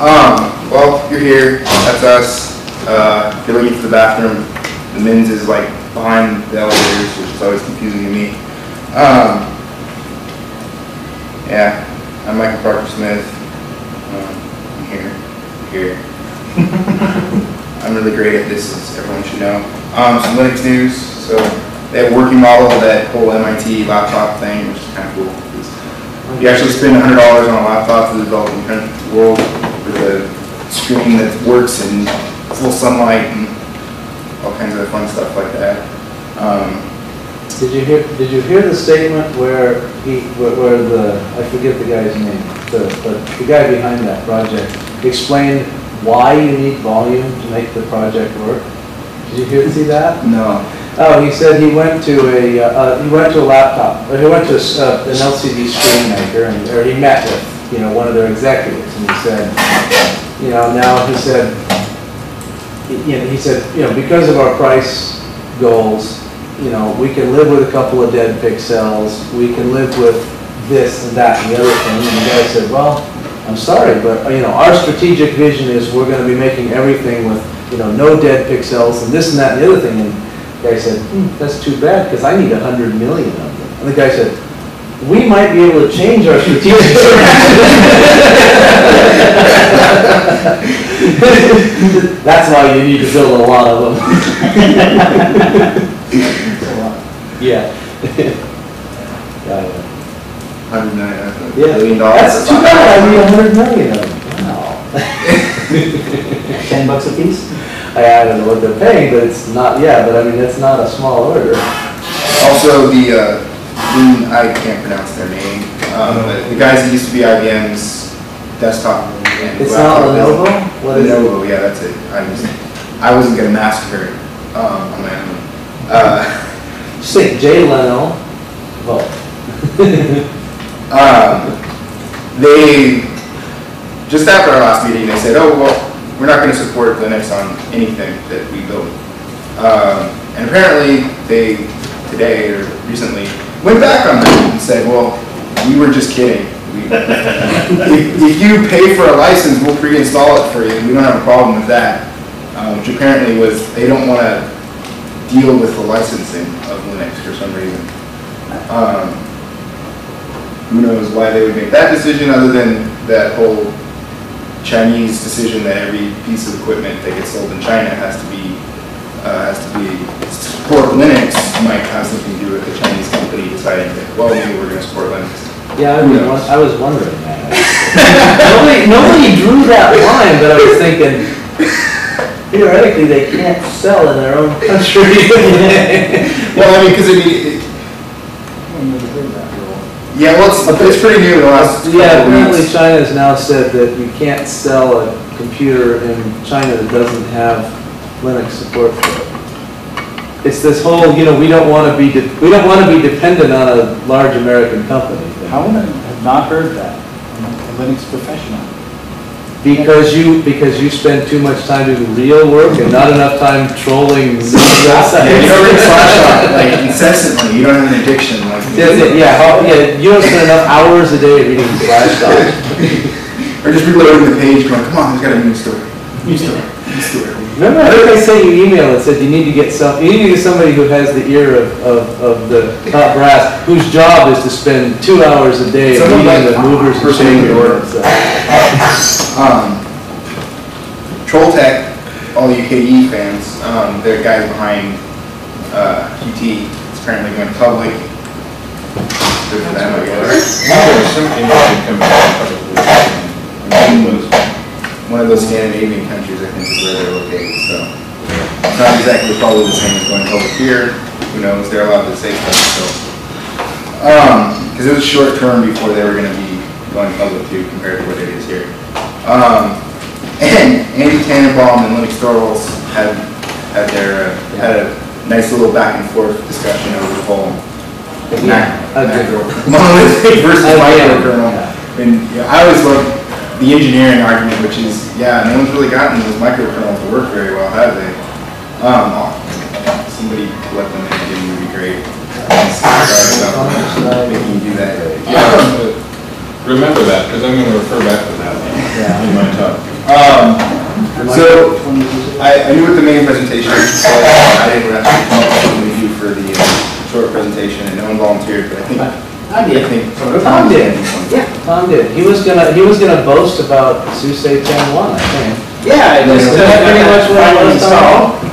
Um, well, you're here, that's us. Uh, if you're looking for the bathroom, the men's is like behind the elevators, which is always confusing to me. Um, yeah, I'm Michael Proctor-Smith. Um, I'm here, here. I'm really great at this, as everyone should know. Um, some Linux news, so have working model that whole MIT laptop thing, which is kind of cool. You actually spend hundred dollars on a laptop for the developing coun- world a screen that works in full sunlight and all kinds of fun stuff like that. Um, Did you hear, did you hear the statement where he, where where the, I forget the guy's name, the, but the guy behind that project explained why you need volume to make the project work? Did you hear, see that? no, Oh, he said he went to a, uh, uh, he went to a laptop, or he went to a uh, an LCD screen maker, and, or he met with, you know, one of their executives, and he said, you know, now, he said, you know, he said, you know, because of our price goals, you know, we can live with a couple of dead pixels, we can live with this and that and the other thing, and the guy said, well, I'm sorry, but, you know, our strategic vision is we're gonna be making everything with, you know, no dead pixels and this and that and the other thing, and the guy said, hmm, that's too bad, because I need hundred million of them. And the guy said, we might be able to change our strategic. That's why you need to build a lot of them. Yeah. Got it. hundred million, Yeah. billion dollars. That's too bad, I need a hundred million of them. Wow. Ten bucks a piece? I I don't know what they're paying, but it's not, yeah, but I mean, it's not a small order. Also, the, uh, I can't pronounce their name, um, but the guys that used to be IBM's desktop. and It's not Lenovo? What is it? Lenovo, yeah, that's it. I was, I wasn't gonna massacre it, um, on my own. Uh, Say Jay Leno, vote. um, they, just after our last meeting, they said, oh, well, we're not gonna support Linux on anything that we build. Um, and apparently, they, today or recently, went back on that and said, well, we were just kidding. We- If, if you pay for a license, we'll pre-install it for you, we don't have a problem with that. Uh, which apparently was, they don't wanna deal with the licensing of Linux for some reason. Um, who knows why they would make that decision, other than that whole Chinese decision that every piece of equipment that gets sold in China has to be, uh, has to be, support Linux, might have something to do with the Chinese company deciding that, well, maybe we're gonna support Linux. Yeah, I I was wondering that. Nobody, nobody drew that line, but I was thinking, theoretically, they can't sell in their own country. Well, I mean, because I mean, it- yeah, well, it's, it's pretty new, the last Yeah, apparently weeks. China has now said that you can't sell a computer in China that doesn't have Linux support for it. It's this whole, you know, we don't want to be, de- we don't want to be dependent on a large American company. thing. How would I have not heard that? I'm a Linux professional. Because you, because you spend too much time doing real work and not enough time trolling news Yeah, you don't read websites. Slashdot, like incessantly, you don't have an addiction, like. That's it, Yeah, how- yeah, you don't spend enough hours a day reading Slashdot. Or just reloading the page going, come on, there's got to be a New story, new story. Remember, I think I sent you an email that said you need to get some, you need to get somebody who has the ear of, of, of the top brass, whose job is to spend two hours a day Someone reading like the movers and Person in the shakers. order. So, Um, Trolltech, all you KE fans, um, the guy behind, uh, QT, it's currently going public. Good for them, I guess. There's some interesting coming out of One of those Scandinavian countries, I think, is where they're located, so. It's not exactly probably the same as going over here, who knows, they're allowed to say stuff, so. Um, cause it was short term before they were gonna be going public too, compared to what it is here. Um, and Andy Tanenbaum and Linus Torvalds had, had their, uh, had a nice little back and forth discussion over the whole Yeah, macro, monolithic versus microkernel. yeah. And I always love the engineering argument, which is, yeah, no one's really gotten those microkernels to work very well, have they? Um, oh, somebody let them in, it would be great. Sorry about making you do that. Yeah, remember that, because I'm going to refer back to that Yeah. in my talk. I, I knew what the main presentation said, I didn't have to come up with you for the uh, short presentation, and no one volunteered, but I think, I I did. think. Tom did. Yeah, Tom did. He was gonna, he was gonna boast about State Ten One, I think. Yeah, I just. Isn't that pretty much what I was, Tom?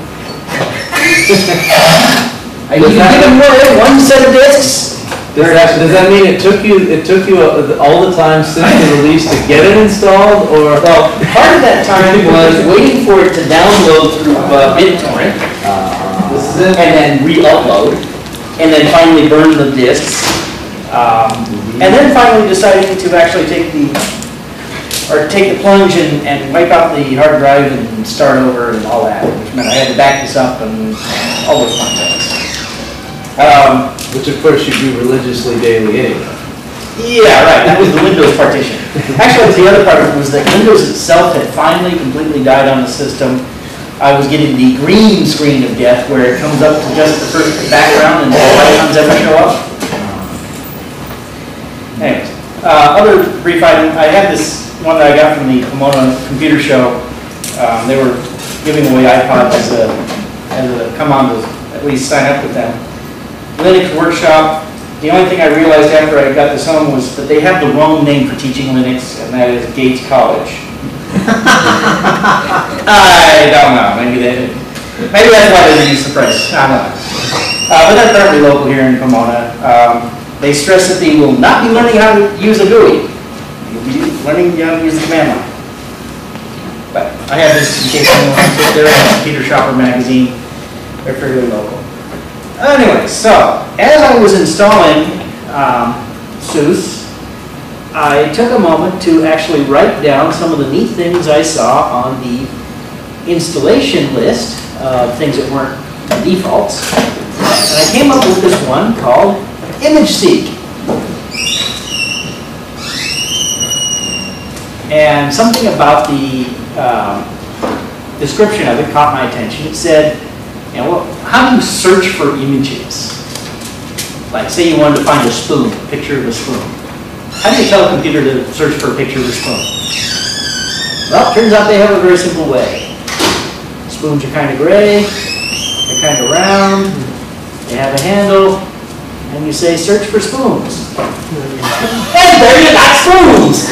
I you can give them one, one set of discs. Does that, does that mean it took you, it took you uh, all the time since the release to get it installed, or? Well, part of that time was waiting for it to download through uh, BitTorrent it? and then re-upload, and then finally burn the discs. Um, And then finally deciding to actually take the, or take the plunge and, and wipe out the hard drive and start over and all that, which meant I had to back this up and all those fun things. Um, Which of course you do religiously daily anyway. Yeah, right, that was the Windows partition. Actually, the other part of it was that Windows itself had finally completely died on the system. I was getting the green screen of death where it comes up to just the first background and no icons ever show up. Anyways, uh, other brief item, I had this one that I got from the Pomona Computer Show. Um, They were giving away iPods as a, as a, come on to at least sign up with them. Linux Workshop, the only thing I realized after I got this home was that they have the wrong name for teaching Linux, and that is Gates College. I don't know, maybe they, didn't. maybe that's why they reduced the price, I don't know. Uh, but they're currently local here in Pomona. Um, they stress that they will not be learning how to use a GUI. You'll be learning how to use the command line. But I have this in case anyone wants it, they're in Computer Shopper magazine, they're fairly local. Anyway, so, as I was installing um, I took a moment to actually write down some of the neat things I saw on the installation list, of things that weren't defaults. And I came up with this one called ImageSeek. And something about the um, description of it caught my attention. It said, you know, well, how do you search for images? Like, say you wanted to find a spoon, a picture of a spoon. How do you tell a computer to search for a picture of a spoon? Well, turns out they have a very simple way. Spoons are kind of gray, they're kind of round, they have a handle, and you say, search for spoons. And there you got spoons!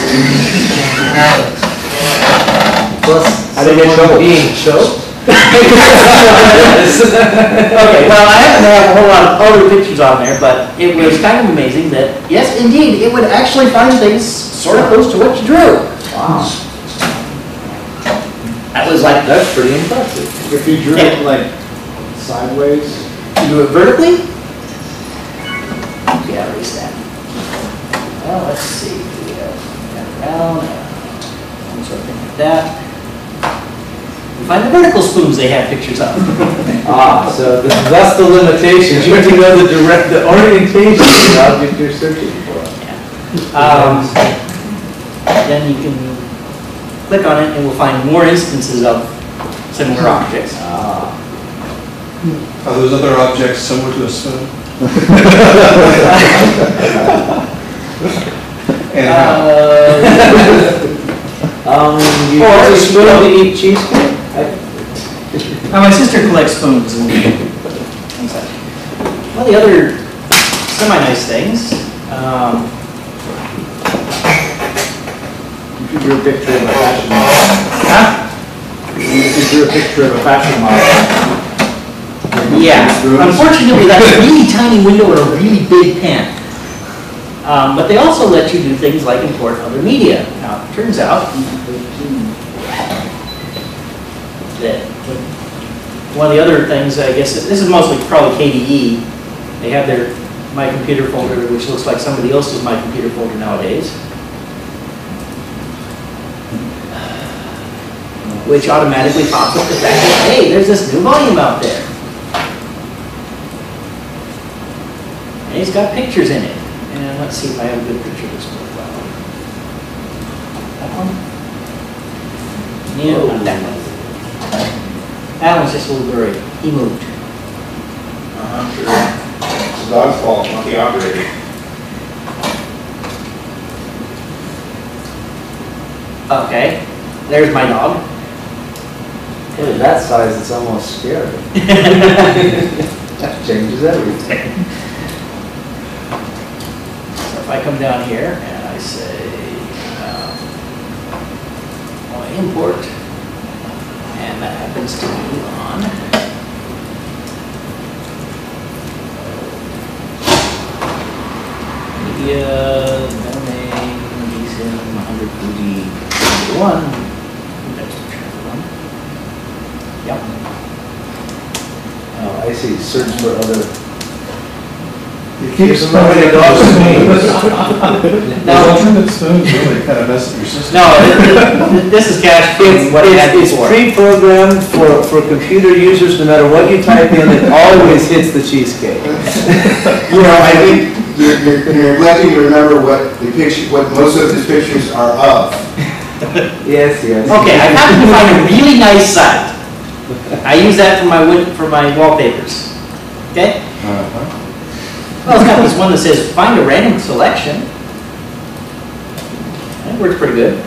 Plus, I did it go? Being choked? Okay, well, I happen to have a whole lot of other pictures on there, but it was kind of amazing that, yes, indeed, it would actually find things sort of close to what you drew. Wow, That was like, that's pretty impressive. If you drew it like sideways, you do it vertically? Yeah, erase that. Well, let's see, we have that around, sort of thing like that. We find the vertical spoons they have pictures of. Ah, so th- that's the limitations. You have to know the direct, the orientation of the object you're searching for. Um, Then you can click on it and we'll find more instances of similar objects. Ah. Are those other objects similar to a spoon? And how? Uh, Um, you Or- use a spoon to eat cheesecake? Now, my sister collects spoons and things like that. One of the other semi-nice things, um, if you drew a picture of a fashion model, huh? if you drew a picture of a fashion model. Yeah, unfortunately, that's a really tiny window and a really big pen. Um, but they also let you do things like import other media. Now, it turns out that one of the other things, I guess, this is mostly probably KDE. They have their My Computer folder, which looks like somebody else's My Computer folder nowadays. Which automatically pops up the fact that, hey, there's this new volume out there. And it's got pictures in it. And let's see if I have a good picture of this profile. That one? Yeah, not that one. That one's just a little blurry. He moved. Uh-huh, sure. It's the dog's fault, not the operator. Okay, there's my dog. Look at that size, it's almost scary. That changes everything. If I come down here and I say, um, I import, and that happens to be on. Media, domain, DSM, 100 Fuji, 1, next one. Yep. Oh, I see, search for other. You keep spelling it off to me. Those alternate spoons really kind of mess up your system. No, it- it- this is cash It's, what it had it's, it's before. pre-programmed for, for computer users, no matter what you type in, it always hits the cheesecake. You know, I think you're, you're, you're neglecting to remember what the picture, what most of these pictures are of. Yes, yes. Okay, I happened to find a really nice site. I use that for my wood, for my wallpapers. Okay? Uh-huh. Well, it's got this one that says, find a random selection. That works pretty good.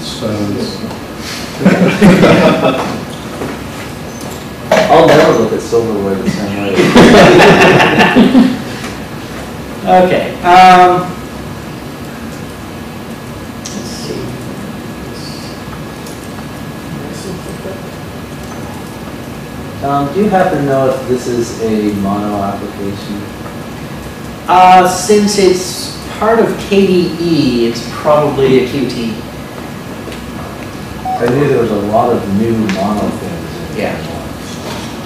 Spoons. I'll never look at silverware the same way. Okay, um. Um, do you happen to know if this is a mono application? Uh, since it's part of KDE, it's probably a QT. I knew there was a lot of new mono things. Yeah.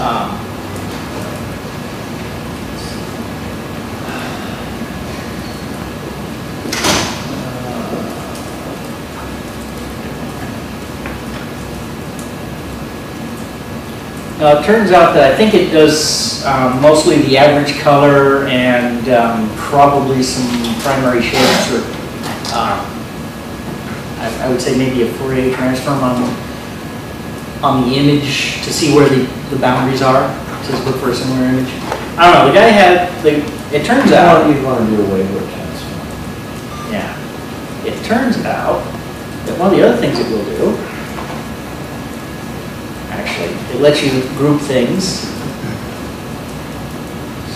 Um, Uh, it turns out that I think it does um, mostly the average color and um, probably some primary shapes or, um, I I would say maybe a Fourier transform on on the image to see where the, the boundaries are, to look for a similar image. I don't know, the guy had, the, it turns Why out, you want to do a wavelet transform? yeah, it turns out that one of the other things it will do, actually, it lets you group things.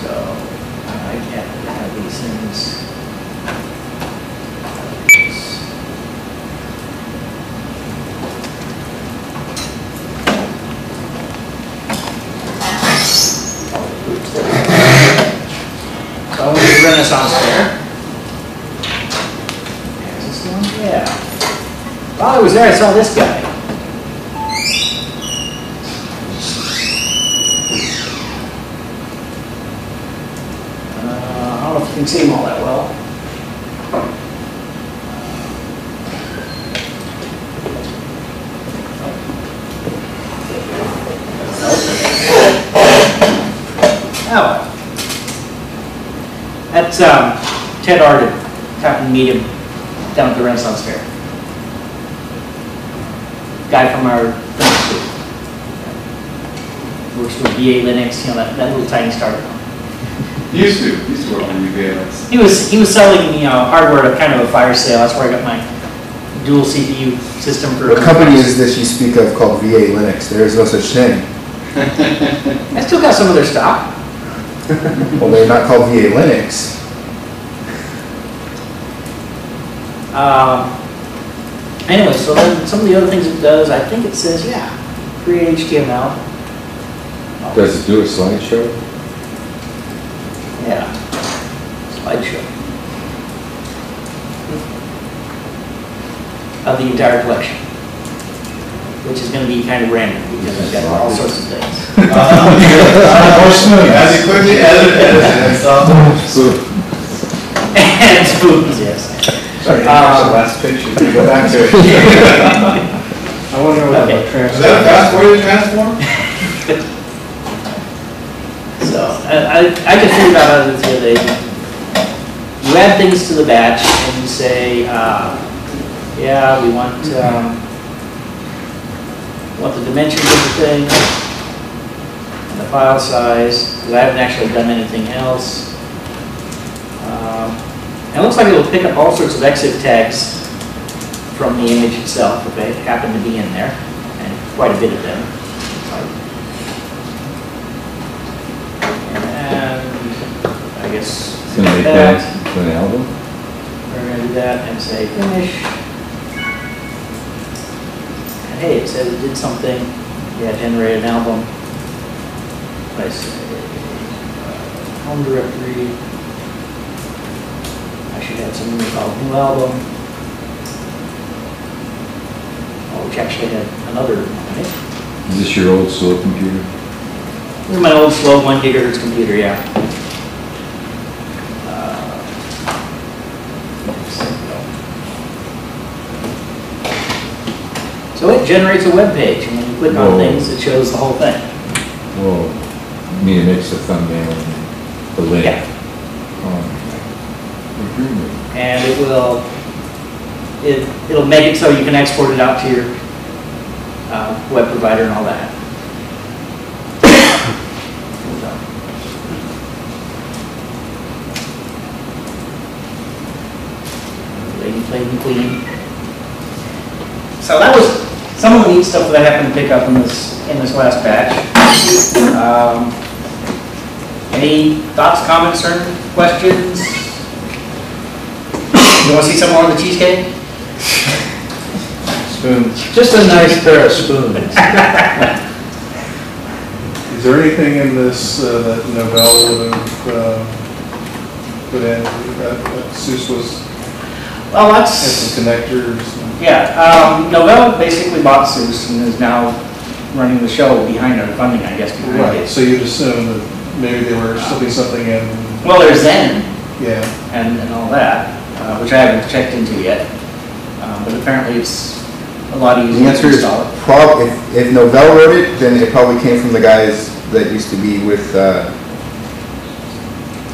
So, I can't have these things. So I went to the Renaissance Fair. Is this the one? Yeah. While I was there, I saw this guy. Uh, I don't know if you see him all that well. Oh. That's um, Ted Arden, happened to meet down at the Renaissance Fair. Guy from our. Works with VA Linux, you know, that, that little tiny startup. Used to, used to work on UVLS. He was, he was selling, you know, hardware at kind of a fire sale, that's where I got my dual CPU system for. What company is this you speak of called VA Linux? There is no such thing. I still got some of their stock. Well, they're not called VA Linux. Um, Anyway, so then some of the other things it does, I think it says, yeah, create HTML. Does it do a slideshow? Yeah. Slideshow. Of the entire collection. Which is gonna be kind of random, because I've got all sorts of things. Unfortunately, as you quickly edit, edit, and stuff. And spoons, yes. Sorry, Um, the last picture, go back to it. I wonder what Okay. about Is that a fast forward transform? So, I, I I just figured out how to do it the other day. You add things to the batch and you say, uh, yeah, we want, um, want the dimensions of the thing, and the file size, because I haven't actually done anything else. Um, and It looks like it'll pick up all sorts of EXIF tags from the image itself, if they happen to be in there. And quite a bit of them. And I guess. It's gonna make that. into an album? We're gonna do that and say finish. Hey, it said it did something, yeah, generate an album. I say, uh, home directory. I should have something called new album. Oh, which actually had another, right? Is this your old slow computer? This is my old slow one gigahertz computer, yeah. Uh, So it generates a web page, and when you click on Whoa. things, it shows the whole thing. Whoa, you mean it makes the thumbnail and the link? Yeah. Oh, Agreement. And it will, it, it'll make it so you can export it out to your uh, web provider and all that. Lady playing queen. So that was some of the neat stuff that I happened to pick up in this, in this last batch. Um, Any thoughts, comments, or questions? You want to see some more of the cheesecake? Spoons. Just a nice pair of spoons. Is there anything in this uh, that Novell would have uh, put in, that that SUSE was, Well, had that's, some connectors? And- yeah, um, Novell basically bought SUSE and is now running the show behind our funding, I guess, behind Right, it. so you'd assume that maybe they were slipping something in, Well, there's Xen yeah. and, and all that, uh, which I haven't checked into yet. Um, But apparently it's a lot The easier to answer is install it. prob, if, if Novell wrote it, then it probably came from the guys that used to be with, uh,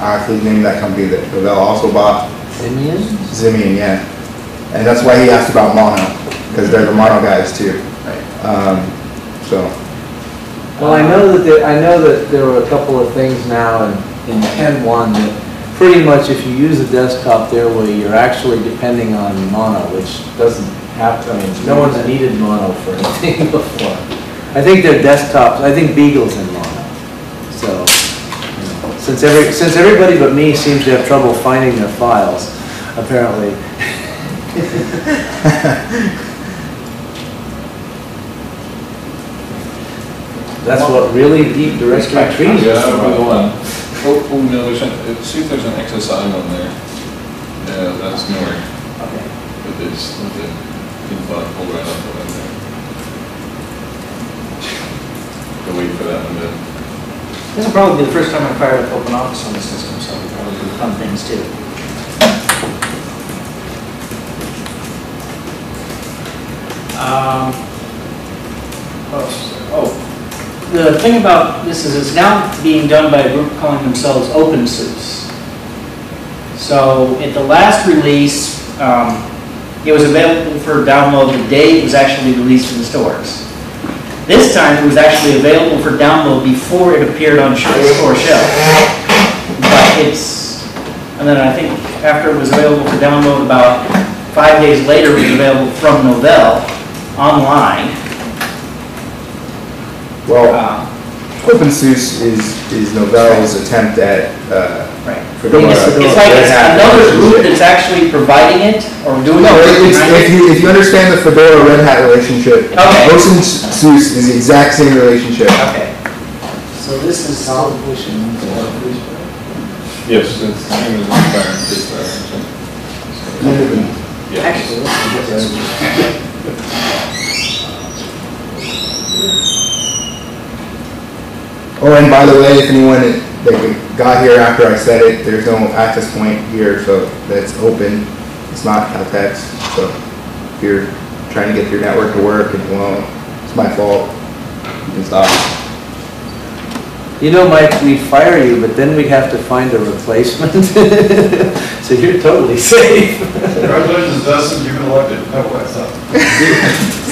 I forget the name of that company that Novell also bought, Simeon? Ximian, yeah. And that's why he asked about Mono, because they're the Mono guys too. Right. Um, so, Well, I know that there, I know that there were a couple of things now in, in ten one that pretty much if you use a desktop their way, you're actually depending on mono, which doesn't have, I mean, no one's needed mono for anything before. I think their desktops, I think Beagle's in mono, so, you know, since every, since everybody but me seems to have trouble finding their files, apparently. That's what really deep directory trees Yeah, are I'm for. on. Oh, oh, no, there's an, uh, see if there's an XSI on there. Yeah, that's newer, Okay. but it's, with the, info folder, I don't there. To wait for that one to, This will probably be the first time I fired up open office on the system, so we probably do fun things too. Um? Oh, the thing about this is it's now being done by a group calling themselves OpenSUSE. So at the last release, um, it was available for download the day it was actually released in the stores. This time, it was actually available for download before it appeared on store shelf. But it's, and then I think after it was available for download, about five days later, it was available from Novell online. well, Um, OpenSUSE is, is Novell's attempt at, uh, Right. Fedora. It's like it's another group that's actually providing it or doing No, it. it- it's, if you, if you understand the Fedora Red Hat relationship, Okay. OpenSUSE is the exact same relationship. Okay. So this is, yes, it's the same as one fire and police. Yeah. actually, let's do this. Oh, and by the way, if anyone that got here after I said it, there's no access point here, so that's open. It's not text, so if you're trying to get your network to work well, it's my fault, you can stop. You know, Mike, we'd fire you, but then we'd have to find a replacement. So you're totally safe. Congratulations, Dustin, you've been elected. No, what's up?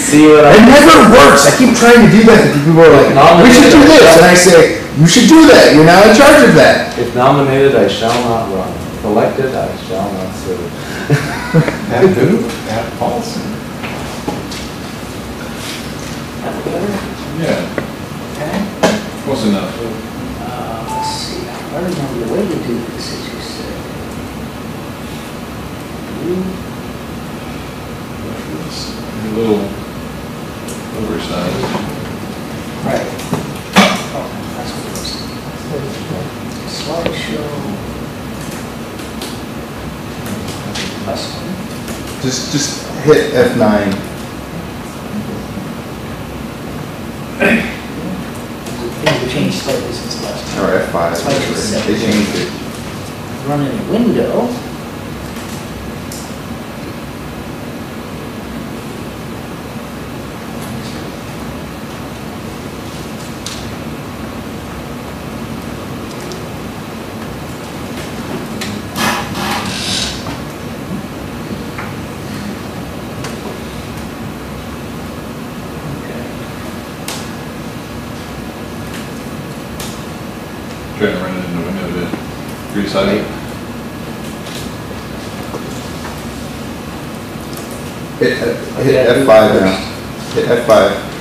See what I It never works. I keep trying to do that, and people are like, we should do this, and I say, you should do that, you're now in charge of that. if nominated, I shall not run. If elected, I shall not serve. That who? That Paulson. What's enough? Uh, let's see. I remember the way you do this, as you said. A little oversized. Right. Oh, that's what it was. Slideshow. Plus one. Just, just hit F9. Things have changed slightly since last time. Or F5. That's why it's set. They changed it. Run in a window. Trying to run it in the window to resize it. Hit, hit F5 now. Hit F5.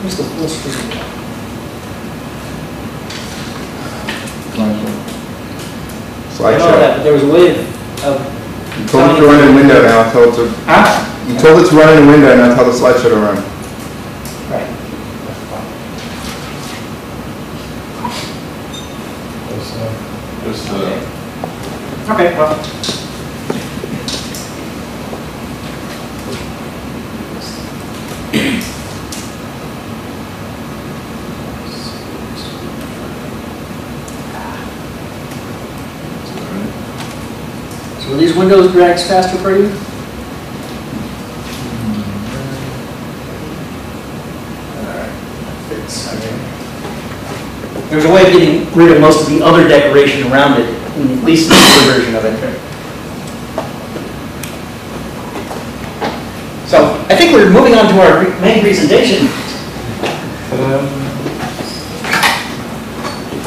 Where's the full screen? I know Slideshow. that, but there was a way of, of. You told it to run in window now, tell it to, Huh? You told it to run in window, now tell the slideshow to run. Right. Just, uh, Okay, well. So will these windows drags faster for you? There's a way of getting rid of most of the other decoration around it, in at least the newer version of it. So I think we're moving on to our main presentation.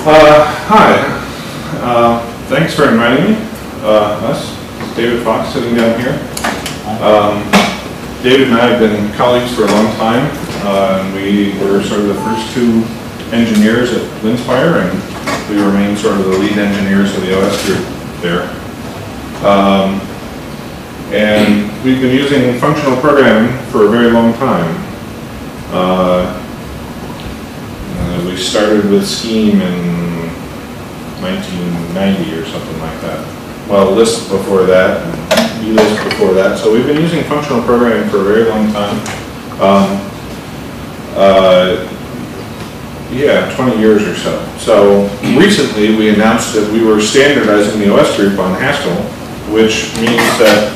Uh, hi. Uh, thanks for inviting me. Uh, us, David Fox sitting down here. Um, David and I have been colleagues for a long time, uh, and we were sort of the first two engineers at Linspire, and we remain sort of the lead engineers of the OS group there. Um, and we've been using functional programming for a very long time. Uh, we started with Scheme in 1990 or something like that. Well, Lisp before that, and eLisp before that. So we've been using functional programming for a very long time. Um, uh, yeah, 20 years or so. So recently, we announced that we were standardizing the OS group on Haskell, which means that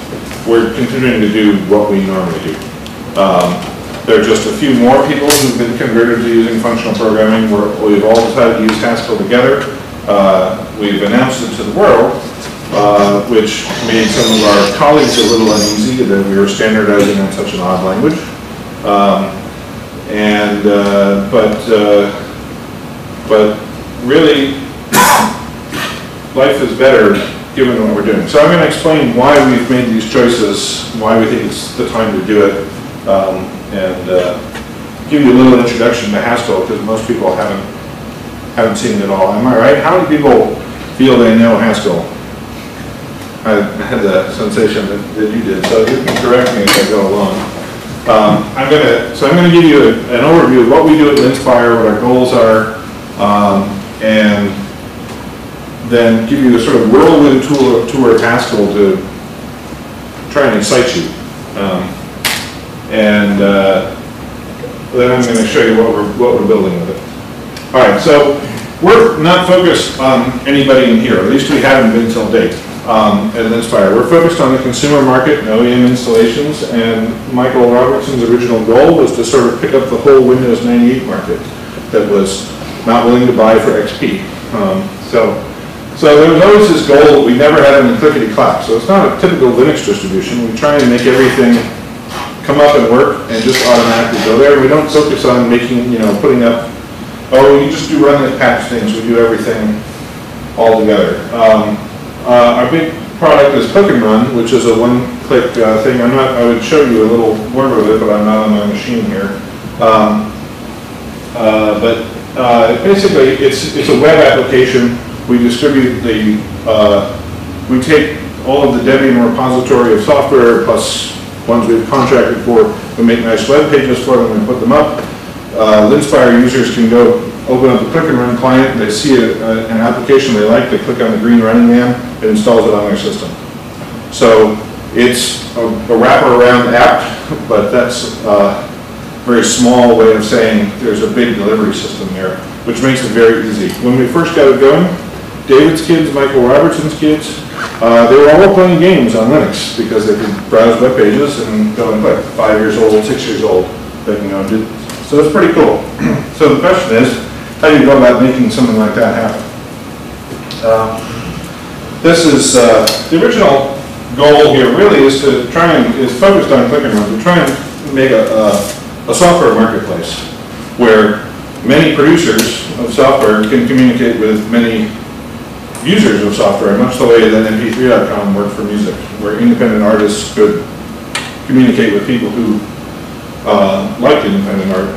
we're continuing to do what we normally do. Um, there are just a few more people who've been converted to using functional programming. We're, we've all decided to use Haskell together. Uh, we've announced it to the world, uh, which made some of our colleagues a little uneasy that we were standardizing on such an odd language. Um, and, uh, but, uh, but really, life is better given what we're doing. So I'm going to explain why we've made these choices, why we think it's the time to do it, um, and uh, give you a little introduction to Haskell because most people haven't haven't seen it at all. Am I right? How many people feel they know Haskell? I had the sensation that, that you did, so you can correct me as I go along. Um, I'm gonna, so I'm gonna give you a- an overview of what we do at Linspire, what our goals are, um, and then give you a sort of whirlwind tour, tour of Haskell to try and excite you. Um, and uh, then I'm going to show you what we're, what we're building with it. All right, so we're not focused on anybody in here, at least we haven't been till date um, at Linspire. We're focused on the consumer market and OEM installations, and Michael Robertson's original goal was to sort of pick up the whole Windows 98 market that was not willing to buy for XP. Um, so, so there was always this goal, we never had any clickety clap, so it's not a typical Linux distribution. We try and make everything come up and work and just automatically go there. We don't focus on making, you know, putting up, oh, you just do run and patch things, we do everything all together. Um, uh, our big product is and Run, which is a one-click uh, thing. I'm not, I would show you a little more of it, but I'm not on my machine here. Um, Uh, basically, it's, it's a web application. We distribute the, uh, we take all of the Debian repository of software plus ones we've contracted for. We make nice web pages for them and put them up. Uh, Linspire users can go open up the click and run client. They see a, a- an application they like, they click on the green running man, it installs it on their system. So it's a a wraparound app, but that's a very small way of saying there's a big delivery system there, which makes it very easy. When we first got it going, David's kids, Michael Robertson's kids, uh, they were all playing games on Linux because they could browse web pages and go and. Five years old, six years old, they can go and do, so it's pretty cool. So the question is, how do you go about making something like that happen? Um, This is, uh, the original goal here really is to try and, is focused on click and to try and make a, a, software marketplace where many producers of software can communicate with many users of software, much the way that mp3.com worked for music, where independent artists could communicate with people who, uh, liked independent art,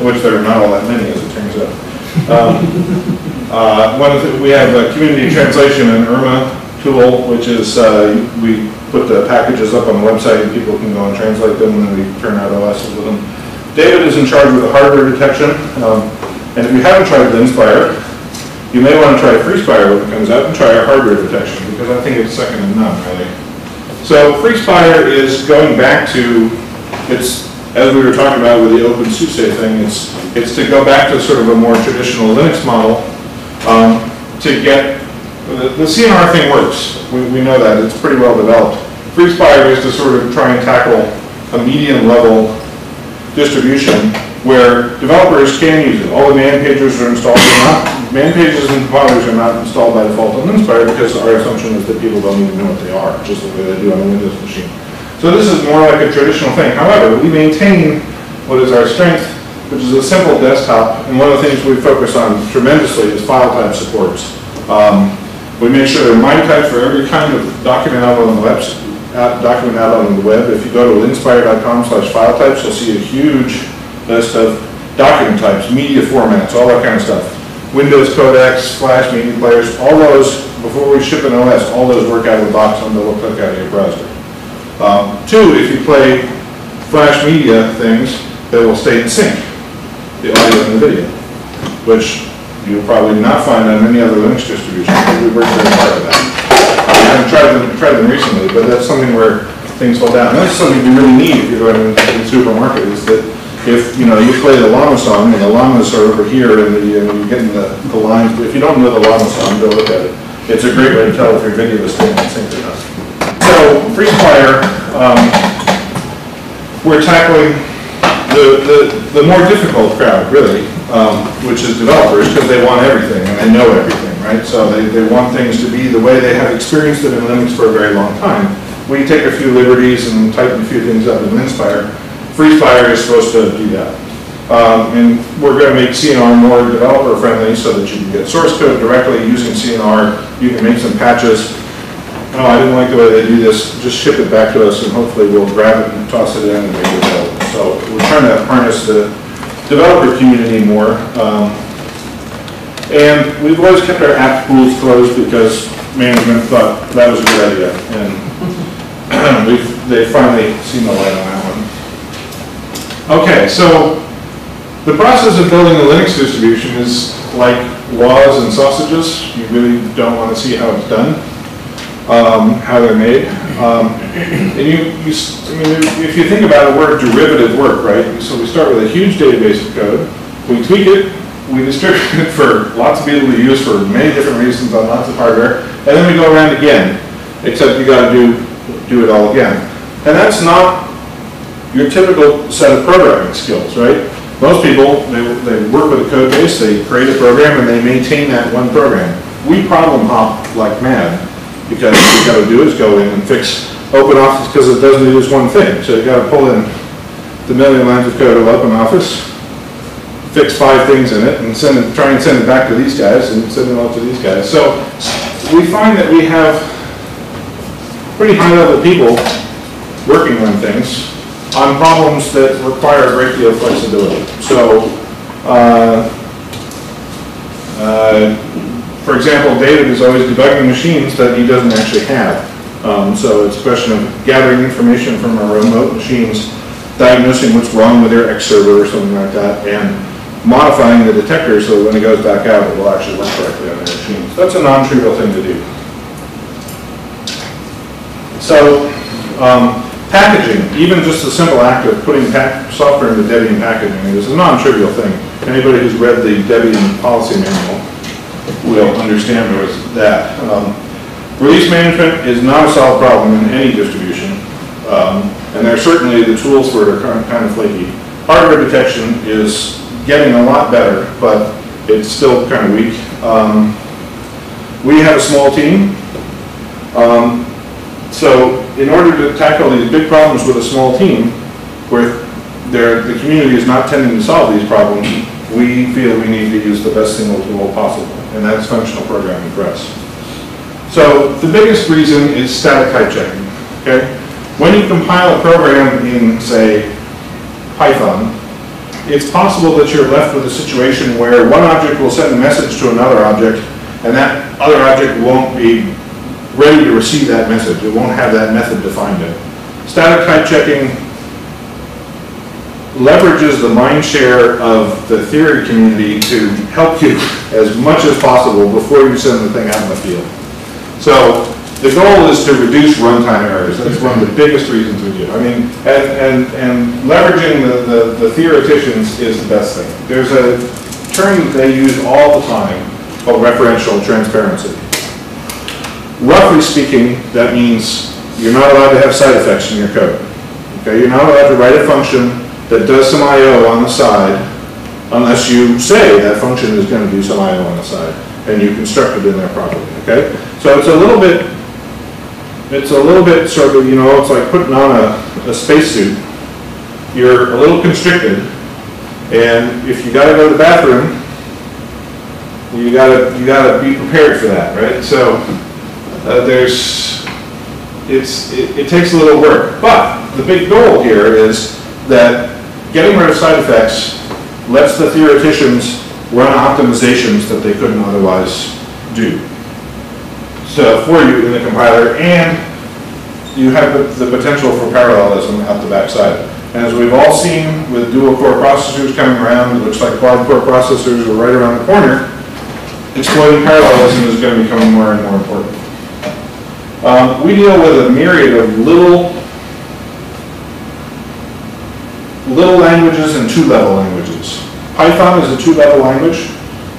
which there are not all that many, as it turns out. Um, uh, One the, we have a community translation and Irma tool, which is, uh, we put the packages up on the website and people can go and translate them and we turn out OSs with them. David is in charge with the hardware detection, um, and if you haven't tried Linspire, you may want to try FreeSpire when it comes out and try our hardware detection, because I think it's second to none, really. So FreeSpire is going back to, it's, as we were talking about with the OpenSUSE thing, it's, it's to go back to sort of a more traditional Linux model, um, to get, the the CNR thing works, we, we know that, it's pretty well developed. FreeSpire is to sort of try and tackle a medium level distribution where developers can use it. All the man pages are installed, not, man pages and compilers are not installed by default on Linspire because our assumption is that people don't even know what they are, just the way they do on a Windows machine. So this is more like a traditional thing. However, we maintain what is our strength, which is a simple desktop, and one of the things we focus on tremendously is file type supports. Um, we make sure they're MIME types for every kind of document out on the web, document out on the web. If you go to linspire.com slash file types, you'll see a huge list of document types, media formats, all that kind of stuff. Windows codecs, Flash media players, all those, before we ship an OS, all those work out of the box on the click out of your browser. Um, two, if you play Flash media things, they will stay in sync, the audio and the video, which you'll probably not find on any other Linux distribution. but we work very hard at that. I haven't tried them, tried them recently, but that's something where things fall down. And that's something you really need if you're going to the supermarket, is that if, you know, you play the llama song, and the llamas are over here, and the, and you're getting the, the lines, if you don't know the llama song, go look at it. It's a great way to tell if your video is staying in sync or not. So, FreeSpire, um, we're tackling the, the, the more difficult crowd, really, um, which is developers, because they want everything, and they know everything, right? So they, they want things to be the way they have experienced it in Linux for a very long time. We take a few liberties and tighten a few things up in Linspire. FreeSpire is supposed to do that. Um, and we're gonna make CNR more developer friendly so that you can get source code directly using CNR. You can make some patches. Oh, I didn't like the way they do this, just ship it back to us and hopefully we'll grab it and toss it in and make it available. So we're trying to harness the developer community more. Um, and we've always kept our app pools closed because management thought that was a good idea. And we've, they finally seen the light on that one. Okay, so the process of building a Linux distribution is like laws and sausages. You really don't want to see how it's done, um, how they're made. Um, and you, you, I mean, if you think about it, we're derivative work, right? So we start with a huge database of code, we tweak it, we distribute it for lots of people to use for many different reasons on lots of hardware, and then we go around again, except you gotta do, do it all again. And that's not your typical set of programming skills, right? Most people, they, they work with a code base, they create a program, and they maintain that one program. We problem hop like mad, because what you've gotta do is go in and fix OpenOffice, because it doesn't do this one thing. So you've gotta pull in the million lines of code of OpenOffice, fix five things in it, and send it, try and send it back to these guys, and send it off to these guys. So we find that we have pretty high-level people working on things, on problems that require a great deal of flexibility. So, uh, uh, for example, David is always debugging machines that he doesn't actually have. Um, so it's a question of gathering information from our remote machines, diagnosing what's wrong with their X server or something like that, and modifying the detector so that when it goes back out, it will actually work correctly on their machines. That's a non-trivial thing to do. So, um, packaging, even just the simple act of putting software into Debian packaging is a non-trivial thing. Anybody who's read the Debian policy manual will understand there was that. Um, Release management is not a solved problem in any distribution, um, and there are certainly the tools for it are kind of flaky. Hardware detection is getting a lot better, but it's still kind of weak. Um, We have a small team, um, so in order to tackle these big problems with a small team, where the community is not tending to solve these problems, we feel we need to use the best single tool possible, and that's functional programming for us. So the biggest reason is static type checking, okay? When you compile a program in, say, Python, it's possible that you're left with a situation where one object will send a message to another object, and that other object won't be ready to receive that message. It won't have that method defined yet. Static type checking leverages the mind share of the theory community to help you as much as possible before you send the thing out in the field. So the goal is to reduce runtime errors. That's one of the biggest reasons we do. I mean, and, and, and leveraging the, the, the theoreticians is the best thing. There's a term that they use all the time called referential transparency. Roughly speaking, that means you're not allowed to have side effects in your code. Okay, you're not allowed to write a function that does some I.O. on the side unless you say that function is going to do some I.O. on the side and you construct it in there properly, okay? So it's a little bit, it's a little bit sort of, you know, it's like putting on a, a spacesuit. You're a little constricted and if you gotta go to the bathroom, you gotta, you gotta be prepared for that, right? So, uh, there's, it's, it, it takes a little work. But the big goal here is that getting rid of side effects lets the theoreticians run optimizations that they couldn't otherwise do. So for you in the compiler, and you have the, potential for parallelism out the backside. And as we've all seen with dual core processors coming around, it looks like quad core processors are right around the corner, exploiting parallelism is going to become more and more important. Um, we deal with a myriad of little, little languages and two-level languages. Python is a two-level language.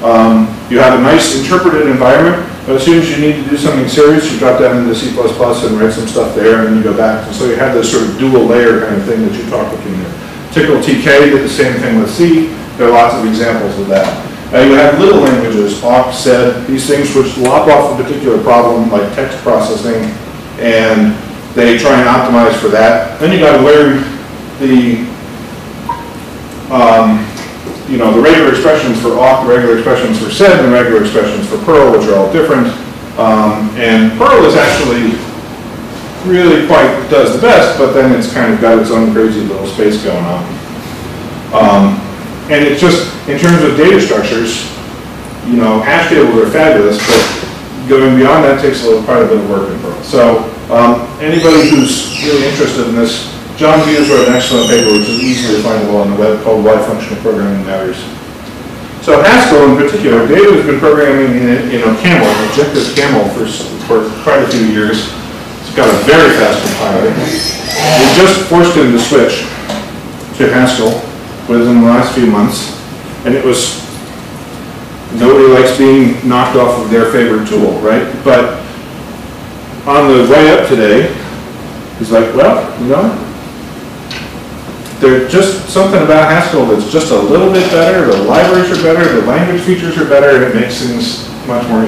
Um, you have a nice interpreted environment, but as soon as you need to do something serious, you drop down into C++ and write some stuff there, and then you go back. And so you have this sort of dual layer kind of thing that you talk between there. Tcl/Tk did the same thing with C. There are lots of examples of that. Uh, you have little languages, awk, sed, these things which lop off a particular problem like text processing, and they try and optimize for that. Then you got to learn the, um, you know, the regular expressions for awk, the regular expressions for sed, and the regular expressions for Perl, which are all different. Um, and Perl is actually really quite does the best, but then it's kind of got its own crazy little space going on. Um, and it's just, in terms of data structures, you know, hash tables are fabulous, but going beyond that takes a little, quite a bit of work in Perl. So um, anybody who's really interested in this, John Hughes wrote an excellent paper, which is easily findable on the web, called Why Functional Programming Matters. So Haskell in particular, David has been programming in, in OCaml, Objective Caml for, for quite a few years. It's got a very fast compiler. We just forced him to switch to Haskell within the last few months, and it was, nobody likes being knocked off of their favorite tool, right? But on the way up today, he's like, well, you know, there's just something about Haskell that's just a little bit better, the libraries are better, the language features are better, it makes things much more,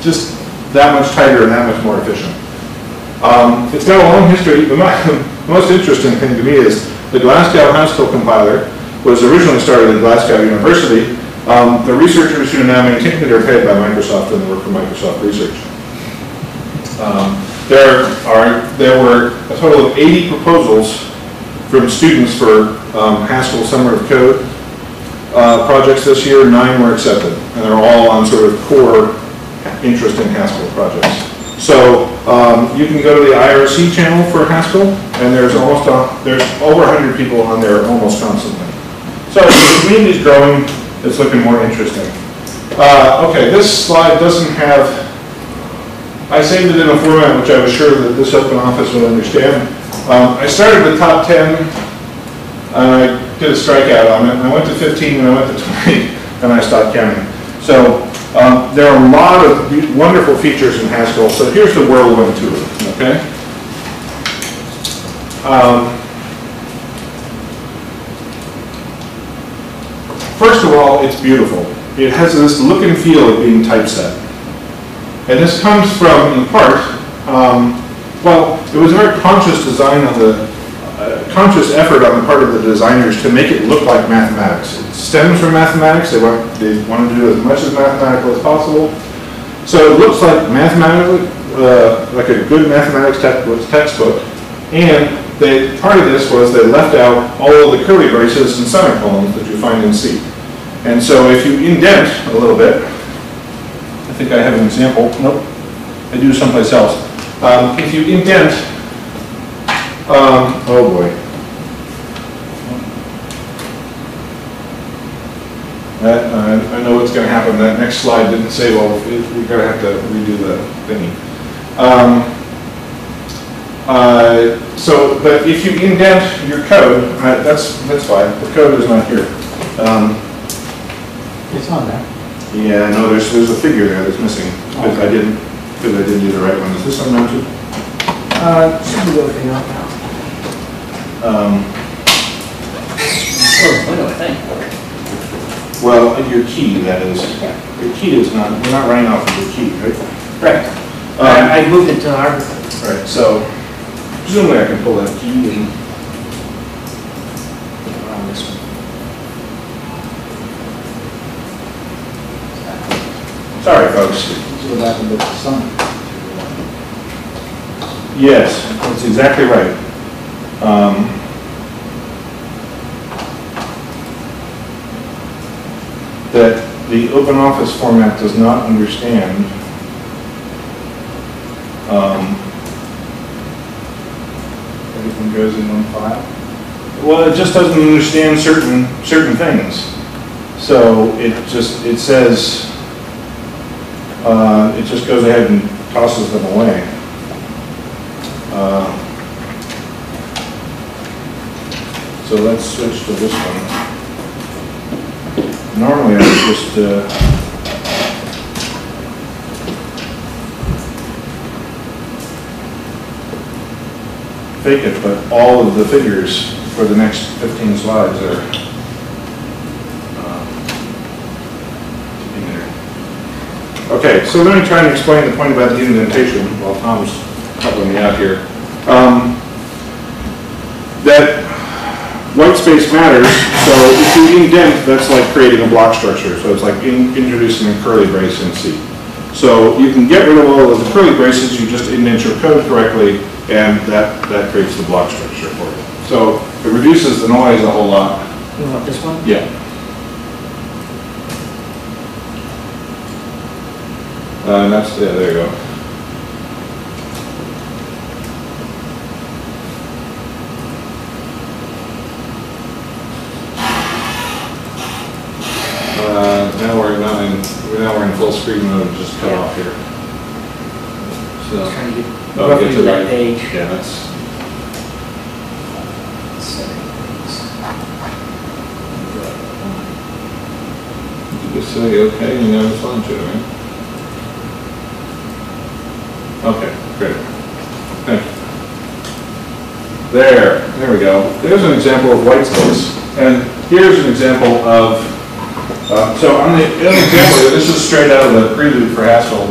just that much tighter and that much more efficient. Um, it's got a long history. The most interesting thing to me is the Glasgow Haskell compiler was originally started at Glasgow University. Um, the researchers who now maintain it are paid by Microsoft and work for Microsoft Research. Um, there are there were a total of 80 proposals from students for um, Haskell Summer of Code. uh, projects this year, nine were accepted, and they're all on sort of core interest in Haskell projects. So, um, you can go to the IRC channel for Haskell, and there's almost, a- there's over 100 people on there almost constantly. So the community's growing, it's looking more interesting. Uh, okay, this slide doesn't have, I saved it in a format which I was sure that this open office would understand. Um, I started with top 10, and I did a strikeout on it, I went to 15, and I went to 20, and I stopped counting. So, um, there are a lot of wonderful features in Haskell, so here's the whirlwind tour, okay? Um, First of all, it's beautiful. It has this look and feel of being typeset. And this comes from, in part, um, well, it was a very conscious design of the, uh, conscious effort on the part of the designers to make it look like mathematics. It stems from mathematics, they want, they wanted to do as much as mathematical as possible. So it looks like mathematically, uh, like a good mathematics textbook, textbook. And they, part of this was they left out all of the curly braces and semicolons that you find in C. And so if you indent a little bit, I think I have an example, nope, I do someplace else. Um, if you indent, um, oh boy. That, uh, I know what's gonna happen, that next slide didn't say, well, it- we're gonna have to redo the thingy. Um, uh, So, but if you indent your code, uh, that's, that's fine, the code is not here. Um, It's on there. Yeah, no, there's, there's a figure there that's missing, because I didn't, because I didn't do the right one. Is this unmounted? Uh, should be working out now. Um, Oh, window, I think. well, your key, that is. Yeah. Your key is not, we're not running off of your key, right? Right. Um, I I moved it to our, Right, so presumably I can pull that key and, around this one. sorry, folks. Yes, that's exactly right. Um, That the open office format does not understand um, Everything goes in one file. Well, it just doesn't understand certain, certain things. So it just, it says, uh, it just goes ahead and tosses them away. Uh, So let's switch to this one. Normally I would just, uh, fake it, but all of the figures for the next 15 slides are um, in there. Okay, so let me try and explain the point about the indentation while Tom's helping me out here. Um, That white space matters, so if you indent, that's like creating a block structure, so it's like in- introducing a curly brace in C. So you can get rid of all of the curly braces, you just indent your code correctly, and that, that creates the block structure for you. So it reduces the noise a whole lot. You want this one? Yeah. Uh, and that's, yeah, there you go. Uh, now we're not in, now we're in full screen mode, just cut off here. So, Trying to get Oh, get to to that the- page. yeah, that's, you just say, okay, you never respond to it, right? Okay, great. Thank you. There, there we go. There's an example of white space. And here's an example of, uh, so on the, example, here, this is straight out of the prelude for Haskell.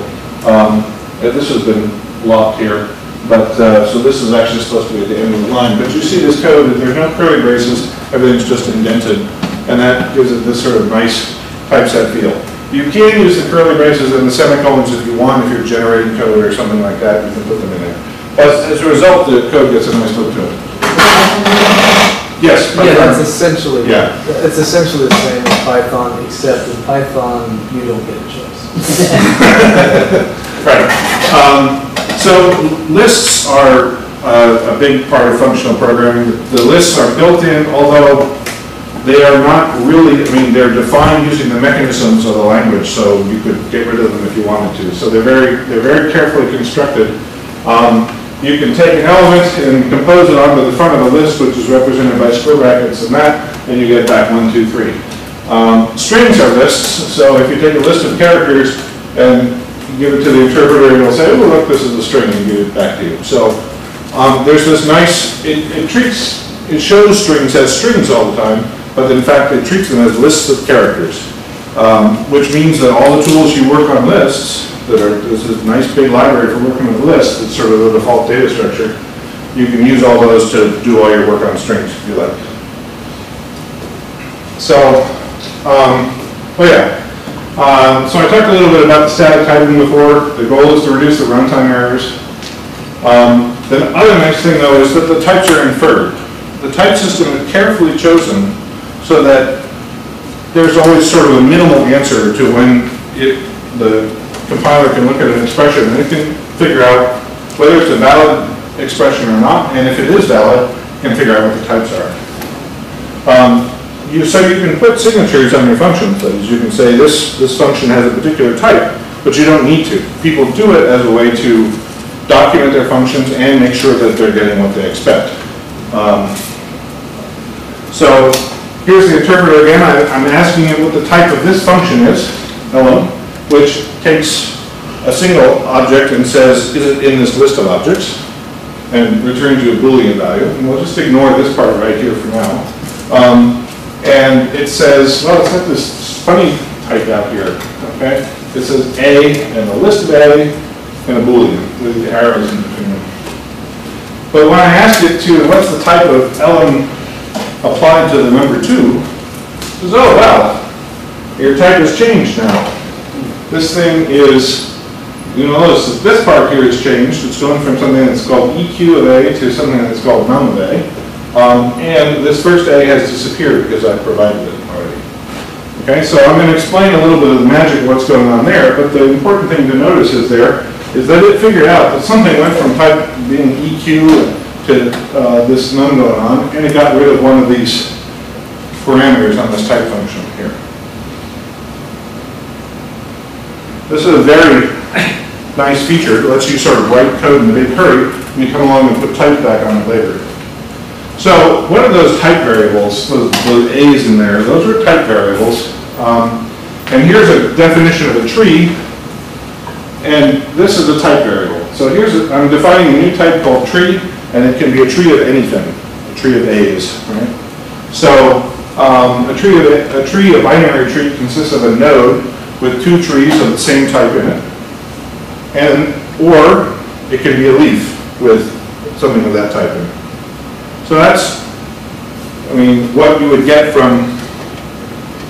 Um, and this has been locked here, but, uh, so this is actually supposed to be at the end of the line. But you see this code, that there's no curly braces, everything's just indented. And that gives it this sort of nice typeset feel. You can use the curly braces and the semicolons if you want, if you're generating code or something like that, you can put them in there. As, as a result, the code gets a nice look to it. Yes. Yeah, that's essentially, Yeah. it's essentially the same as Python, except in Python, you don't get a choice. Right. Um, So lists are uh, a big part of functional programming. The lists are built in, although they are not really, I mean, they're defined using the mechanisms of the language, so you could get rid of them if you wanted to. So they're very, they're very carefully constructed. Um, You can take an element and compose it onto the front of the list, which is represented by square brackets and that, and you get back one, two, three. Um, Strings are lists, so if you take a list of characters and give it to the interpreter, it'll say, oh, look, this is a string, and give it back to you. So um, there's this nice, it it treats, it shows strings as strings all the time, but in fact, it treats them as lists of characters. Um, Which means that all the tools you work on lists, that are, this is a nice big library for working with lists, it's sort of the default data structure. You can use all those to do all your work on strings if you like. So, um, oh yeah. Um, so I talked a little bit about the static typing before. The goal is to reduce the runtime errors. Um, the other nice thing though is that the types are inferred. The type system is carefully chosen so that there's always sort of a minimal answer to when it, the compiler can look at an expression and it can figure out whether it's a valid expression or not, and if it is valid, can figure out what the types are. Um, you, so you can put signatures on your functions, you can say this, this function has a particular type, but you don't need to. People do it as a way to document their functions and make sure that they're getting what they expect. Um, so here's the interpreter again. I, I'm asking it what the type of this function is, hello, which takes a single object and says, is it in this list of objects? And returns you a Boolean value. And we'll just ignore this part right here for now. Um, and it says, well, it's got this funny type out here, okay? It says A and a list of A and a Boolean with the arrows in between them. But when I ask it to, what's the type of elem applied to the number two, says, oh, wow, your type has changed now. This thing is, you notice that this part here has changed. It's going from something that's called EQ of A to something that's called num of A. Um, and this first A has disappeared because I provided it already. Okay, so I'm going to explain a little bit of the magic of what's going on there, but the important thing to notice is there is that it figured out that something went from type being EQ to uh, this on, and it got rid of one of these parameters on this type function here. This is a very nice feature. It lets you sort of write code in a big hurry, and you come along and put type back on it later. So what are those type variables, those, those A's in there? Those are type variables. Um, and here's a definition of a tree, and this is a type variable. So here's, I'm defining a new type called tree, and it can be a tree of anything, a tree of A's, right? So um, a tree of a, tree, a binary tree consists of a node with two trees of the same type in it, and or it can be a leaf with something of that type in it. So that's, I mean, what you would get from,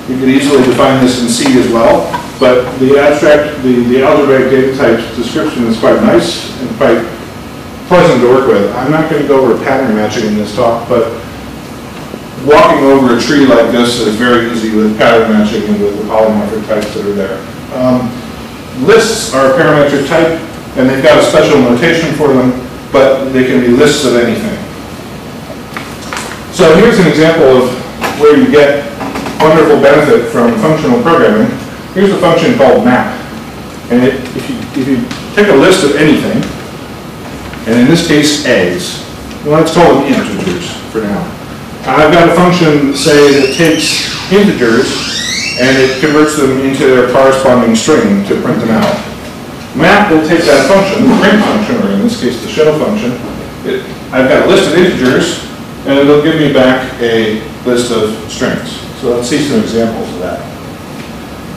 you could easily define this in C as well, but the abstract, the, the algebraic data type description is quite nice and quite pleasant to work with. I'm not going to go over pattern matching in this talk, but walking over a tree like this is very easy with pattern matching and with the polymorphic types that are there. Um, lists are a parametric type, and they've got a special notation for them, but they can be lists of anything. So here's an example of where you get wonderful benefit from functional programming. Here's a function called map. And it, if, you, if you take a list of anything, and in this case, A's, well, let's call them integers for now. I've got a function, say, that takes integers and it converts them into their corresponding string to print them out. Map will take that function, the print function, or in this case, the show function. It, I've got a list of integers, and it'll give me back a list of strings. So let's see some examples of that.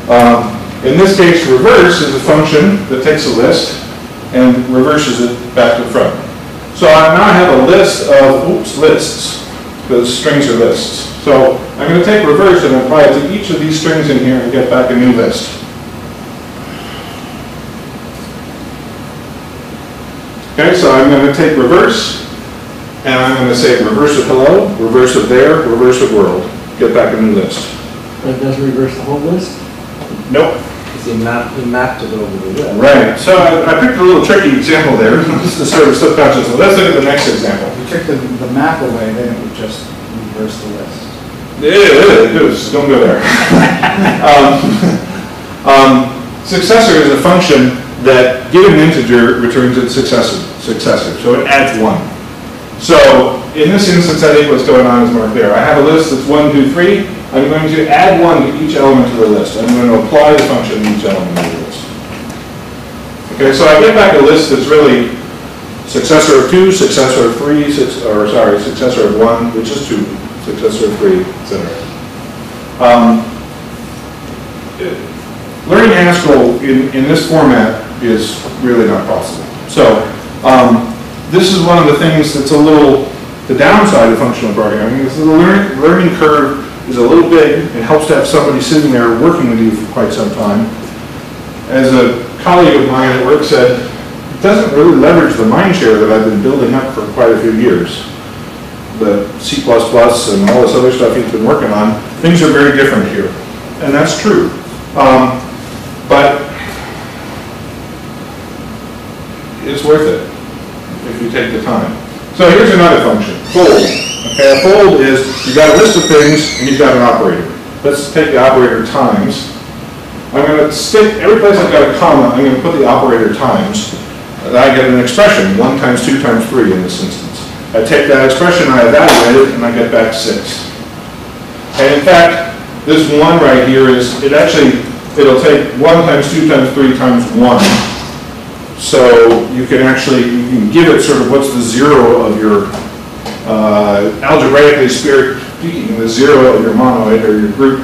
Um, in this case, reverse is a function that takes a list and reverses it back to front. So I now have a list of, oops, lists, because strings are lists. So I'm going to take reverse and apply it to each of these strings in here and get back a new list. Okay, so I'm going to take reverse and I'm gonna say reverse of hello, reverse of there, reverse of world, get back a new list. But it doesn't reverse the whole list? Nope. Because he mapped, he mapped it over the list. Right, so I I picked a little tricky example there, this is sort of subconscious, let's look at the next example. If you took the, the map away, then it would just reverse the list. Yeah, yeah, it is, don't go there. Um, um, Successor is a function that, given an integer, returns its successor, successor, so it adds one. So, in this instance, I think what's going on is more clear. I have a list that's one, two, three, I'm going to add one to each element of the list. I'm going to apply the function to each element of the list. Okay, so I get back a list that's really successor of two, successor of three, six, or sorry, successor of one, which is two, successor of three, et cetera. Um, Learning Haskell in, in this format is really not possible. So, um, this is one of the things that's a little, the downside of functional programming is the learning, learning curve is a little big. It helps to have somebody sitting there working with you for quite some time. As a colleague of mine at work said, it doesn't really leverage the mind share that I've been building up for quite a few years. The C++ and all this other stuff he's been working on, things are very different here. And that's true. Um, but it's worth it if you take the time. So here's another function. Okay, a fold is, you've got a list of things and you've got an operator. Let's take the operator times. I'm gonna stick, every place I've got a comma, I'm gonna put the operator times. And I get an expression, one times two times three in this instance. I take that expression, I evaluate it, and I get back six. And in fact, this one right here is, it actually, it'll take one times two times three times one. So you can actually, you can give it sort of what's the zero of your, uh, algebraically speaking, the zero of your monoid or your group,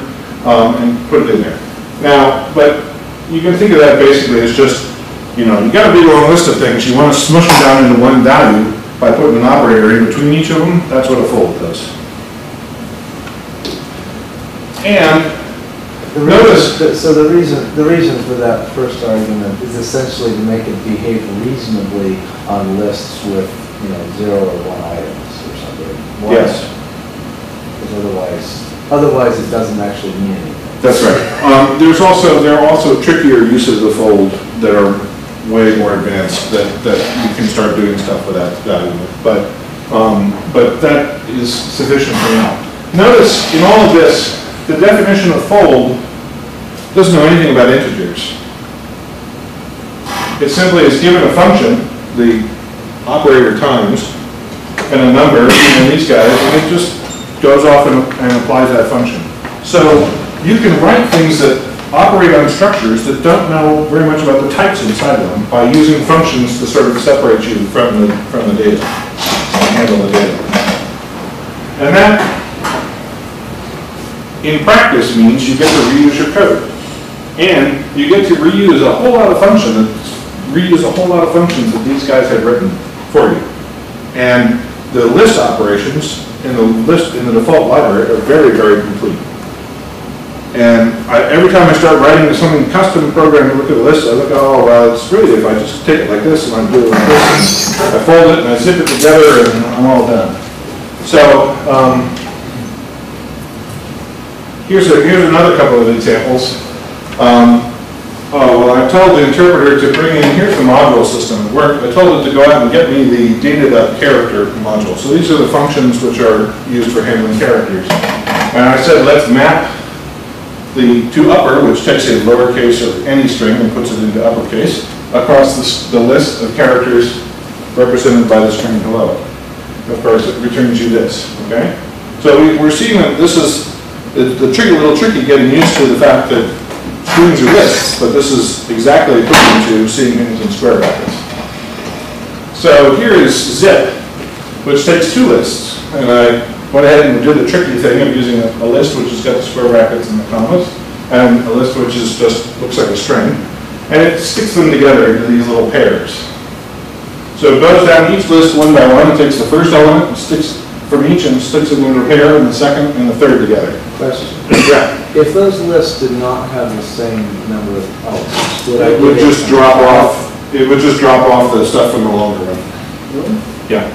um, and put it in there. Now, but you can think of that basically as just, you know, you got a big long list of things, you want to smush them down into one value by putting an operator in between each of them, that's what a fold does. And The Notice- reason, so the reason, the reason for that first argument is essentially to make it behave reasonably on lists with, you know, zero or one items something. One- Yes. Because otherwise, otherwise it doesn't actually mean anything. That's right. Um, there's also, there are also trickier uses of fold that are way more advanced, that, that you can start doing stuff with that value. But, um, but that is sufficient for now. Notice in all of this, the definition of fold doesn't know anything about integers. It simply is given a function, the operator times, and a number, and these guys, and it just goes off and, and applies that function. So you can write things that operate on structures that don't know very much about the types inside of them by using functions to sort of separate you from the, from the data, and handle the data. And that, in practice, means you get to reuse your code. And you get to reuse a whole lot of functions, reuse a whole lot of functions that these guys have written for you. And the list operations in the list, in the default library are very, very complete. And I, every time I start writing something custom program to look at the list, I look, oh, well, it's really, if I just take it like this and I do it like this, I fold it and I zip it together and I'm all done. So, um, here's a, here's another couple of examples. Um, oh, well, I told the interpreter to bring in, here's the module system. I told it to go out and get me the data.character module. So these are the functions which are used for handling characters. And I said, let's map the to upper, which takes a lowercase of any string and puts it into uppercase, across the, the list of characters represented by the string hello. Of course, it returns you this, okay? So we, we're seeing that this is, the, the tricky, little tricky getting used to the fact that are lists, but this is exactly equivalent to seeing in square brackets. So here is zip, which takes two lists, and I went ahead and did the tricky thing of using a, a list which has got the square brackets and the commas, and a list which is just, looks like a string, and it sticks them together into these little pairs. So it goes down each list one by one, it takes the first element, sticks from each, and sticks them into a pair, and the second and the third together. Question. Yeah, If those lists did not have the same number of elements, would I? it would give just drop off, it would just drop off the stuff from the longer one. Yeah.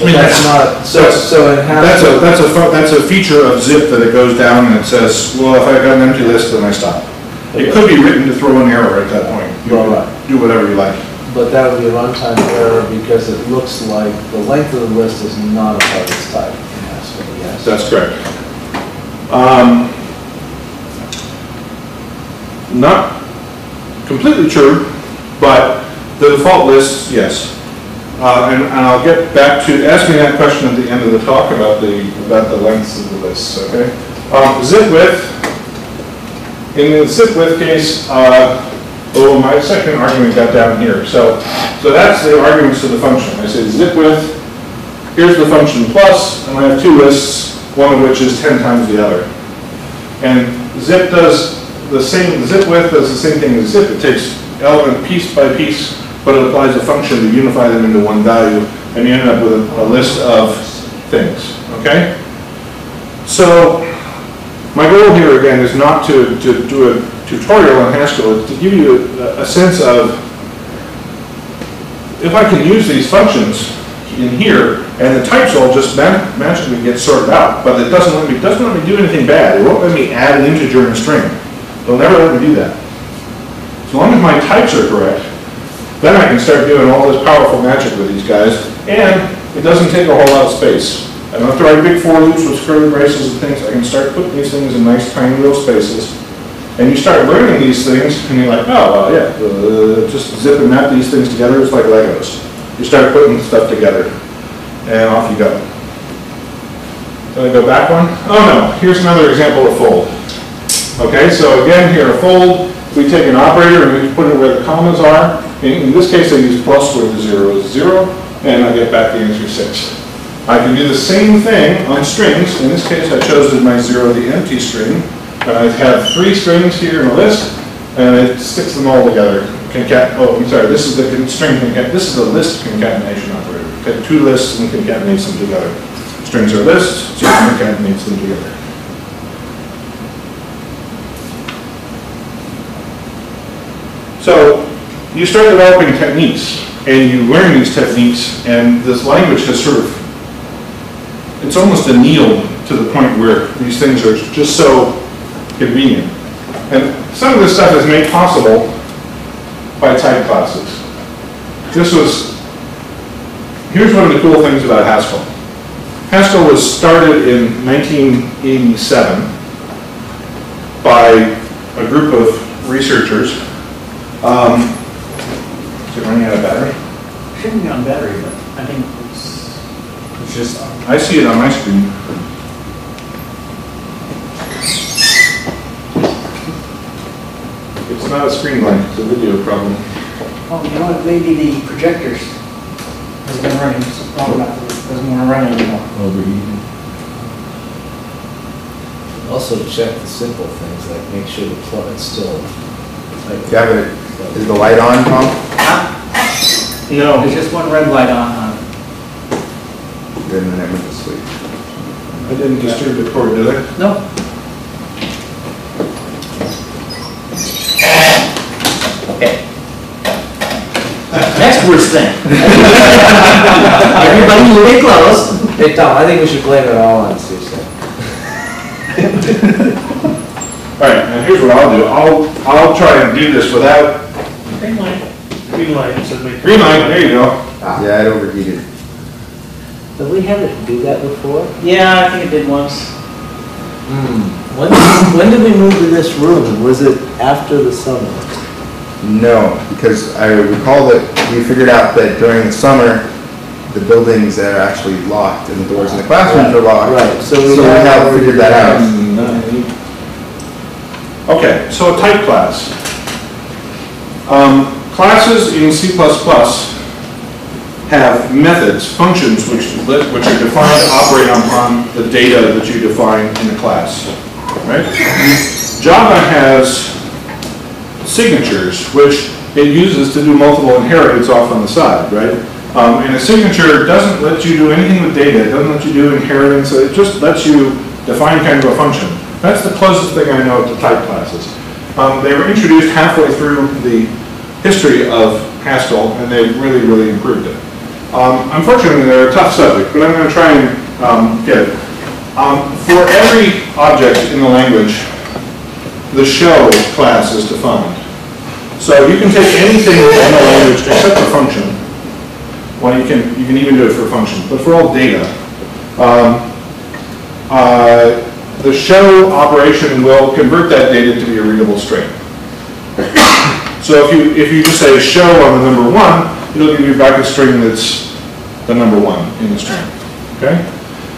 But that's not, so, That's- so in That's a, Haskell, that's a, fu- that's a feature of zip that it goes down and it says, well, if I've got an empty list, then I stop. It could be written to throw an error at that point. You Right. can do whatever you like. But that would be a runtime error because it looks like the length of the list is not a its type yes. That's correct. Um, Not completely true, but the default list, yes. Uh, And and I'll get back to, asking that question at the end of the talk about the, about the lengths of the lists, okay? Um, zipWith, in the zipWith case, uh, oh, my second argument got down here. So, so that's the arguments to the function. I say zipWith, here's the function plus, and I have two lists, one of which is 10 times the other. And zip does the same, zipWith does the same thing as zip. It takes element piece by piece, but it applies a function to unify them into one value, and you end up with a, a list of things, okay? So, my goal here again is not to, to do a tutorial on Haskell, to give you a, a sense of if I can use these functions in here, and the types all just ma- magically get sorted out, but it doesn't let me, doesn't let me do anything bad. It won't let me add an integer and a string. It'll never let me do that. As long as my types are correct, then I can start doing all this powerful magic with these guys, and it doesn't take a whole lot of space. I don't have to write big for loops with curly braces and things. I can start putting these things in nice tiny little spaces. And you start learning these things, and you're like, oh, well, yeah, uh, just zip and map these things together, it's like Legos. You start putting stuff together, and off you go. Did I go back one? Oh, no, here's another example of fold. Okay, so again, here, a fold, we take an operator and we put it where the commas are. In, in this case, I use plus where the zero is zero, and I get back the answer six. I can do the same thing on strings. In this case, I chose as my zero the empty string. And I have three strings here in a list, and it sticks them all together. Concat, oh, I'm sorry, this is the string concat, this is the list concatenation operator. Take two lists and concatenates them together. Strings are lists, so it concatenates them together. So you start developing techniques and you learn these techniques and this language has sort of, it's almost annealed to the point where these things are just so convenient. And some of this stuff is made possible by type classes. This was, here's one of the cool things about Haskell. Haskell was started in 1987 by a group of researchers um, Is it running out of battery? Shouldn't be on battery, but I think it's, it's just, I see it on my screen. It's not a screen light, it's a video problem. oh, you know what, maybe the projectors has been running long enough, that it doesn't want to run anymore. Overheating. Also check the simple things, like make sure the plug is still. like- Do you have it, is the light on, Tom? No. There's just one red light on, on. Then it went to sleep. I didn't disturb the cord, did I? No. Okay. Next worst thing. Everybody move it close. Hey, Tom, I think we should blame it all on Susan. All right, now here's what I'll do. I'll, I'll try and do this without, Green light. Green light, it said make. green light, there you go. Ah. Yeah, it overheated. Have we had it do that before? Yeah, I think it did once. Hmm. When, when did we move to this room? Was it after the summer? No, because I recall that we figured out that during the summer, the buildings that are actually locked and the doors in the classrooms are locked. Right, so So we have figured that out. Okay, so a type class. Um, Classes in C++ have methods, functions, which, which are defined to operate upon the data that you define in the class, right? Java has signatures, which it uses to do multiple inheritance off on the side, right? Um, and a signature doesn't let you do anything with data, it doesn't let you do inheritance, it just lets you define kind of a function. That's the closest thing I know to type classes. Um, they were introduced halfway through the history of Haskell, and they really, really improved it. Um, Unfortunately, they're a tough subject, but I'm going to try and um, get it. Um, For every object in the language, the show class is defined. So you can take anything in the language except for function. Well, you can, you can even do it for function, but for all data, um, uh, the show operation will convert that data to be a readable string. So if you, if you just say show on the number one, it'll give you back a string that's the number one in the string, okay?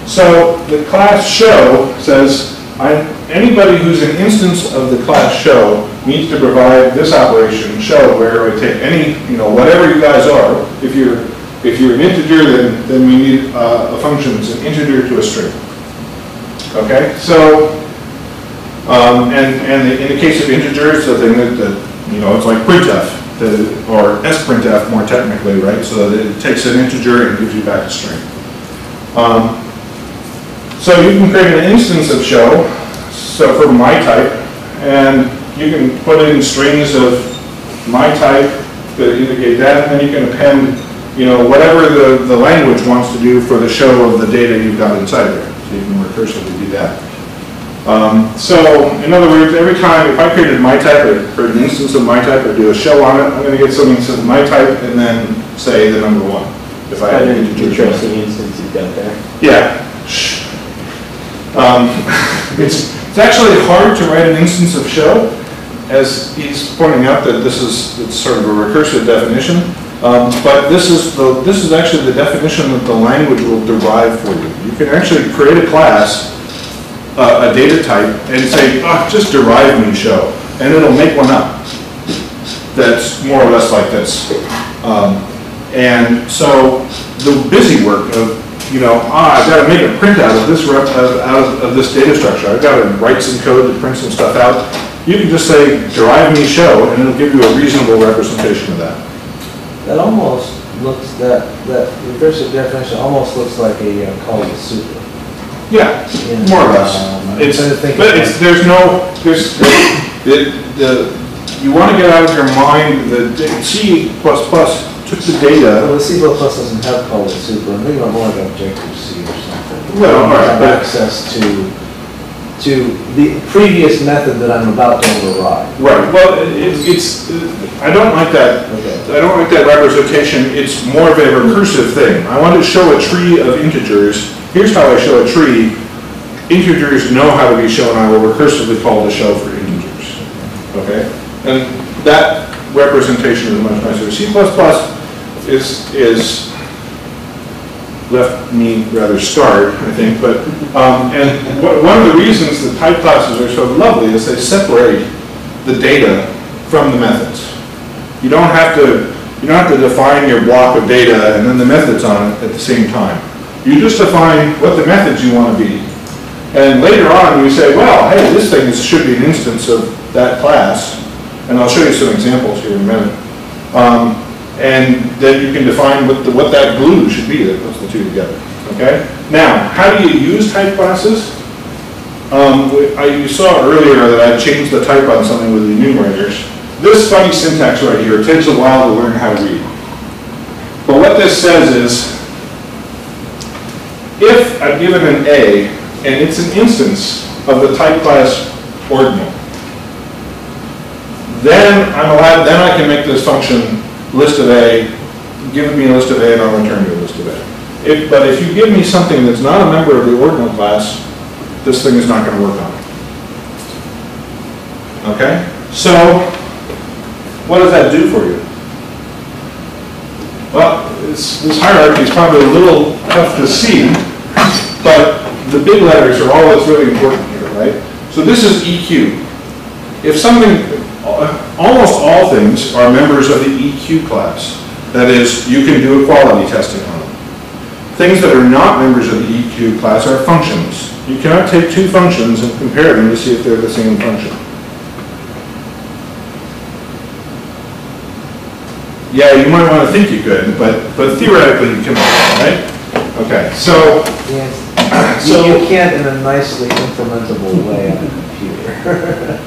So the class show says, I, anybody who's an instance of the class show needs to provide this operation, show, where I take any, you know, whatever you guys are. If you're, if you're an integer, then, then we need uh, a function that's an integer to a string. Okay, so, um, and, and in the case of integers, the thing that, that, you know, it's like printf, the- or sprintf more technically, right? So that it takes an integer and gives you back a string. Um, so you can create an instance of show, so for my type, and you can put in strings of my type that indicate that, and then you can append, you know, whatever the, the language wants to do for the show of the data you've got inside there. So you can recursively do that. Um, so, in other words, every time, if I created my type, or an instance of my type, or do a show on it, I'm gonna get something that says my type, and then say the number one. If I had an. Interesting instance you've got there. Yeah. Um, It's, it's actually hard to write an instance of show, as he's pointing out that this is, it's sort of a recursive definition. Um, But this is the, this is actually the definition that the language will derive for you. You can actually create a class, uh, a data type, and say, ah, just derive me show, and it'll make one up that's more or less like this. Um, And so the busy work of, you know, ah, I've got to make a printout of this rep, of, out of- of this data structure, I've got to write some code to print some stuff out, you can just say, derive me show, and it'll give you a reasonable representation of that. That almost looks, that, that recursive definition almost looks like a uh, call to super. Yeah, Yeah. more or less. Um, It's, trying to think but it's, there's no, there's, the, the, you want to get out of your mind, the C plus plus took the data Well, the C++ doesn't have call to super, I'm thinking of more like Objective-C or something. Well, all right, Have access to, to the previous method that I'm about to override. Right, well, it- it's, I don't like that, Okay. I don't like that representation, it's more of a recursive thing. I want to show a tree of integers, here's how I show a tree, integers know how to be shown, I will recursively call the show for integers, okay? And that representation is much nicer. C++ is, is left me rather scarred, I think, but, um, and one of the reasons the type classes are so lovely is they separate the data from the methods. You don't have to, you don't have to define your block of data and then the methods on it at the same time. You just define what the methods you want to be. And later on, you say, well, hey, this thing should be an instance of that class, and I'll show you some examples here in a minute. Um, and then you can define what the, what that glue should be that puts the two together, okay? Now, how do you use type classes? Um, I, you saw earlier that I changed the type on something with the enumerators. This funny syntax right here, takes a while to learn how to read. But what this says is, if I'm given an A, and it's an instance of the type class ordinal, then I'm allowed, then I can make this function list of A, give me a list of A and I'll return you a list of A. If, but if you give me something that's not a member of the ordinal class, this thing is not gonna work on it. Okay? So, what does that do for you? Well, this, this hierarchy is probably a little tough to see, but the big letters are all that's really important here, right? So this is EQ. If something, almost all things are members of the EQ class. That is, you can do equality testing on them. Things that are not members of the EQ class are functions. You cannot take two functions and compare them to see if they're the same function. Yeah, you might want to think you could, but, but theoretically you can, right? Okay, so, Yes. So- You you can't in a nicely implementable way on a computer.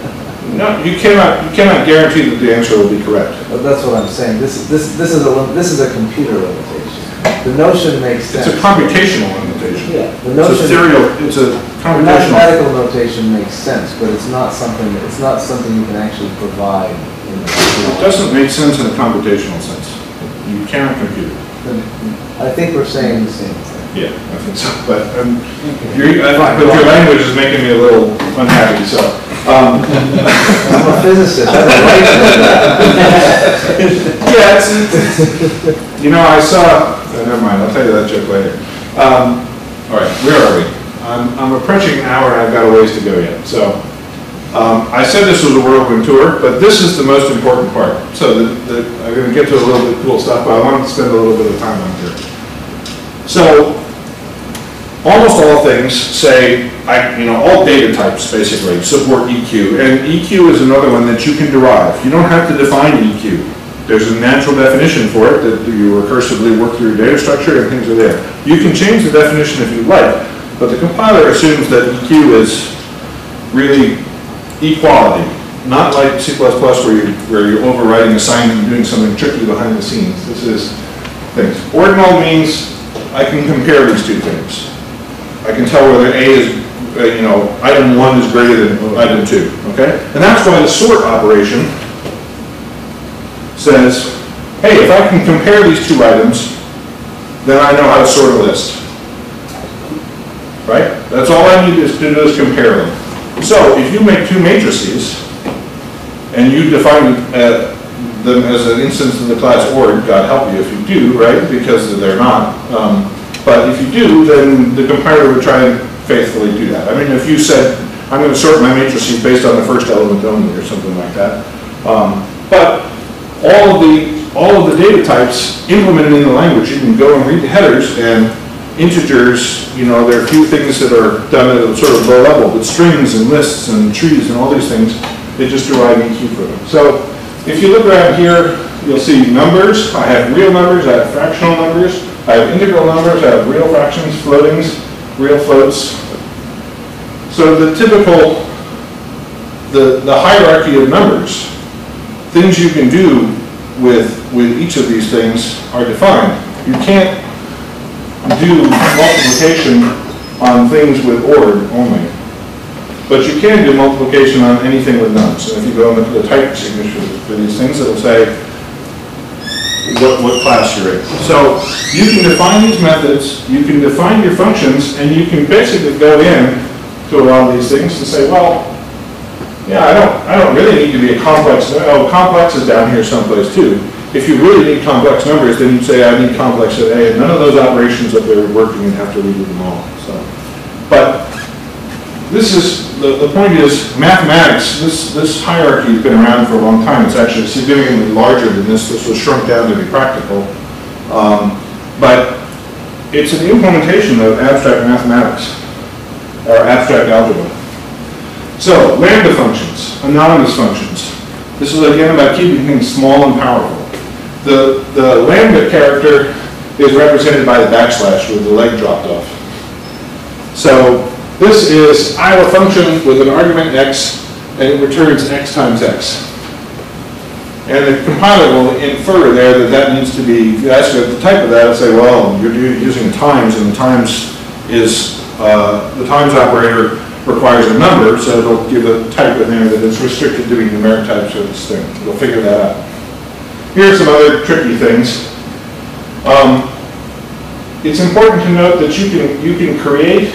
no, you cannot, you cannot guarantee that the answer will be correct. But that's what I'm saying, this, is this, this is a, lim- this is a computer limitation. the notion makes sense. It's a computational limitation. Yeah, the It's a notion, serial, it's a the computational. mathematical notation makes sense, but it's not something, it's not something you can actually provide in the It doesn't make sense in a computational sense. You cannot compute it. I think we're saying the same thing. Yeah, I think so, but, um, your, uh, but your language is making me a little unhappy, so. Um, I'm a physicist, I don't write that. Yeah, it's, it's- you know, I saw, oh, never mind, I'll tell you that joke later. Um, all right, where are we? I'm, I'm approaching an hour and I've got a ways to go yet, so. Um, I said this was a whirlwind tour, but this is the most important part. So the, the, I'm gonna get to a little bit cool stuff, but I wanted to spend a little bit of time on here. So, almost all things say, I, you know, all data types basically support EQ, and EQ is another one that you can derive. You don't have to define EQ. There's a natural definition for it that you recursively work through your data structure and things are there. You can change the definition if you like, but the compiler assumes that EQ is really equality, not like C++ where you're, where you're overriding a sign and doing something tricky behind the scenes. This is things. Ordinal means I can compare these two things. I can tell whether A is, uh, you know, item one is greater than item two, okay? And that's why the sort operation says, hey, if I can compare these two items, then I know how to sort a list. Right? That's all I need is to do is compare them. So if you make two matrices, and you define uh, them as an instance of the class ORD, God help you if you do, right? Because they're not. Um, But if you do, then the compiler would try and faithfully do that. I mean, if you said, I'm going to sort my matrices based on the first element only, or something like that. Um, But all of the, all of the data types implemented in the language, you can go and read the headers, and integers, you know, there are a few things that are done at a sort of low level, but strings and lists and trees and all these things, they just derive EQ from them. So if you look around here, you'll see numbers. I have real numbers, I have fractional numbers, I have integral numbers, I have real fractions, floatings, real floats. So the typical, the, the hierarchy of numbers, things you can do with, with each of these things are defined. You can't do multiplication on things with ORD only. But you can do multiplication on anything with Num. And if you go into the type signature for these things, it'll say what, what class you're in. So you can define these methods, you can define your functions, and you can basically go in to a lot of these things and say, well, yeah, I don't, I don't really need to be a complex, oh, complex is down here someplace too. If you really need complex numbers, then you'd say, I need complex at A, and none of those operations up there are working and have to redo them all, so. But this is, the, the point is, mathematics, this, this hierarchy has been around for a long time. It's actually significantly larger than this. This was shrunk down to be practical. Um, But it's an implementation of abstract mathematics, or abstract algebra. So, lambda functions, anonymous functions. This is again about keeping things small and powerful. The, the lambda character is represented by the backslash with the leg dropped off. So this is, I have a function with an argument x, and it returns x times x. And the compiler will infer there that that needs to be, if you ask it the type of that, it'll say, well, you're using times, and the times is, uh, the times operator requires a number, so it'll give a type in there that it's restricted to doing numeric types of this thing. We'll figure that out. Here are some other tricky things. Um, It's important to note that you can, you can create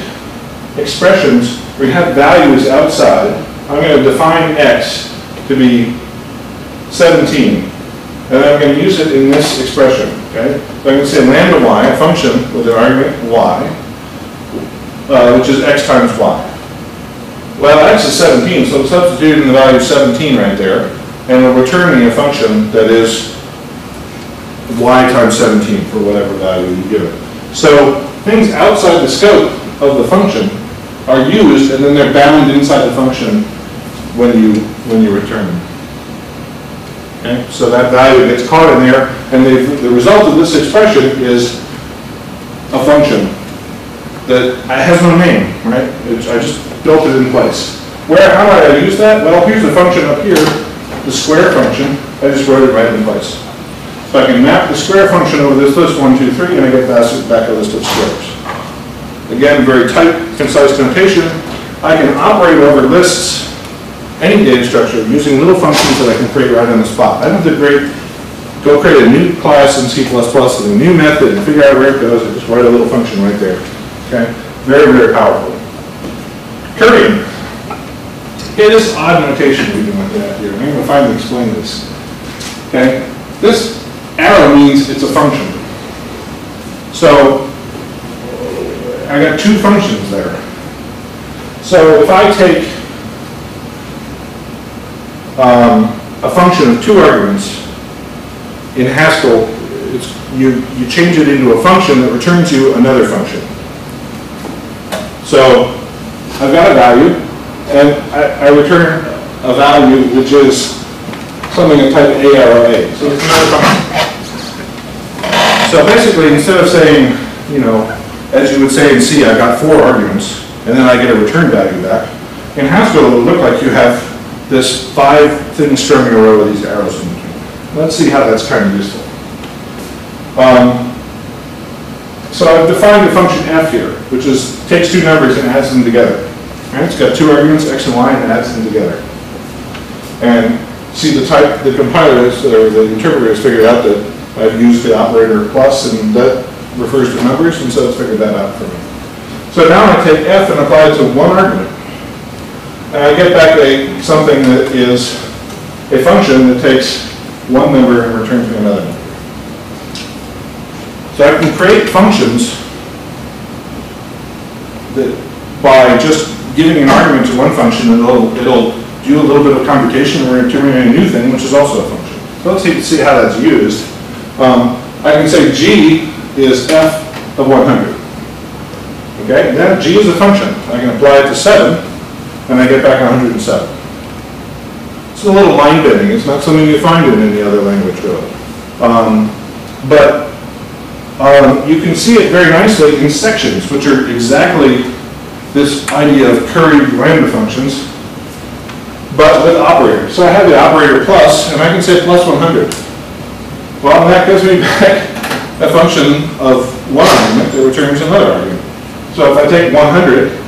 expressions where you have values outside. I'm going to define x to be 17, and I'm going to use it in this expression, okay? So I'm going to say lambda y, a function with an argument y, uh, which is x times y. Well, x is 17, so substitute in the value 17 right there, and it'll return me a function that is y times 17 for whatever value you give it. So things outside the scope of the function are used, and then they're bound inside the function when you, when you return them. Okay, so that value gets caught in there, and the, the result of this expression is a function that has no name, right? It's- I just built it in place. Where, how do I use that? Well, here's the function up here, the square function, I just wrote it right in place. So I can map the square function over this list, one, two, three, and I get back a list of squares. Again, very tight, concise notation. I can operate over lists, any data structure, using little functions that I can create right on the spot. I don't have to create, go create a new class in C++ and a new method and figure out where it goes, I just write a little function right there. Okay? Very, very powerful. Currying. Okay, this odd notation we've been looking at here, I'm going to finally explain this. Okay? This arrow means it's a function. So, I got two functions there. So if I take um, a function of two arguments, in Haskell, it's, you, you change it into a function that returns you another function. So I've got a value, and I, I return a value which is something of type A arrow A. So it's another function. So basically, instead of saying, you know, as you would say in C, I got four arguments, and then I get a return value back, in Haskell, it would look like you have this five things strung in a row with these arrows in between. Let's see how that's kind of useful. Um, so I've defined the function f here, which is, takes two numbers and adds them together. Right? It's got two arguments, x and y, and adds them together. And see the type, the compiler or the interpreter has figured out that I've used the operator plus, and that refers to numbers, and so it's figured that out for me. So now I take f and apply it to one argument. And I get back a, something that is a function that takes one number and returns me another number. So I can create functions that by just giving an argument to one function, it'll, it'll do a little bit of computation and return me a new thing, which is also a function. So let's see, see how that's used. Um, I can say g is f of 100. Okay, then g is a function. I can apply it to 7, and I get back 107. It's a little mind-bending. It's not something you find in any other language, really. Um, but um, you can see it very nicely in sections, which are exactly this idea of curried lambda functions, but with operators. So I have the operator plus, and I can say plus 100. Well, that gives me back a function of one argument that returns another argument. So if I take 100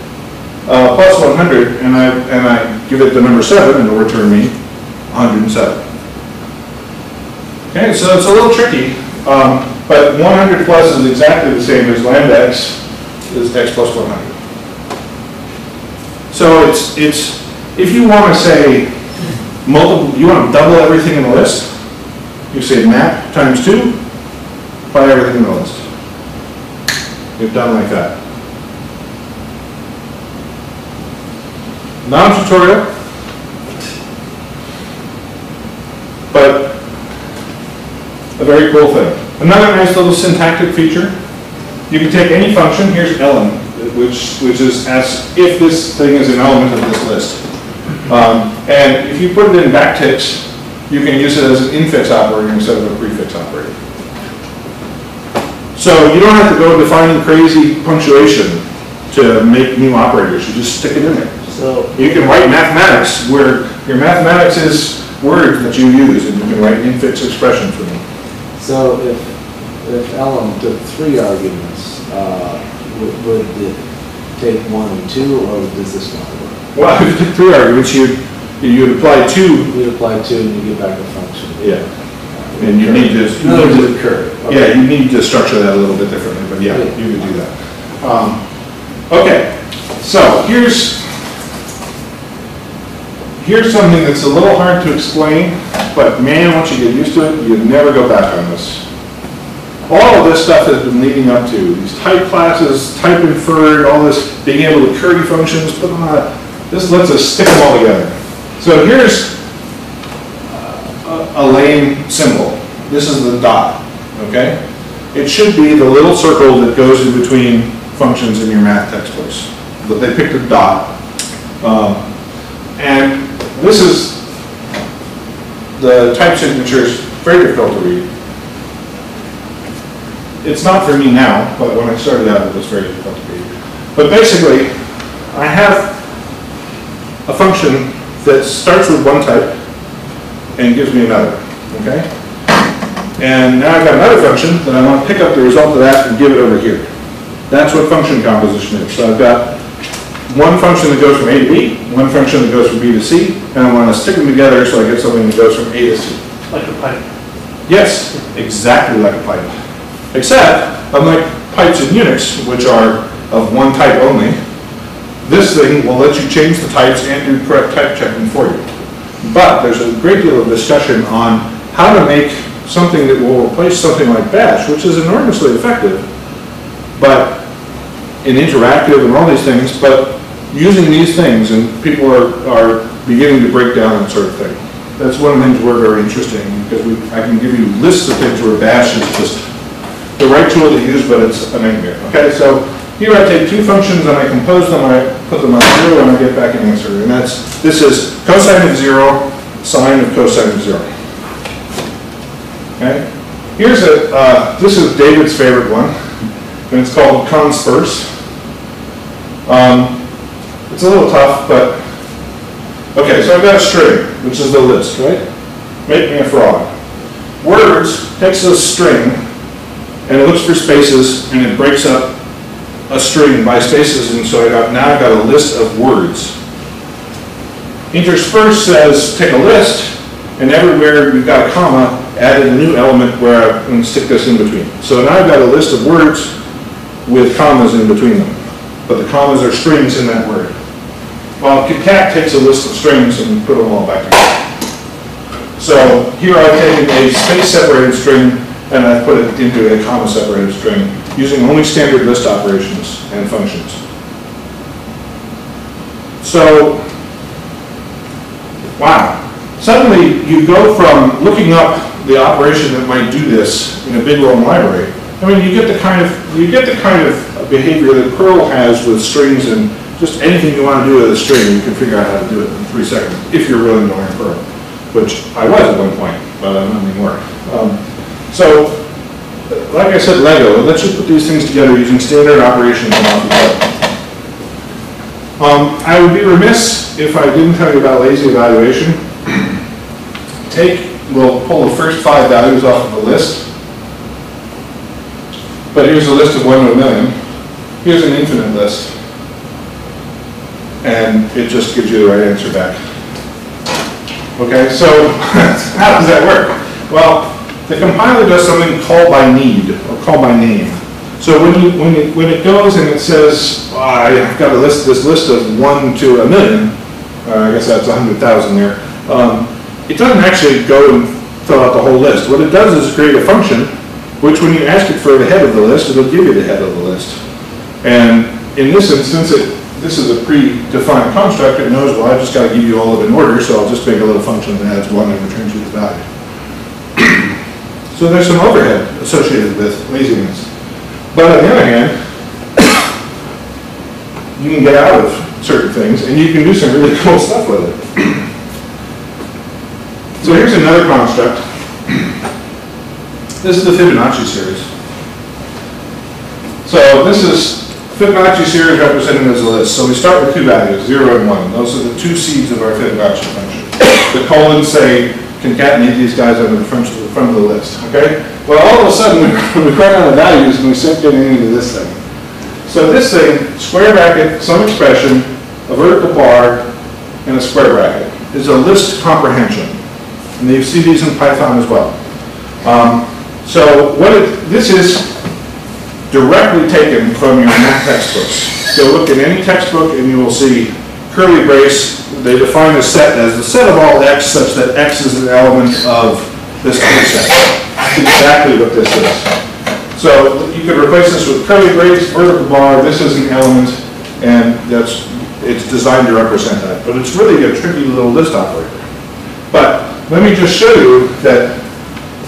uh, plus 100 and I and I give it the number 7, it'll return me 107. Okay, so it's a little tricky, um, but 100 plus is exactly the same as lambda x is x plus 100. So it's it's if you want to say multiple, you want to double everything in the list, you say map times 2, apply everything in the list. You're done like that. Non-tutorial, but a very cool thing. Another nice little syntactic feature, you can take any function, here's elem, which, which is as if this thing is an element of this list. Um, and if you put it in backticks, you can use it as an infix operator instead of a prefix operator. So you don't have to go defining crazy punctuation to make new operators, you just stick it in there. So, You can write mathematics where your mathematics is words that you use and you can write infix expressions for them. so if, if elem took three arguments, uh, would, would it take one and two, or does this not work? Well, if you took three arguments, you'd, you'd apply two, You would apply two and you get back a function. yeah, and you need to. In other words, it curve. Yeah, you need to structure that a little bit differently, but yeah, you could do that. Um, Okay, so here's, here's something that's a little hard to explain, but man, once you get used to it, you never go back on this. All of this stuff has been leading up to, these type classes, type inferred, all this, being able to curry functions, put them on, this lets us stick them all together. So here's a lame symbol. This is the dot, okay? It should be the little circle that goes in between functions in your math textbooks. But they picked a dot. Um, And this is, the type signature is very difficult to read. It's not for me now, but when I started out, it was very difficult to read. But basically, I have a function that starts with one type and gives me another, okay? And now I've got another function that I want to pick up the result of that and give it over here. That's what function composition is. So I've got one function that goes from A to B, one function that goes from B to C, and I want to stick them together so I get something that goes from A to C. Like a pipe. Yes, exactly like a pipe. Except, unlike pipes in Unix, which are of one type only, this thing will let you change the types and do correct type checking for you. But there's a great deal of discussion on how to make something that will replace something like Bash, which is enormously effective, but in interactive and all these things, but using these things, and people are, are beginning to break down that sort of thing. That's one of the things we're very interested in, because we, I can give you lists of things where Bash is just the right tool to use, but it's a nightmare. Okay, so here I take two functions and I compose them, I put them on zero, and I get back an answer. And that's, this is cosine of zero, sine of cosine of zero. Okay? Here's a, uh, this is David's favorite one, and it's called consperse. Um, it's a little tough, but, okay, so I've got a string, which is the list, right? Make me a frog. Words takes a string, and it looks for spaces, and it breaks up a string by spaces, and so I got, now I've got a list of words. Intersperse says, take a list, and everywhere we've got a comma, add a new element where I'm going stick this in between. So now I've got a list of words with commas in between them, but the commas are strings in that word. Well, cat takes a list of strings and put them all back together. So here I've taken a space-separated string and I've put it into a comma-separated string using only standard list operations and functions. So, wow. Suddenly, you go from looking up the operation that might do this in a big long library. I mean, you get the kind of, you get the kind of behavior that Perl has with strings and just anything you want to do with a string, you can figure out how to do it in three seconds, if you're willing to learn Perl, which I was at one point, but I'm not anymore. Um, so, like I said, Lego, let's just put these things together using standard operations and off. Um, I would be remiss if I didn't tell you about lazy evaluation. Take, we'll pull the first five values off of the list. But here's a list of one to a million. Here's an infinite list. And it just gives you the right answer back. Okay, so how does that work? Well, the compiler does something called by need, or call by name. So when you, when it, when it goes and it says, "Oh, I've got a list, this list of one to a million, uh, I guess that's a hundred thousand there, um, it doesn't actually go and fill out the whole list. What it does is create a function, which when you ask it for the head of the list, it'll give you the head of the list. And in this instance, it, this is a predefined construct, it knows, well, I've just gotta give you all of it in order, so I'll just make a little function that adds one and returns you the value. So there's some overhead associated with laziness. But on the other hand, you can get out of certain things and you can do some really cool stuff with it. So here's another construct. This is the Fibonacci series. So this is Fibonacci series represented as a list. So we start with two values, zero and one. Those are the two seeds of our Fibonacci function. The colons say concatenate these guys under the front, the front of the list, okay? Well, all of a sudden, we run out of values and we start getting into this thing. So this thing, square bracket, some expression, a vertical bar, and a square bracket, is a list comprehension. And you see these in Python as well. Um, so what it, this is directly taken from your math textbooks. Go look at any textbook and you will see curly brace, they define the set as the set of all x such that x is an element of this set. Exactly what this is. So you could replace this with curly brace, vertical bar, this is an element, and that's, it's designed to represent that. But it's really a tricky little list operator. But let me just show you that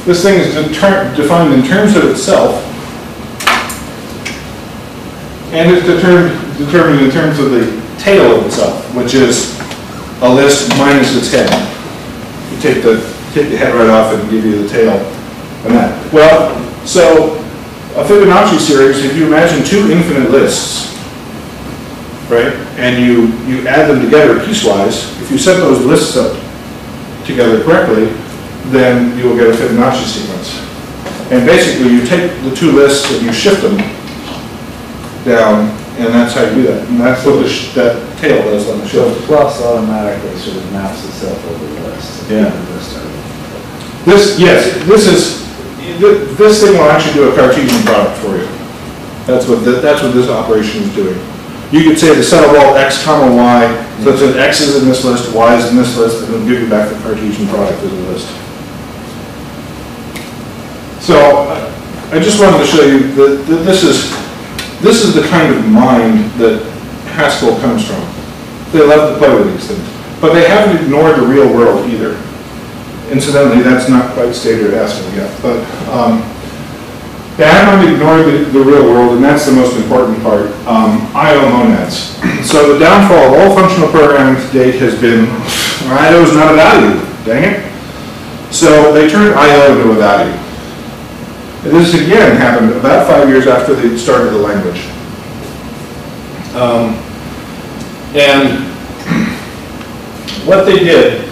this thing is defined in terms of itself, and it's determined, determined in terms of the tail of itself, which is a list minus its head. You take the, take the head right off and give you the tail and that. Well, so a Fibonacci series, if you imagine two infinite lists, right, and you, you add them together piecewise, if you set those lists up together correctly, then you will get a Fibonacci sequence. And basically, you take the two lists and you shift them down, and that's how you do that. And that's what the sh- that tail does on the So shift. plus automatically sort of maps itself over the list. Yeah. The list of- This, yes, this is, th- this thing will actually do a Cartesian product for you. That's what, th- that's what this operation is doing. You could say the set of all x comma y, so it an x is in this list, y is in this list, and it'll give you back the Cartesian product as a list. So, I- I just wanted to show you that, that this is, this is the kind of mind that Haskell comes from. They love to play with these things, but they haven't ignored the real world either. Incidentally, that's not quite stated at Haskell yet, but, um, they haven't ignored the, the real world, and that's the most important part, um, IO monads. So the downfall of all functional programming to date has been, IO is not a value, dang it. So they turned IO into a value. And This again happened about five years after they started the language. Um, And what they did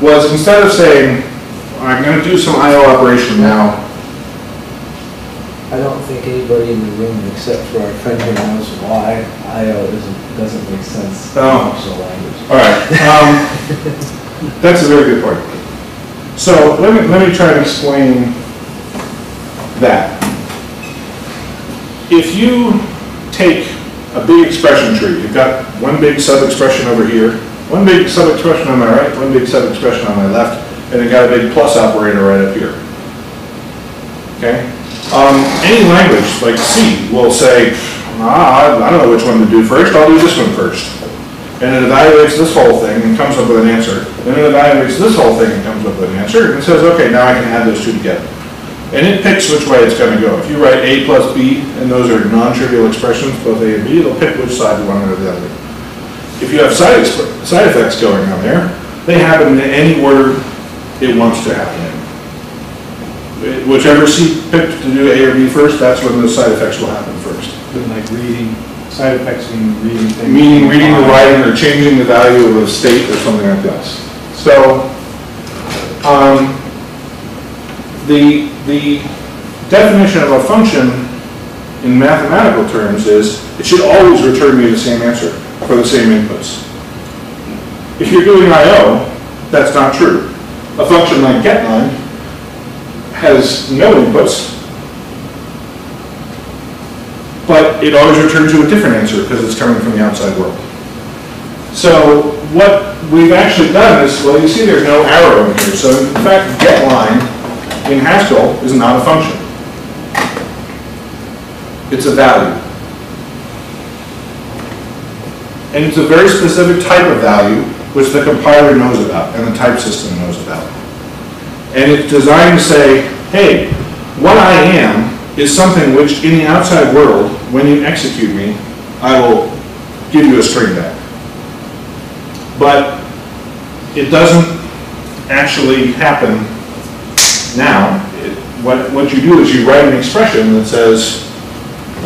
was instead of saying, I'm gonna do some IO operation now, I don't think anybody in the room, except for our friend who knows why IO doesn't, doesn't make sense in Oh. functional language. All right, um, that's a very good point. So let me, let me try to explain that. If you take a big expression tree, you've got one big sub-expression over here, one big sub-expression on my right, one big sub-expression on my left, and you got a big plus operator right up here. Okay? Um, any language, like C, will say, ah, I I don't know which one to do first, I'll do this one first and it evaluates this whole thing and comes up with an answer. Then it evaluates this whole thing and comes up with an answer, and says, okay, now I can add those two together. And it picks which way it's gonna go. If you write A plus B, and those are non-trivial expressions, both A and B, it'll pick which side want or the other. If you have side, side effects going on there, they happen in any order it wants to happen in. Whichever C picked to do A or B first, that's when those side effects will happen first. Been like reading, side effects mean reading things. Meaning reading or writing or changing the value of a state or something like that. So, um, the, the definition of a function in mathematical terms is, it should always return me the same answer for the same inputs. If you're doing I.O., that's not true. A function like getLine has no inputs, but it always returns you a different answer because it's coming from the outside world. So what we've actually done is, well, you see there's no arrow in here, so in fact, getLine in Haskell is not a function. It's a value. And it's a very specific type of value which the compiler knows about and the type system knows about. And it's designed to say, hey, what I am is something which in the outside world, when you execute me, I will give you a string back. But it doesn't actually happen now. It- What, what you do is you write an expression that says,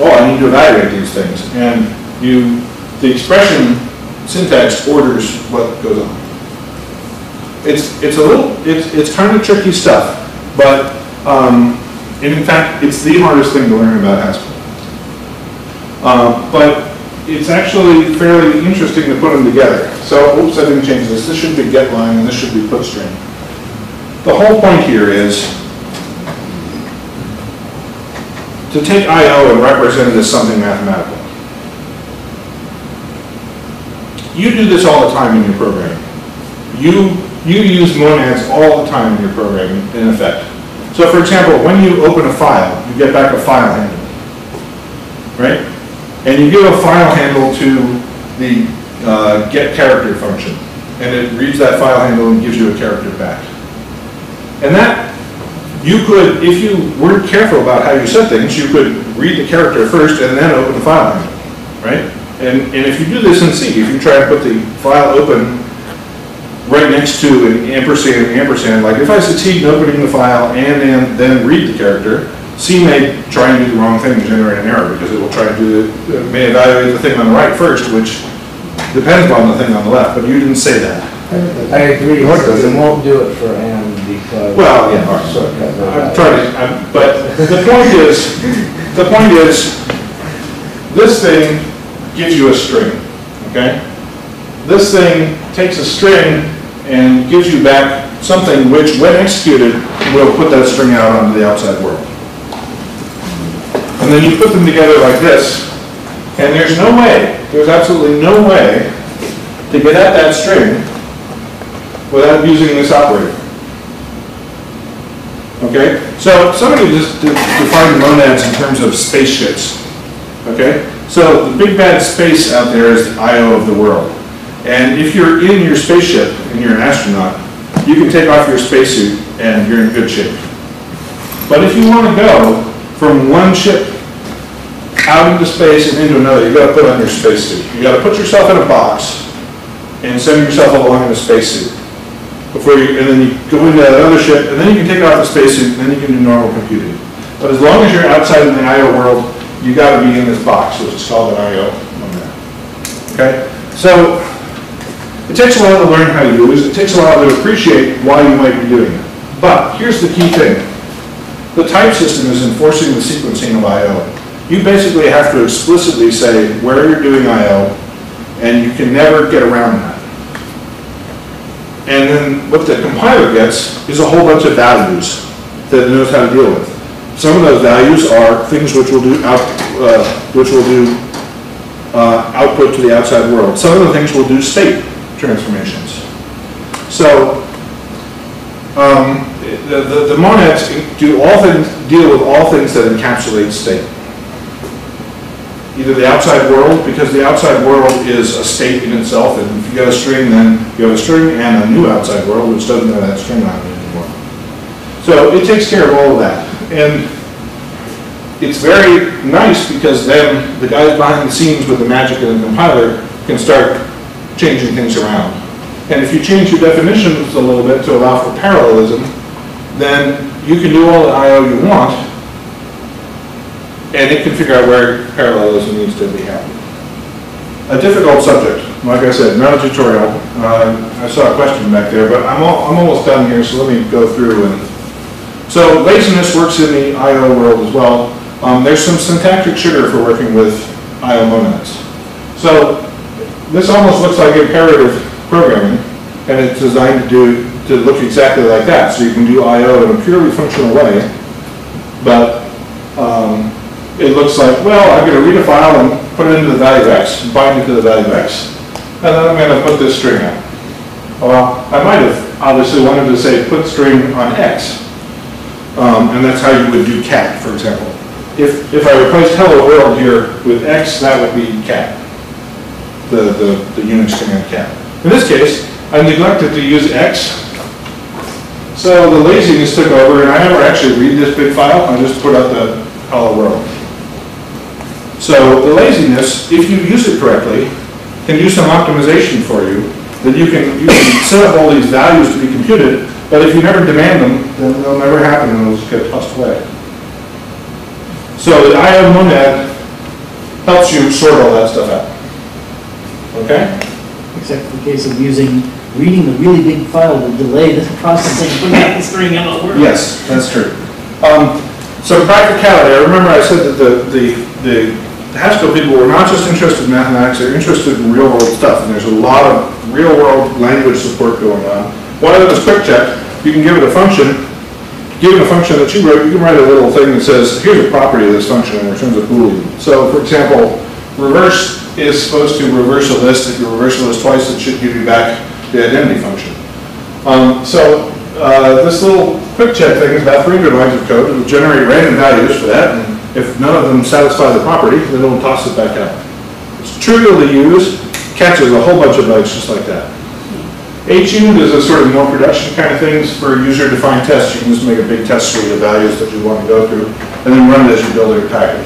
oh, I need to evaluate these things. And you, the expression syntax orders what goes on. It's, it's a little, it's, it's kind of tricky stuff, but, um, in fact, it's the hardest thing to learn about Haskell. Uh, but it's actually fairly interesting to put them together. So, oops, I didn't change this. This should be get line and this should be put string. The whole point here is to take IO and represent it as something mathematical. You do this all the time in your programming. You, you use monads all the time in your programming, in effect. So for example, when you open a file, you get back a file handle, right? And you give a file handle to the uh, get character function, and it reads that file handle and gives you a character back. And that, you could, if you weren't careful about how you set things, you could read the character first and then open the file handle, right? And, and if you do this in C, if you try to put the file open right next to an ampersand, ampersand, like if I succeed in opening the file and then, then read the character, C may try and do the wrong thing and generate an error because it will try to do, it may evaluate the thing on the right first, which depends on the thing on the left, but you didn't say that. I agree, it won't do it for and Well, yeah, all right. No I'm trying to, I'm- but the point is, the point is, this thing gives you a string, okay? This thing takes a string and gives you back something which, when executed, will put that string out onto the outside world. And then you put them together like this, and there's no way, there's absolutely no way to get at that string without using this operator. Okay, so somebody just de- defined monads in terms of spaceships. Okay, so the big bad space out there is the IO of the world. And if you're in your spaceship and you're an astronaut, you can take off your spacesuit and you're in good shape. But if you want to go from one ship out into space and into another, you've gotta put on your spacesuit. You've gotta put yourself in a box and send yourself along in a spacesuit before you, and then you go into that other ship, and then you can take off the spacesuit, and then you can do normal computing. But as long as you're outside in the IO world, you gotta be in this box, which is called an IO. Okay? So, it takes a while to learn how to use, it takes a while to appreciate why you might be doing it. But, here's the key thing. The type system is enforcing the sequencing of IO. You basically have to explicitly say where you're doing IO, and you can never get around that. And then what the compiler gets is a whole bunch of values that it knows how to deal with. Some of those values are things which will do out, uh, which will do uh, output to the outside world. Some of the things will do state transformations. So um, the, the, the monads do all things, deal with all things that encapsulate state either the outside world, because the outside world is a state in itself, and if you got a string, then you have a string and a new outside world, which doesn't have that string on it anymore. So it takes care of all of that. And it's very nice because then the guys behind the scenes with the magic of the compiler can start changing things around. And if you change your definitions a little bit to allow for parallelism, then you can do all the I.O. you want, and it can figure out where parallelism needs to be happening. A difficult subject, like I said, not a tutorial. Uh, I saw a question back there, but I'm, al- I'm almost done here, so let me go through and. So laziness works in the I.O. world as well. Um, there's some syntactic sugar for working with I.O. monads. So this almost looks like imperative programming, and it's designed to do, to look exactly like that. So you can do I.O. in a purely functional way, but um, it looks like, well, I'm going to read a file and put it into the value x, bind it to the value x, and then I'm going to put this string out. Well, I might have obviously wanted to say put string on x, um, and that's how you would do cat, for example. If, if I replaced hello world here with x, that would be cat, the, the, the Unix command cat. In this case, I neglected to use x, so the laziness took over, and I never actually read this big file, I just put out the hello world. So the laziness, if you use it correctly, can do some optimization for you, that you can, you can set up all these values to be computed, but if you never demand them, then they'll never happen and they'll just get tossed away. So the IO monad helps you sort all that stuff out. Okay? Except for the case of using, reading the really big file to delay the processing, putting out the string out of Word. Yes, that's true. Um, so practicality, I remember I said that the, the, the Haskell people were not just interested in mathematics, they're interested in real world stuff, and there's a lot of real world language support going on. One of them is QuickCheck, you can give it a function, give it a function that you wrote, you can write a little thing that says, here's a property of this function and returns a boolean. So for example, reverse is supposed to reverse a list, if you reverse a list twice, it should give you back the identity function. Um, so uh, this little QuickCheck thing is about 300 lines of code. It'll generate random values for that, if none of them satisfy the property, then it'll toss it back out. It's trivially used, catches a whole bunch of bugs just like that. HUnit is a sort of more production kind of things for user-defined tests. You can just make a big test suite of values that you want to go through, and then run it as you build your package.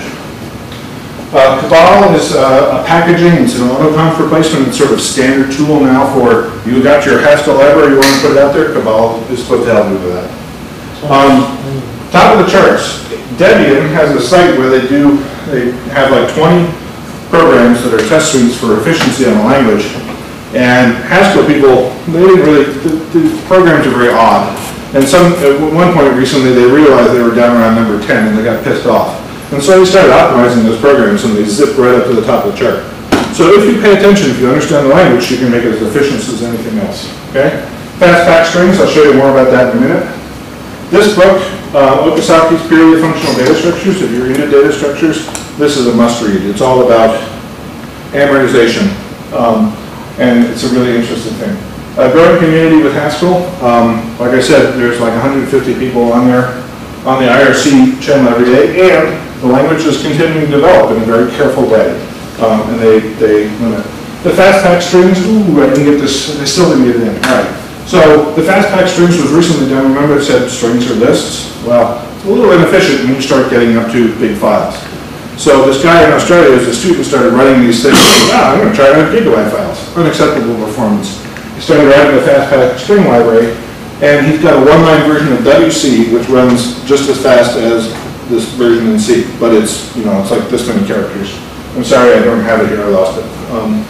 Uh, Cabal is uh, a packaging, it's an autoconf replacement, it's sort of standard tool now for, you got your Haskell library, you want to put it out there, Cabal is supposed to help you with that. Um, top of the charts, Debian has a site where they do, they have like 20 programs that are test suites for efficiency on the language. And Haskell people, they didn't really, the, the programs are very odd. And some, at one point recently, they realized they were down around number 10 and they got pissed off. And so they started optimizing those programs and they zip right up to the top of the chart. So if you pay attention, if you understand the language, you can make it as efficient as anything else, okay? Fast pack strings, I'll show you more about that in a minute. This book, uh, Okasaki's Purely Functional Data Structures, if you're into data structures, this is a must-read. It's all about amortization, um, and it's a really interesting thing. A growing community with Haskell, um, like I said, there's like 150 people on there, on the IRC channel every day, and the language is continuing to develop in a very careful way. Um, and they, they. The fast pack strings, ooh, I didn't get this, I still didn't get it in, all right. So the fast pack strings was recently done, remember it said strings are lists? Well, it's a little inefficient when you start getting up to big files. So this guy in Australia, as a student, started writing these things, ah, I'm gonna try to gigabyte files, unacceptable performance. He started writing the fast pack string library, and he's got a one-line version of WC, which runs just as fast as this version in C, but it's, you know, it's like this many characters. I'm sorry, I don't have it here, I lost it. Um,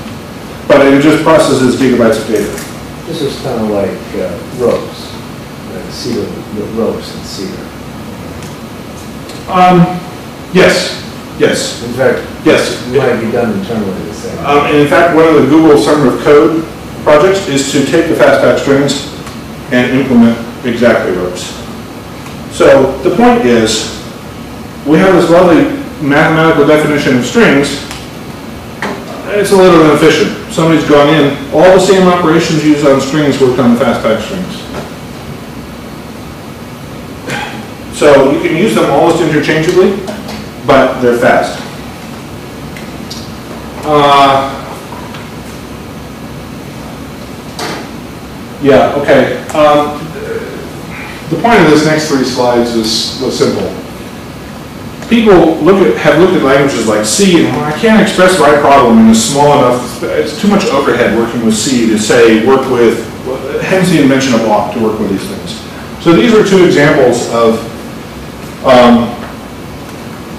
But it just processes gigabytes of data. This is kind of like uh, ropes, like cedar, the ropes and cedar. Um, yes, yes, In fact, yes. it might be done internally the same. Um, and in fact, one of the Google Summer of Code projects is to take the fastback strings and implement exactly ropes. So the point is, we have this lovely mathematical definition of strings. It's a little inefficient. Somebody's gone in, all the same operations used on strings work on the fast fastback strings. So you can use them almost interchangeably, but they're fast. Uh, Yeah, okay. Um, The point of this next three slides is simple. People look at, have looked at languages like C, and I can't express my problem in a small enough, it's too much overhead working with C to say, work with, hence the invention of block to work with these things. So these are two examples of, um,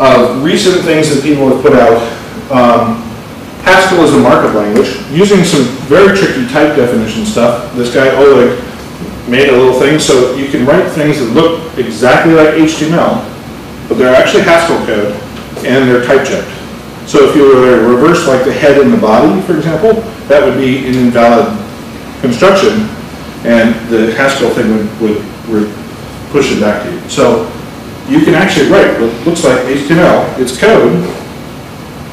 of recent things that people have put out. Um, Haskell is a markup language, using some very tricky type definition stuff. This guy Oleg made a little thing so you can write things that look exactly like HTML, but they're actually Haskell code and they're type checked. So if you were to reverse like the head and the body, for example, that would be an invalid construction and the Haskell thing would, would, would push it back to you. So you can actually write what looks like HTML, it's code,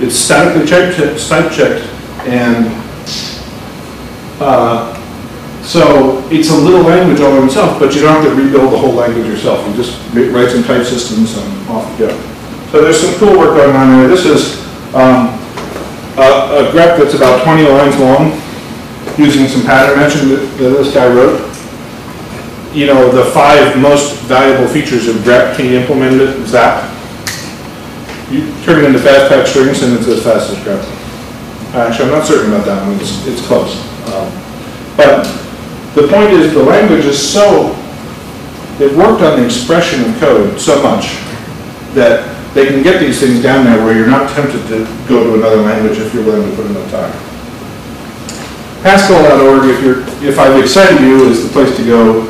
it's statically type checked, and uh, so it's a little language all in itself, but you don't have to rebuild the whole language yourself. You just write some type systems and off you go. So there's some cool work going on there. This is um, a, a grep that's about 20 lines long, using some pattern matching that, that this guy wrote. You know, the five most valuable features of grep, can you implement it? Zap. You turn it into fast pack strings and it's as fast as grep. Actually, I'm not certain about that one, it's, it's close. Um, But the point is, the language is so, they've worked on the expression of code so much that they can get these things down there where you're not tempted to go to another language if you're willing to put in the time. Haskell.org, if you're, if I've excited you, is the place to go.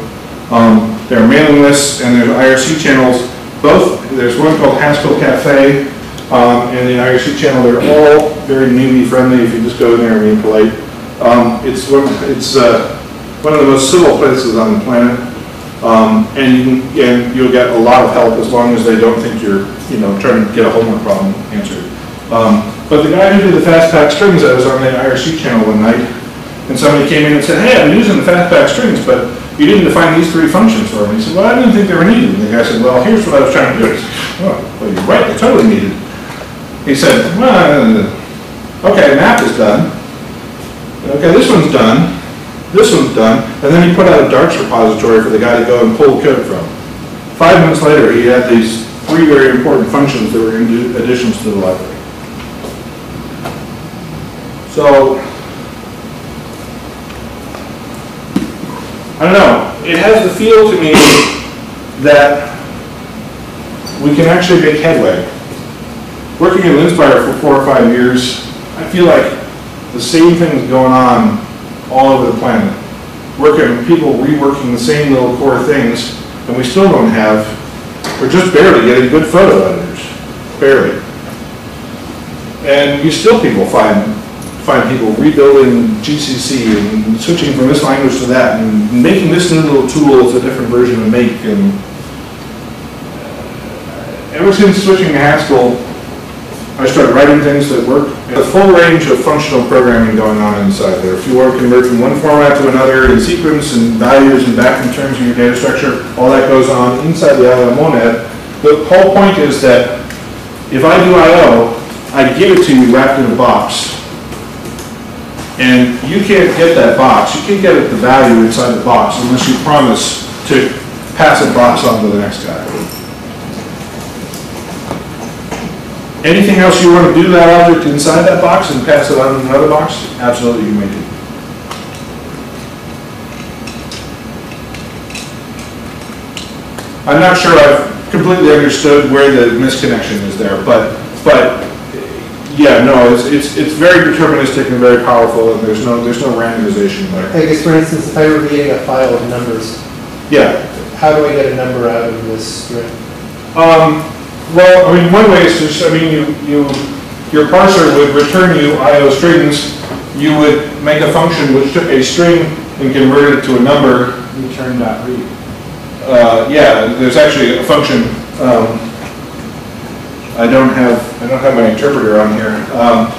Um, there are mailing lists and there's IRC channels. Both, there's one called Haskell Cafe, um, and the IRC channel, they're all very newbie friendly if you just go in there and be polite. Um, it's one, it's, uh, one of the most civil places on the planet. Um, and and you'll get a lot of help as long as they don't think you're, you know, trying to get a homework problem answered. Um, but the guy who did the fast pack strings, I was on the IRC channel one night, and somebody came in and said, hey, I'm using the fast pack strings, but you didn't define these three functions for me. He said, well, I didn't think they were needed. And the guy said, well, here's what I was trying to do. Said, oh, well, you're right, they're totally needed. He said, well, okay, map is done. Okay, this one's done. This one's done. And then he put out a Darcs repository for the guy to go and pull code from. Five months later, he had these three very important functions that were additions to the library. So, I don't know, it has the feel to me that we can actually make headway. Working in Linspire for four or five years, I feel like the same thing's going on all over the planet. working, people reworking the same little core things, and we still don't have, we're just barely getting good photo editors, barely. And you still people find, find people rebuilding GCC and switching from this language to that, and making this new little tool as a different version of Make, and uh, ever since switching to Haskell, I started writing things that work. The full range of functional programming going on inside there. If you want to convert from one format to another in sequence and values and back in terms of your data structure, all that goes on inside the IO monad. The whole point is that if I do IO, I give it to you wrapped in a box. And you can't get that box, you can't get the value inside the box unless you promise to pass a box on to the next guy. Anything else you want to do that object inside that box and pass it on to another box? Absolutely, you may do. I'm not sure I've completely understood where the misconnection is there, but, but, yeah, no, it's, it's, it's very deterministic and very powerful, and there's no, there's no randomization there. I guess, for instance, if I were reading a file of numbers, Yeah, how do I get a number out of this string? Um, well, I mean, one way is to, I mean, you, you, your parser would return you IO strings. You would make a function which took a string and converted it to a number. Return dot read. Uh, yeah, there's actually a function, um, I don't have, I don't have my interpreter on here. Um,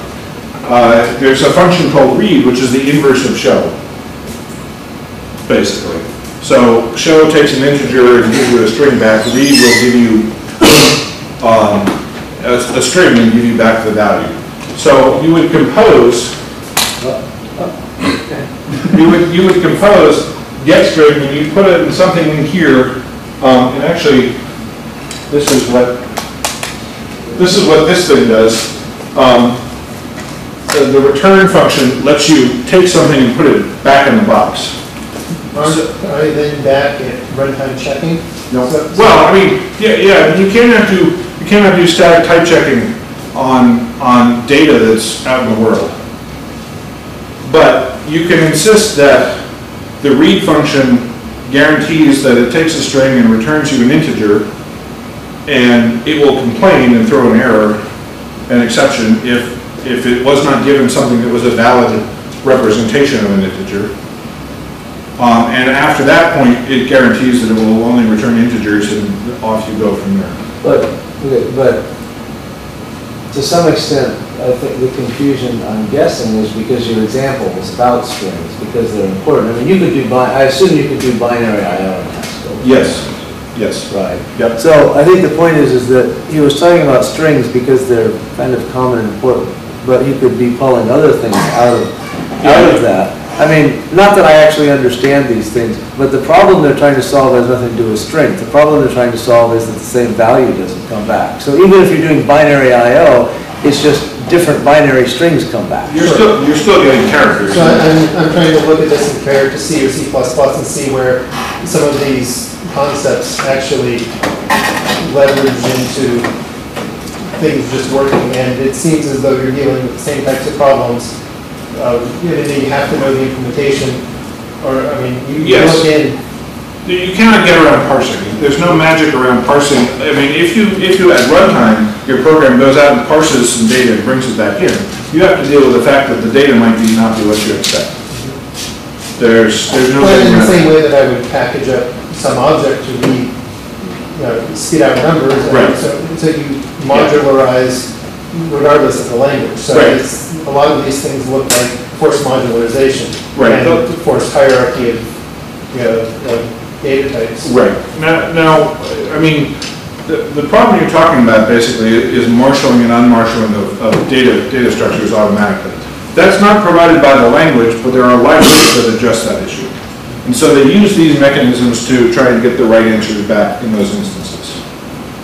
uh, there's a function called read, which is the inverse of show, basically. So show takes an integer and gives you a string back, read will give you, um, a, a string and give you back the value. So you would compose, you would, you would compose get string and you put it in something in here, um, and actually, this is what, this is what this thing does. Um, the, the return function lets you take something and put it back in the box. Are are you then back at runtime checking? No. So- Well, I mean, yeah, yeah, you can't have to, you can't do static type checking on, on data that's out in the world. But you can insist that the read function guarantees that it takes a string and returns you an integer, and it will complain and throw an error, an exception, if, if it was not given something that was a valid representation of an integer. Um, and after that point, it guarantees that it will only return integers and off you go from there. But, okay, but to some extent, I think the confusion, I'm guessing, is because your example was about strings, because they're important. I mean, you could do, bi- I assume you could do binary IO in Haskell. Yes, yes. Right. Yep. So I think the point is, is that he was talking about strings because they're kind of common and important, but he could be pulling other things out of, out of that. I mean, not that I actually understand these things, but the problem they're trying to solve has nothing to do with strength. The problem they're trying to solve is that the same value doesn't come back. So even if you're doing binary IO, it's just different binary strings come back. You're still, you're still getting characters. So I- I'm, I'm trying to look at this and compare it to C or C++ and see where some of these concepts actually leverage into things just working, and it seems as though you're dealing with the same types of problems. Uh, You know, you have to know the implementation, or, I mean, you you Yes. look in, You cannot get around parsing. There's no magic around parsing. I mean, if you, if you at runtime, your program goes out and parses some data and brings it back in, you have to deal with the fact that the data might be not be what you expect. There's, there's no. well, in the around it. same way that I would package up some object to read, you know, spit out numbers. and Right. So, so you modularize regardless of the language. So Right. it's, a lot of these things look like forced modularization. Right. And forced hierarchy of, you know, of data types. Right. Now, now, I mean, the, the problem you're talking about basically is marshaling and unmarshaling of, of data, data structures automatically. That's not provided by the language, but there are libraries that address that issue. And so they use these mechanisms to try and get the right answers back in those instances.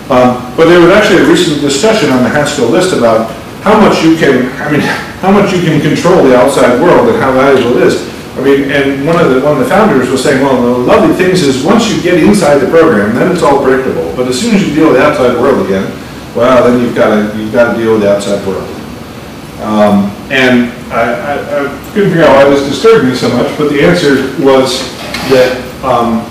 Um, But there was actually a recent discussion on the Haskell list about how much you can, I mean, how much you can control the outside world and how valuable it is. I mean, and one of the, one of the founders was saying, well, the lovely things is, once you get inside the program, then it's all predictable. But as soon as you deal with the outside world again, well, then you've got to, you've got to deal with the outside world. Um, and I, I, I couldn't figure out why this disturbed me so much, but the answer was that, um,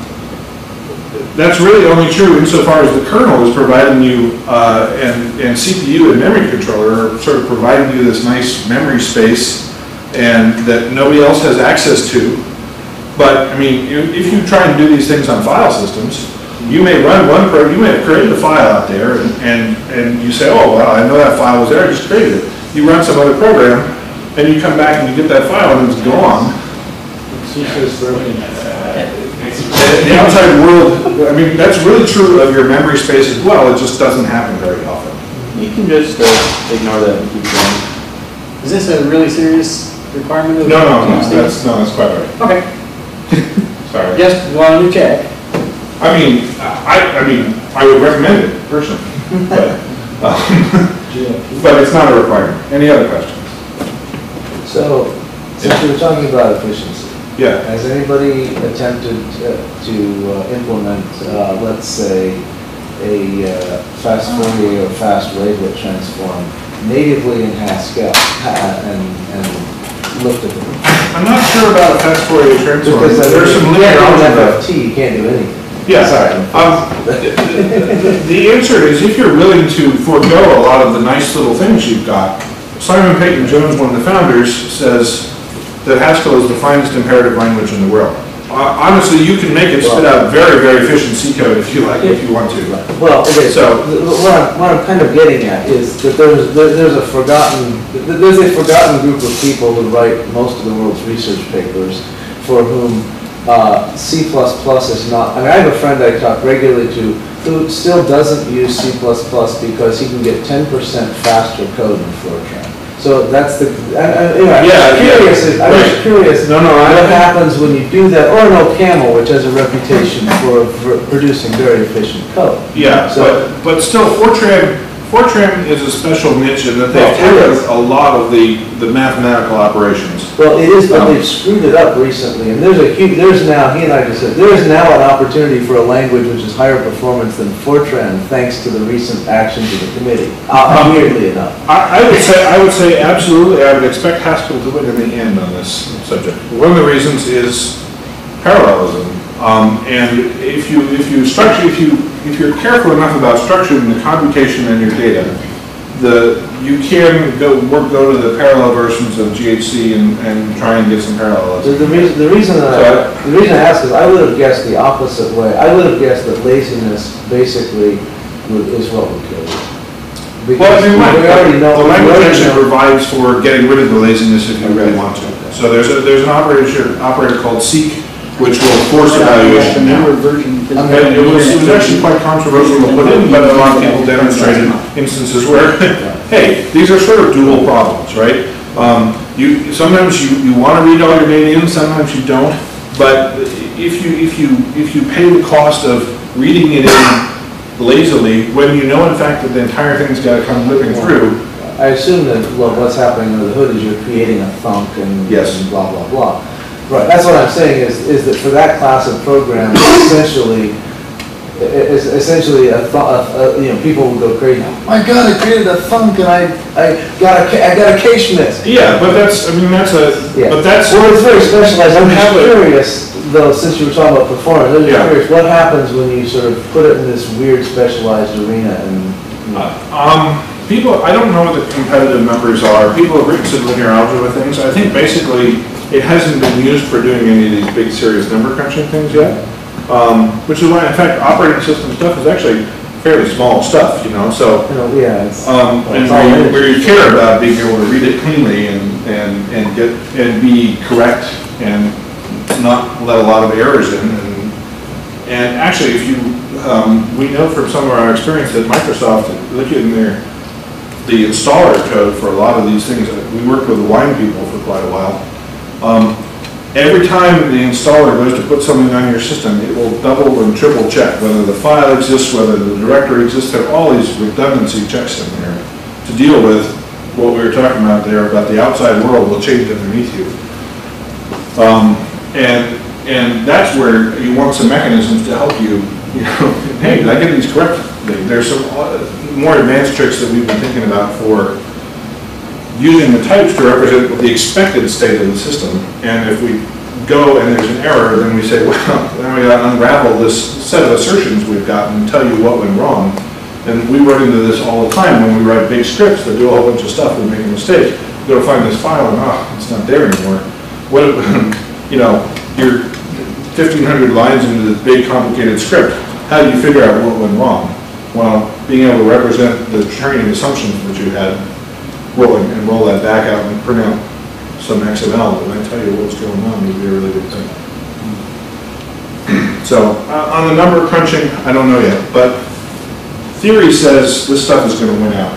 that's really only true insofar as the kernel is providing you, uh, and, and CPU and memory controller are sort of providing you this nice memory space and that nobody else has access to. But, I mean, if you try and do these things on file systems, you may run one pro, you may have created a file out there and, and, and you say, oh, well, I know that file was there, I just created it. You run some other program and you come back and you get that file and it's gone. The outside world, I mean, that's really true of your memory space as well, it just doesn't happen very often. You can just uh, ignore that and keep going. Is this a really serious requirement of? No, no, no, that's, no, that's quite right, Okay, sorry. just wanted to check. I mean, I, I mean, I would recommend it personally, but, um, but it's not a requirement. Any other questions? So, since we were talking about efficiency, Yeah. has anybody attempted uh, to uh, implement, uh, let's say, a uh, fast Fourier or fast wavelet transform natively in Haskell uh, and, and looked at them? I'm not sure about a fast Fourier transform. Because There's some you linear can't do algebra. FFT, you can't do anything. Yeah. Sorry. Um, the- The answer is if you're willing to forego a lot of the nice little things you've got, Simon Peyton Jones, one of the founders, says that Haskell is the finest imperative language in the world. Uh, Honestly, you can make it spit out very, very efficient C code if you like, if you want to. Well, okay, So- so, what I'm, what I'm kind of getting at is that there's, there's a forgotten, there's a forgotten group of people who write most of the world's research papers for whom uh, C++ is not, I mean, I have a friend I talk regularly to who still doesn't use C++ because he can get 10% faster code in Fortran. So that's the, I, I, anyway, Yeah, I'm yeah, curious, I'm just right. curious. No, no, I- What happens when you do that, or OCaml, which has a reputation for, for producing very efficient code. Yeah, So- but, but still, Fortran, Fortran is a special niche in that they've Well, it is. tackled a lot of the, the mathematical operations. Well, it is, but they've screwed it up recently, and there's a huge, there's now, he and I just said, there is now an opportunity for a language which is higher performance than Fortran, thanks to the recent actions of the committee, uh, weirdly enough. I, I would say, I would say absolutely, I would expect Haskell to win in the end on this subject. One of the reasons is parallelism. Um, and if you, if you structure, if you, if you're careful enough about structuring the computation and your data, the, you can go, work, go to the parallel versions of GHC and, and try and get some The, parallelism. the reason, the reason that I, the reason I ask is, I would have guessed the opposite way, I would have guessed that laziness basically would, is what would kill you. Well, I Because mean, we already know. the language actually provides for getting rid of the laziness if you really want to. So there's a, there's an operator, operator called seq, which will force evaluation now. Newer version. because- And it was, it was actually quite controversial to put in, but a lot of people demonstrated instances where, hey, these are sort of dual problems, right? Um, you, sometimes you, you wanna read all your data in, sometimes you don't, but if you, if you, if you pay the cost of reading it in lazily, when you know in fact that the entire thing's gotta come whipping through, I assume that, well, what's happening under the hood is you're creating a thunk and Yes. and blah, blah, blah. Right, that's what I'm saying is, is that for that class of program, essentially, i- i- is essentially a, thu- a- a- you know, people will go crazy. My God, I created a thunk and I, I got a, ca- I got a cache miss. yeah, but that's, I mean, that's a, Yeah. but that's. Well, it's very specialized, I'm just curious, though, since you were talking about performance, I'm just Yeah. curious, what happens when you sort of put it in this weird specialized arena and, you know, Um, people, I don't know what the competitive numbers are. People have written some linear algebra things. I think basically it hasn't been used for doing any of these big serious number crunching things yet. Um, which is why, in fact, operating system stuff is actually fairly small stuff, you know, so, you know, yeah, it's. um, well, and where you, where you care about being able to read it cleanly and, and, and get, and be correct and not let a lot of errors in and and actually, if you, um, we know from some of our experience that Microsoft, looking in there, the installer code for a lot of these things, we worked with the wine people for quite a while. Um, Every time the installer goes to put something on your system, it will double and triple check whether the file exists, whether the directory exists, there are all these redundancy checks in there to deal with what we were talking about there, about the outside world will change underneath you. Um, and, and that's where you want some mechanisms to help you, you know, hey, did I get these correct? There's some uh, more advanced tricks that we've been thinking about for using the types to represent the expected state of the system. And if we go and there's an error, then we say, well, then we gotta unravel this set of assertions we've got and tell you what went wrong. And we run into this all the time when we write big scripts that do a whole bunch of stuff, we make a mistake. Go find this file and, ah, it's not there anymore. What, if- you know, you're fifteen hundred lines into this big complicated script, how do you figure out what went wrong? Well, being able to represent the training assumptions that you had, roll and and roll that back out and print out some XML that might tell you what's going on It'd be a really good thing. So, uh, on the number crunching, I don't know yet, but theory says this stuff is gonna win out.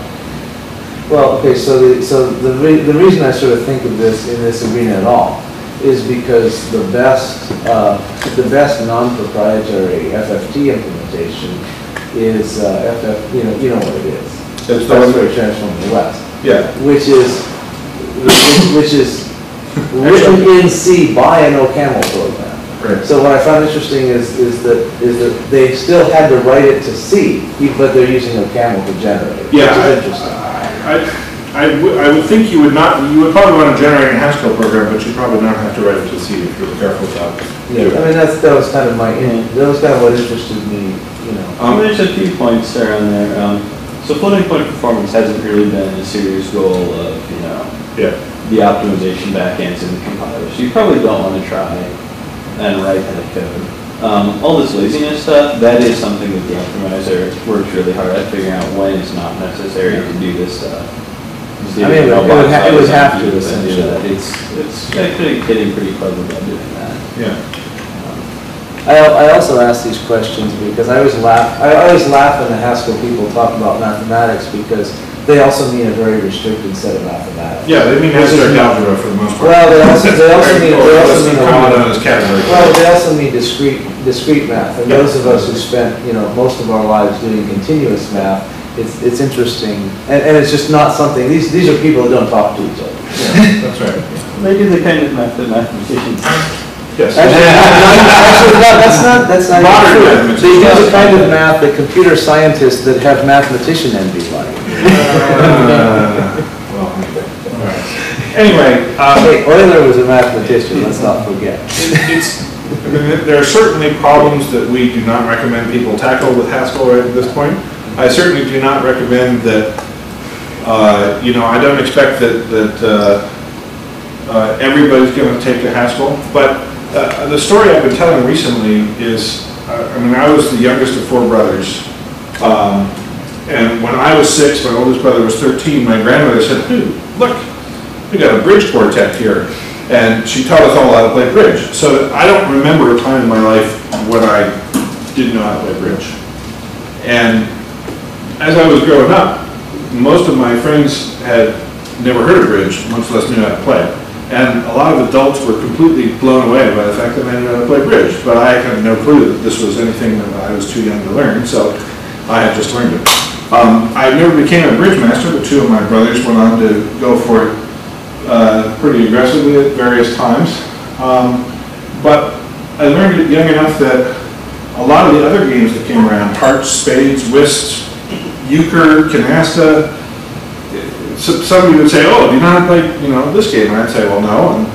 Well, okay, so the, so the re, the reason I sort of think of this in this arena at all is because the best, uh, the best non-proprietary FFT implementation is, uh, FF, you know, you know what it is. It's the one Transform the West, Yeah, which is, which- which is written in C by an OCaml program. right. So what I found interesting is, is that, is that they still had to write it to C, but they're using OCaml to generate it, Yeah, I- is interesting. I, I would, I would think you would not, you would probably want to generate a Haskell program, but you probably not have to write it to C if you're careful about it. Yeah, I mean, that's, that was kind of my, that was kind of what interested me, you know. Um, there's a few points around there. Um, so floating point performance hasn't really been a serious goal of, you know, Yeah. the optimization backends and the compilers. You probably don't want to try and write that code. Um, all this laziness stuff, that is something that the optimizer works really hard at figuring out when it's not necessary to do this stuff. I mean, it would- it would ha- it would have to, essentially. It's, it's actually getting pretty clever about doing that. Yeah. I, I also ask these questions because I always laugh, I always laugh when the Haskell people talk about mathematics because they also mean a very restricted set of mathematics. Yeah, they mean Which is abstract algebra for the most part. Well, they also, they also mean, they also mean a lot of, as category. well, they also mean discrete, discrete math. And Yeah. those of us who spent, you know, most of our lives doing continuous math, it's, it's interesting. And, and it's just not something, these, these are people who don't talk to each other. Yeah, That's right. They do the kind of math that mathematicians Yes. Actually, actually, no, that's not, that's not Modern true. mathematicians. They do the kind of math that computer scientists that have mathematician envy like. Uh, well, all right. Anyway, uh, Hey, Euler was a mathematician, let's not forget. it's, I mean, there are certainly problems that we do not recommend people tackle with Haskell right at this point. I certainly do not recommend that, uh, you know, I don't expect that, that uh, uh, everybody's going to take to Haskell, but uh, the story I've been telling recently is, uh, I mean, I was the youngest of four brothers. Um, And when I was six, my oldest brother was 13, my grandmother said, "Dude, look, we got a bridge quartet here. And she taught us all how to play bridge. So I don't remember a time in my life when I didn't know how to play bridge. And as I was growing up, most of my friends had never heard of bridge, much less knew how to play. And a lot of adults were completely blown away by the fact that I knew how to play bridge. But I had no clue that this was anything that I was too young to learn, so I had just learned it. Um, I never became a bridge master, but two of my brothers went on to go for it uh, pretty aggressively at various times. Um, But I learned it young enough that a lot of the other games that came around, hearts, spades, whist, euchre, canasta, so- somebody would say, oh, do you know how play, you know, this game? And I'd say, well, no, and,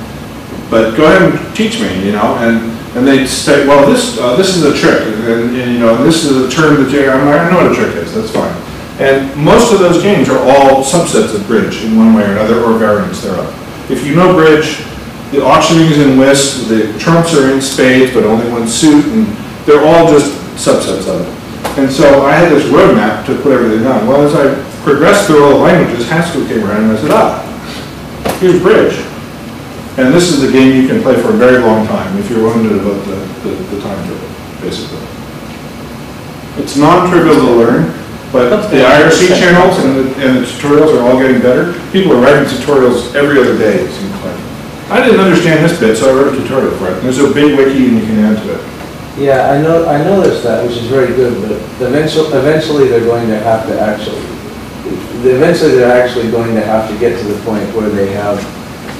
but go ahead and teach me, you know, and, and they'd say, well, this, uh, this is a trick, and, and, you know, this is a term that you, I'm I know what a trick is, that's fine. And most of those games are all subsets of bridge in one way or another, or variants thereof. If you know bridge, the auctioning is in whist, the trumps are in spades, but only one suit, and they're all just subsets of it. And so I had this roadmap to put everything on. Well, as I progressed through all the languages, Haskell came around and I said, ah, here's bridge. And this is the game you can play for a very long time if you're willing to devote the, the, the time to it, basically. It's non-trivial to learn, but the IRC channels and the, and the tutorials are all getting better. People are writing tutorials every other day, it seems like. I didn't understand this bit, so I wrote a tutorial for it. There's a big wiki and you can add to it. Yeah, I know, I noticed that, which is very good, but eventually, eventually they're going to have to actually, eventually they're actually going to have to get to the point where they have,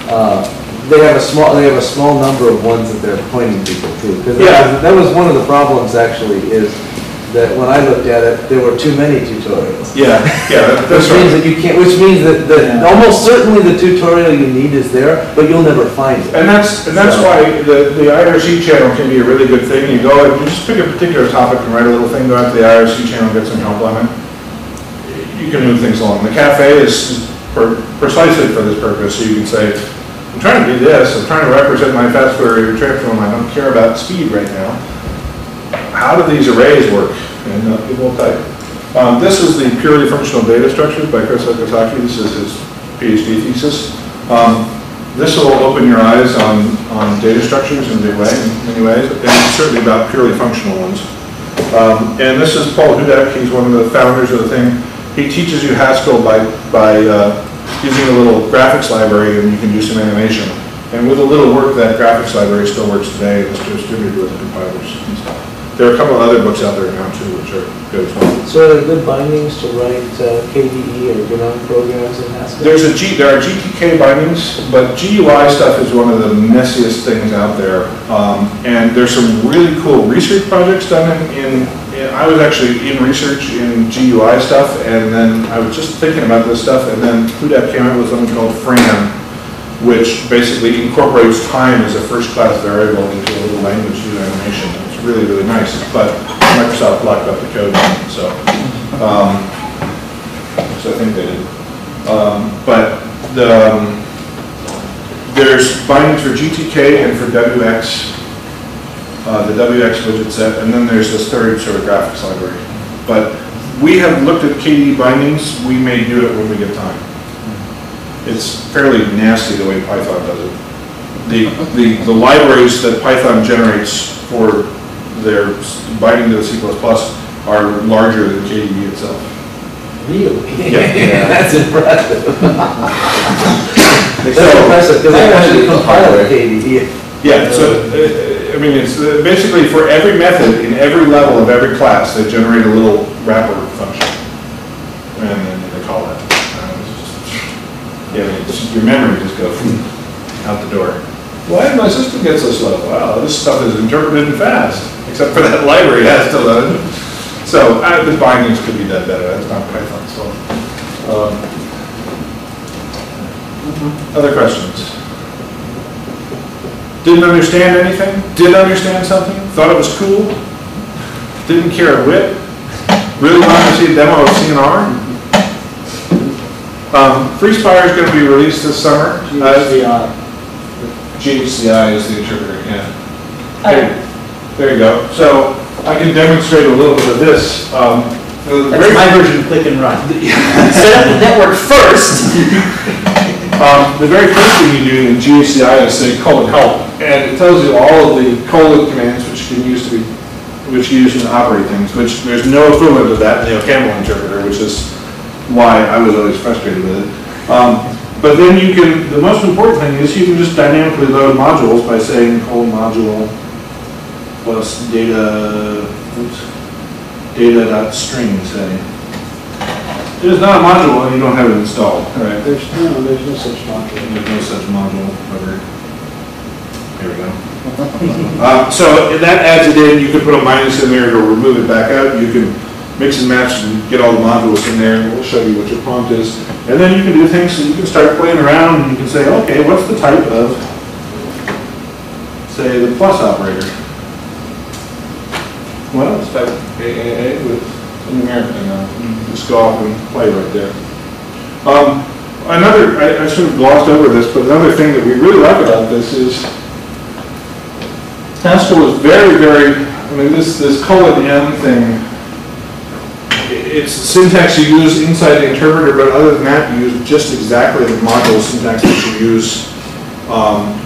uh, they have a small, they have a small number of ones that they're pointing people to. Because Yeah. that was one of the problems actually is that when I looked at it, there were too many tutorials. Yeah, yeah, that- that's Which means that you can't, which means that, that almost certainly the tutorial you need is there, but you'll never find it. And that's, and that's why the, the IRC channel can be a really good thing. You go and you just pick a particular topic and write a little thing, go out to the IRC channel, and get some help on it. You can move things along. The cafe is per- precisely for this purpose, so you can say, I'm trying to do this, I'm trying to represent my fast trip film, I don't care about speed right now. How do these arrays work? And uh, it will type. Um, this is the purely functional data structures by Chris Okasaki, this is his PhD thesis. Um, this will open your eyes on, on data structures in a big way, in many ways, and certainly about purely functional ones. Um, and this is Paul Hudak, he's one of the founders of the thing. He teaches you Haskell by, by uh, using a little graphics library and you can do some animation. And with a little work, that graphics library still works today, it's distributed with the compilers and stuff. There are a couple of other books out there now too, which are good as well. So are there good bindings to write uh, KDE or GNOME programs in Haskell? There's a G, there are GTK bindings, but GUI stuff is one of the messiest things out there. Um, and there's some really cool research projects done in, in, in- I was actually in research in GUI stuff, and then I was just thinking about this stuff, and then Hudak came out with something called Fran, which basically incorporates time as a first-class variable into a little language animation. It's really, really nice, but Microsoft locked up the code, so, um, so I think they did. Um, But the, um, there's bindings for GTK and for WX, uh, the WX widget set, and then there's this third sort of graphics library. But we have looked at KDE bindings, we may do it when we get time. It's fairly nasty the way Python does it. The, the, the libraries that Python generates for their binding to the C++ are larger than KDE itself. Really? Yeah. That's impressive. That's So- impressive, because I actually compiled KDE. Yeah, so, uh, I mean, it's uh, basically for every method in every level of every class, they generate a little wrapper function. And then they call that. uh, just- Yeah, I mean, your memory just goes out the door. Why did my system get so slow? Wow, this stuff is interpreted fast, except for that library it has to load. So, uh, the bindings could be done better, that's not Python, so. um, Other questions? Didn't understand anything, did understand something, thought it was cool, didn't care a whit, really wanted to see a demo of CNR. Um, FreeSpire is going to be released this summer. Uh, GHCI is the interpreter, yeah. Okay, there you go. So I can demonstrate a little bit of this. Um, the That's very- my version of click and run. Set up the network first. Um, the very first thing you do in GHCI is say colon help, and it tells you all of the colon commands which you can use to be, which you use to operate things, which there's no equivalent of that in the OCaml interpreter, which is why I was always frustrated with it. Um, but then you can, the most important thing is you can just dynamically load modules by saying colon module plus data, oops, data dot string, say. Is not a module and you don't have it installed, all right? There's, no, there's no such module. There's no such module ever. Here we go. Uh, So that adds it in, you can put a minus in there to remove it back out, you can mix and match and get all the modules in there, and we'll show you what your prompt is. And then you can do things, so you can start playing around, and you can say, okay, what's the type of, say, the plus operator? Well, it's type AAA with a numeric thing on it, you just go off and play right there. Um, Another, I I sort of glossed over this, but another thing that we really like about this is Haskell is very, very, I mean, this, this colon M thing, it's syntax you use inside the interpreter, but other than that, you use just exactly the module syntax that you use um,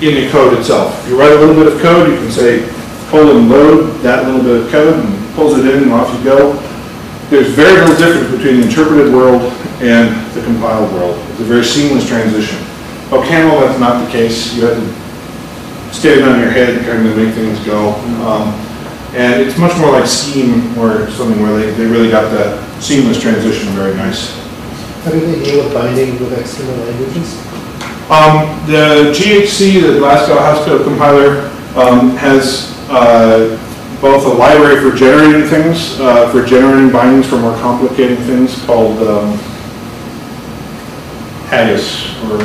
in the code itself. If you write a little bit of code, you can say colon load, that little bit of code, and pulls it in, and off you go. There's very little difference between the interpreted world and the compiled world. It's a very seamless transition. Well, OCaml, that's not the case. You to stand on your head, kind of make things go. Um, And it's much more like Scheme or something where they, they really got that seamless transition very nice. How do they deal with binding with external languages? Um, the GHC, the Glasgow Haskell compiler, um, has, uh, both a library for generating things, uh, for generating bindings for more complicated things called um, Haggis, or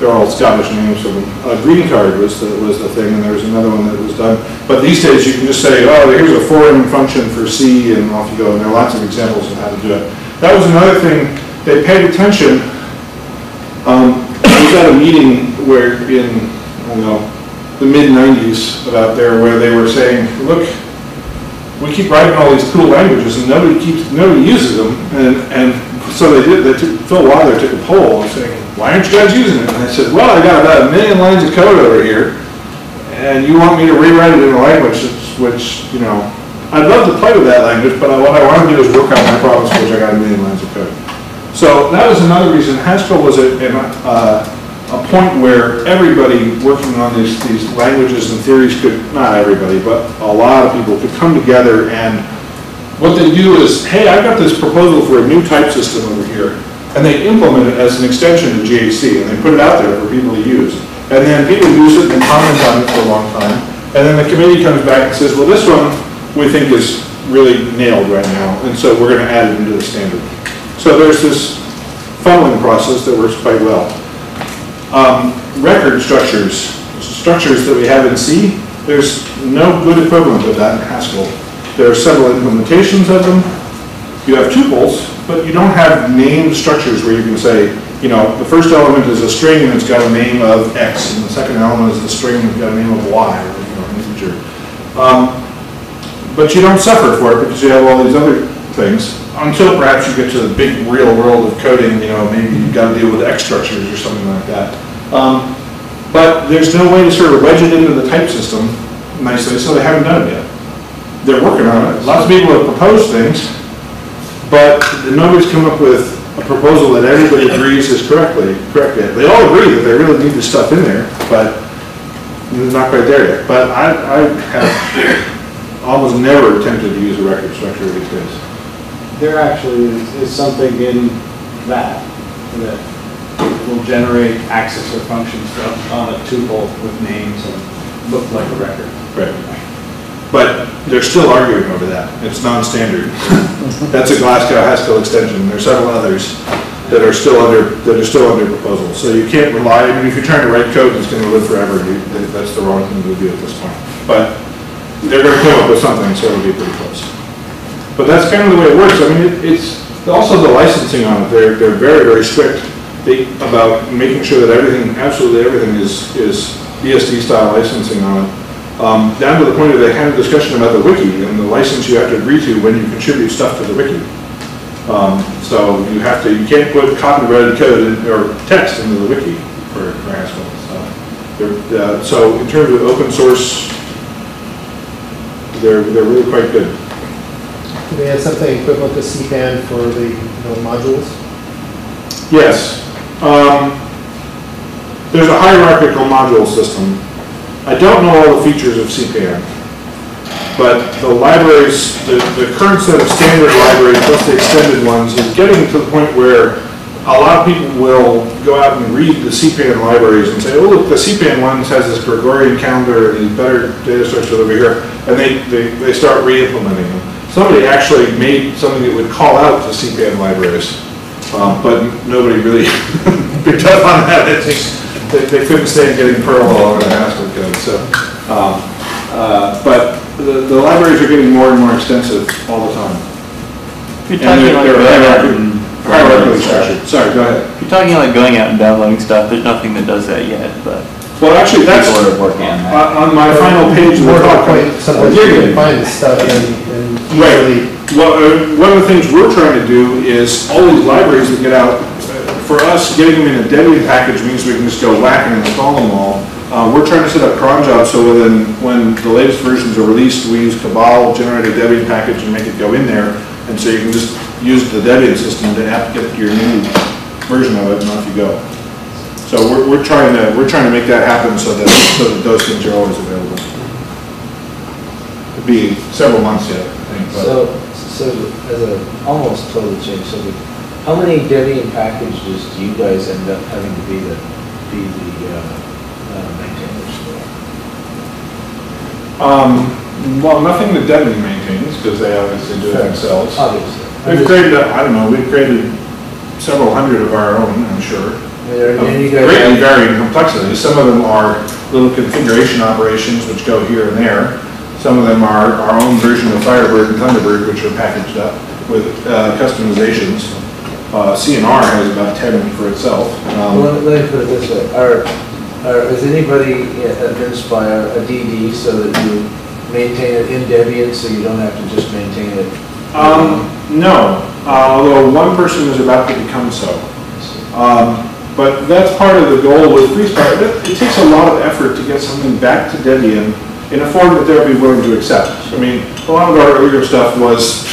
they're all Scottish names them. Uh, Green Card was the, was the thing, and there was another one that was done. But these days, you can just say, oh, here's a foreign function for C, and off you go, and there are lots of examples of how to do it. That was another thing, they paid attention. Um, I was at a meeting where in, I don't know, the mid-nineties about there, where they were saying, look, we keep writing all these cool languages and nobody keeps, nobody uses them. And, and so they did, they took, Phil Wadler took a poll and saying, why aren't you guys using it? And I said, well, I got about a million lines of code over here. And you want me to rewrite it in a language which, you know, I'd love to play with that language, but I- what I want to do is work on my problems because I got a million lines of code. So that was another reason Haskell was a, an, uh, a point where everybody working on these, these languages and theories could, not everybody, but a lot of people could come together and what they do is, hey, I've got this proposal for a new type system over here. And they implement it as an extension to GHC and they put it out there for people to use. And then people use it and comment on it for a long time. And then the committee comes back and says, well, this one we think is really nailed right now. And so we're going to add it into the standard. So there's this funneling process that works quite well. Um, record structures, structures that we have in C, there's no good equivalent of that in Haskell. There are several implementations of them. You have tuples, but you don't have named structures where you can say, you know, the first element is a string and it's got a name of X, and the second element is a string and it's got a name of Y, or, you know, an integer. Um, but you don't suffer for it because you have all these other things, until perhaps you get to the big real world of coding, you know, maybe you've got to deal with X structures or something like that. Um, but there's no way to sort of wedge it into the type system nicely, so they haven't done it yet. They're working on it. Lots of people have proposed things, but nobody's come up with a proposal that everybody agrees is correctly, correct yet. They all agree that they really need this stuff in there, but it's not quite there yet. But I, I have almost never attempted to use a record structure these days. There actually is, is something in that, that will generate access or function stuff on a tuple with names and look like a record. Right. But they're still arguing over that. It's non-standard. That's a Glasgow Haskell extension. There are several others that are still under, that are still under proposal. So you can't rely, I mean, if you're trying to write code that's gonna live forever, you- that's the wrong thing to do at this point. But they're gonna come up with something, so it'll be pretty close. But that's kind of the way it works. I mean, it- it's, also the licensing on it, they're, they're very, very strict they- about making sure that everything, absolutely everything is, is BSD style licensing on it. Um, down to the point where they had a discussion about the wiki and the license you have to agree to when you contribute stuff to the wiki. Um, so you have to, you can't put copyrighted code in- or text into the wiki for, for Haskell. So, uh, so in terms of open source, they're, they're really quite good. Do they have something equivalent to CPAN for the, you know, modules? Yes. Um, There's a hierarchical module system. I don't know all the features of CPAN, but the libraries, the, the current set of standard libraries plus the extended ones is getting to the point where a lot of people will go out and read the CPAN libraries and say, oh, look, the CPAN ones has this Gregorian calendar and these better data structures over here, and they, they, they start re-implementing them. Somebody actually made something that would call out to CPAN libraries, um, but nobody really picked up on that. They, they couldn't stand getting Perl all over the Haskell code, so. um, uh, But the, the libraries are getting more and more extensive all the time. You're And talking they're- like they're going out hierarchically- and- structured. Sorry, go ahead. You're talking like going out and downloading stuff, there's nothing that does that yet, but Well, actually, that's, people are working on that. on on my final page We're More to the talk. point, somewhere you can find stuff and, and easily. Well, uh, one of the things we're trying to do is all these libraries that get out, for us, getting them in a Debian package means we can just go whack and install them all. Uh, We're trying to set up cron jobs so when, when the latest versions are released, we use Cabal, generate a Debian package and make it go in there. And so you can just use the Debian system to get your new version of it and off you go. So we're, we're trying to, we're trying to make that happen so that, so that those things are always available. It'd be several months yet, think. So, so as a almost total change, how many Debian packages do you guys end up having to be the, be the uh, uh, maintainers for? Um, Well, nothing that Debian maintains, because they obviously do it themselves. Obviously. We've created, a- I don't know, we've created several hundred of our own, I'm sure. And of you guys Greatly varying complexity. Some of them are little configuration operations which go here and there. Some of them are our own version of Firebird and Thunderbird, which are packaged up with uh, customizations. Uh, CNR has about 10 for itself. Um, well, let me put it this way, are, are, is anybody evinced by a DD so that you maintain it in Debian, so you don't have to just maintain it? Um, no, uh, although one person is about to become so. Um, But that's part of the goal with Freespire. It it takes a lot of effort to get something back to Debian in a form that they'll be willing to accept. I mean, a lot of our earlier stuff was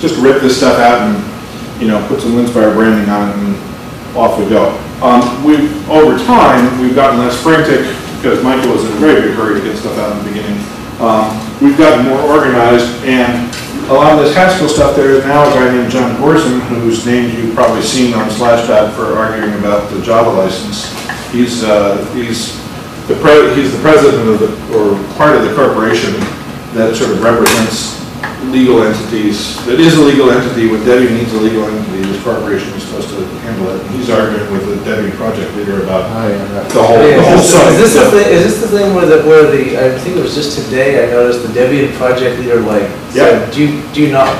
just rip this stuff out and, you know, put some Linspire branding on it and off we go. Um, We've, over time, we've gotten less frantic because Michael was in a very big hurry to get stuff out in the beginning. Um, We've gotten more organized and a lot of this Haskell stuff, there is now a guy named John Goerzen, whose name you've probably seen on Slashdot for arguing about the Java license. He's, uh, he's the he's the president of the, or part of the corporation that sort of represents legal entities, that is a legal entity, when Debian needs a legal entity, this corporation is supposed to handle it. And he's arguing with the Debian project leader about Oh, yeah, right. the whole, Hey, the whole Is site. this- is this the thing, is this the thing where the, where the, I think it was just today, I noticed the Debian project leader like, said, do you, do you not,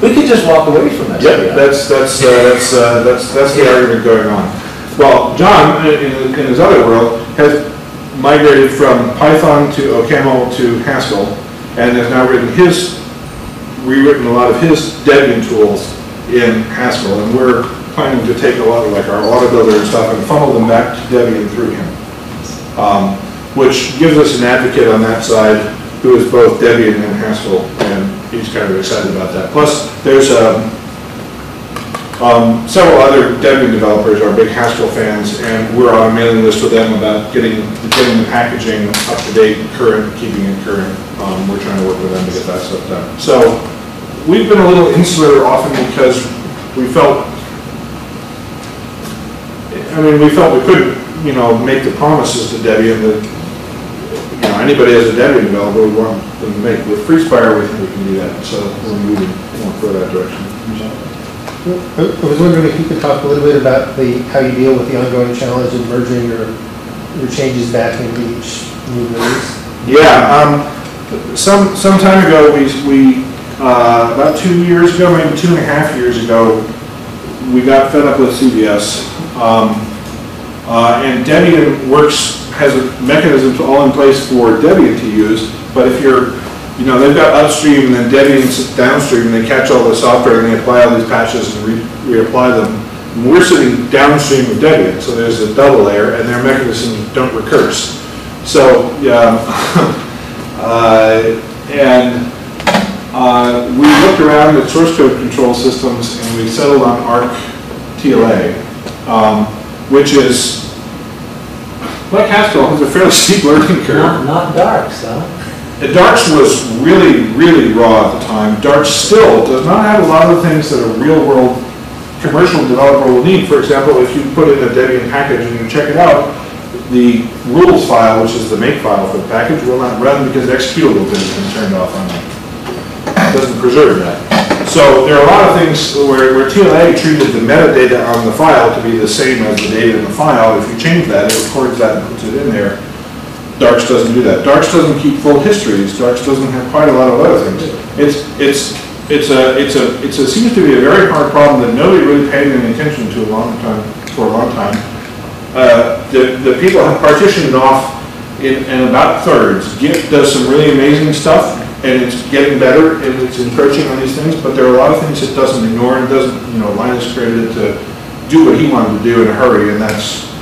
we could just walk away from this. Yeah, that's, that's, uh, that's, uh, that's, that's the argument going on. Well, John, in, in his other world, has migrated from Python to OCaml to Haskell, and has now written his, rewritten a lot of his Debian tools in Haskell, and we're planning to take a lot of like our auto builder and stuff and funnel them back to Debian through him. Um, which gives us an advocate on that side who is both Debian and Haskell, and he's kind of excited about that. Plus, there's, um, um, several other Debian developers are big Haskell fans, and we're on a mailing list with them about getting, getting the packaging up to date, current, keeping it current. Um, we're trying to work with them to get that stuff done. So, we've been a little insular often because we felt, I mean, we felt we couldn't, you know, make the promises to Debian that, you know, anybody as a Debian developer would want them to make. With FreeSpire, we think we can do that, so we're moving more for that direction. I I was wondering if you could talk a little bit about the, how you deal with the ongoing challenge of merging your, your changes back into each new release. Yeah, um, some, some time ago, we, we, uh, about two years ago, maybe two and a half years ago, we got fed up with CVS. Um, uh, and Debian works, has mechanisms all in place for Debian to use, but if you're, you know, they've got upstream and then Debian's downstream, and they catch all the software and they apply all these patches and re, reapply them. And We're sitting downstream of Debian, so there's a double layer, and their mechanisms don't recurse. So, yeah, uh, and uh, we looked around at source code control systems and we settled on Arch TLA, um, which is, like Haskell, has a fairly steep learning curve. Not, not Darcs, huh? Darcs was really, really raw at the time. Darcs still does not have a lot of the things that a real-world commercial developer will need. For example, if you put in a Debian package and you check it out, the rules file, which is the make file for the package, will not run because the executable bit has been turned off on it. Doesn't preserve that. So there are a lot of things where, where TLA treated the metadata on the file to be the same as the data in the file. If you change that, it records that and puts it in there. Darcs doesn't do that. Darcs doesn't keep full histories. Darcs doesn't have quite a lot of other things. It's, it's, it's a, it's a, it's a, seems to be a very hard problem that nobody really paid any attention to a long time, for a long time. Uh, the, the people have partitioned off in, in about thirds. Git does some really amazing stuff, and it's getting better, and it's encroaching on these things, but there are a lot of things it doesn't ignore, and doesn't, you know, Linus created to do what he wanted to do in a hurry, and that's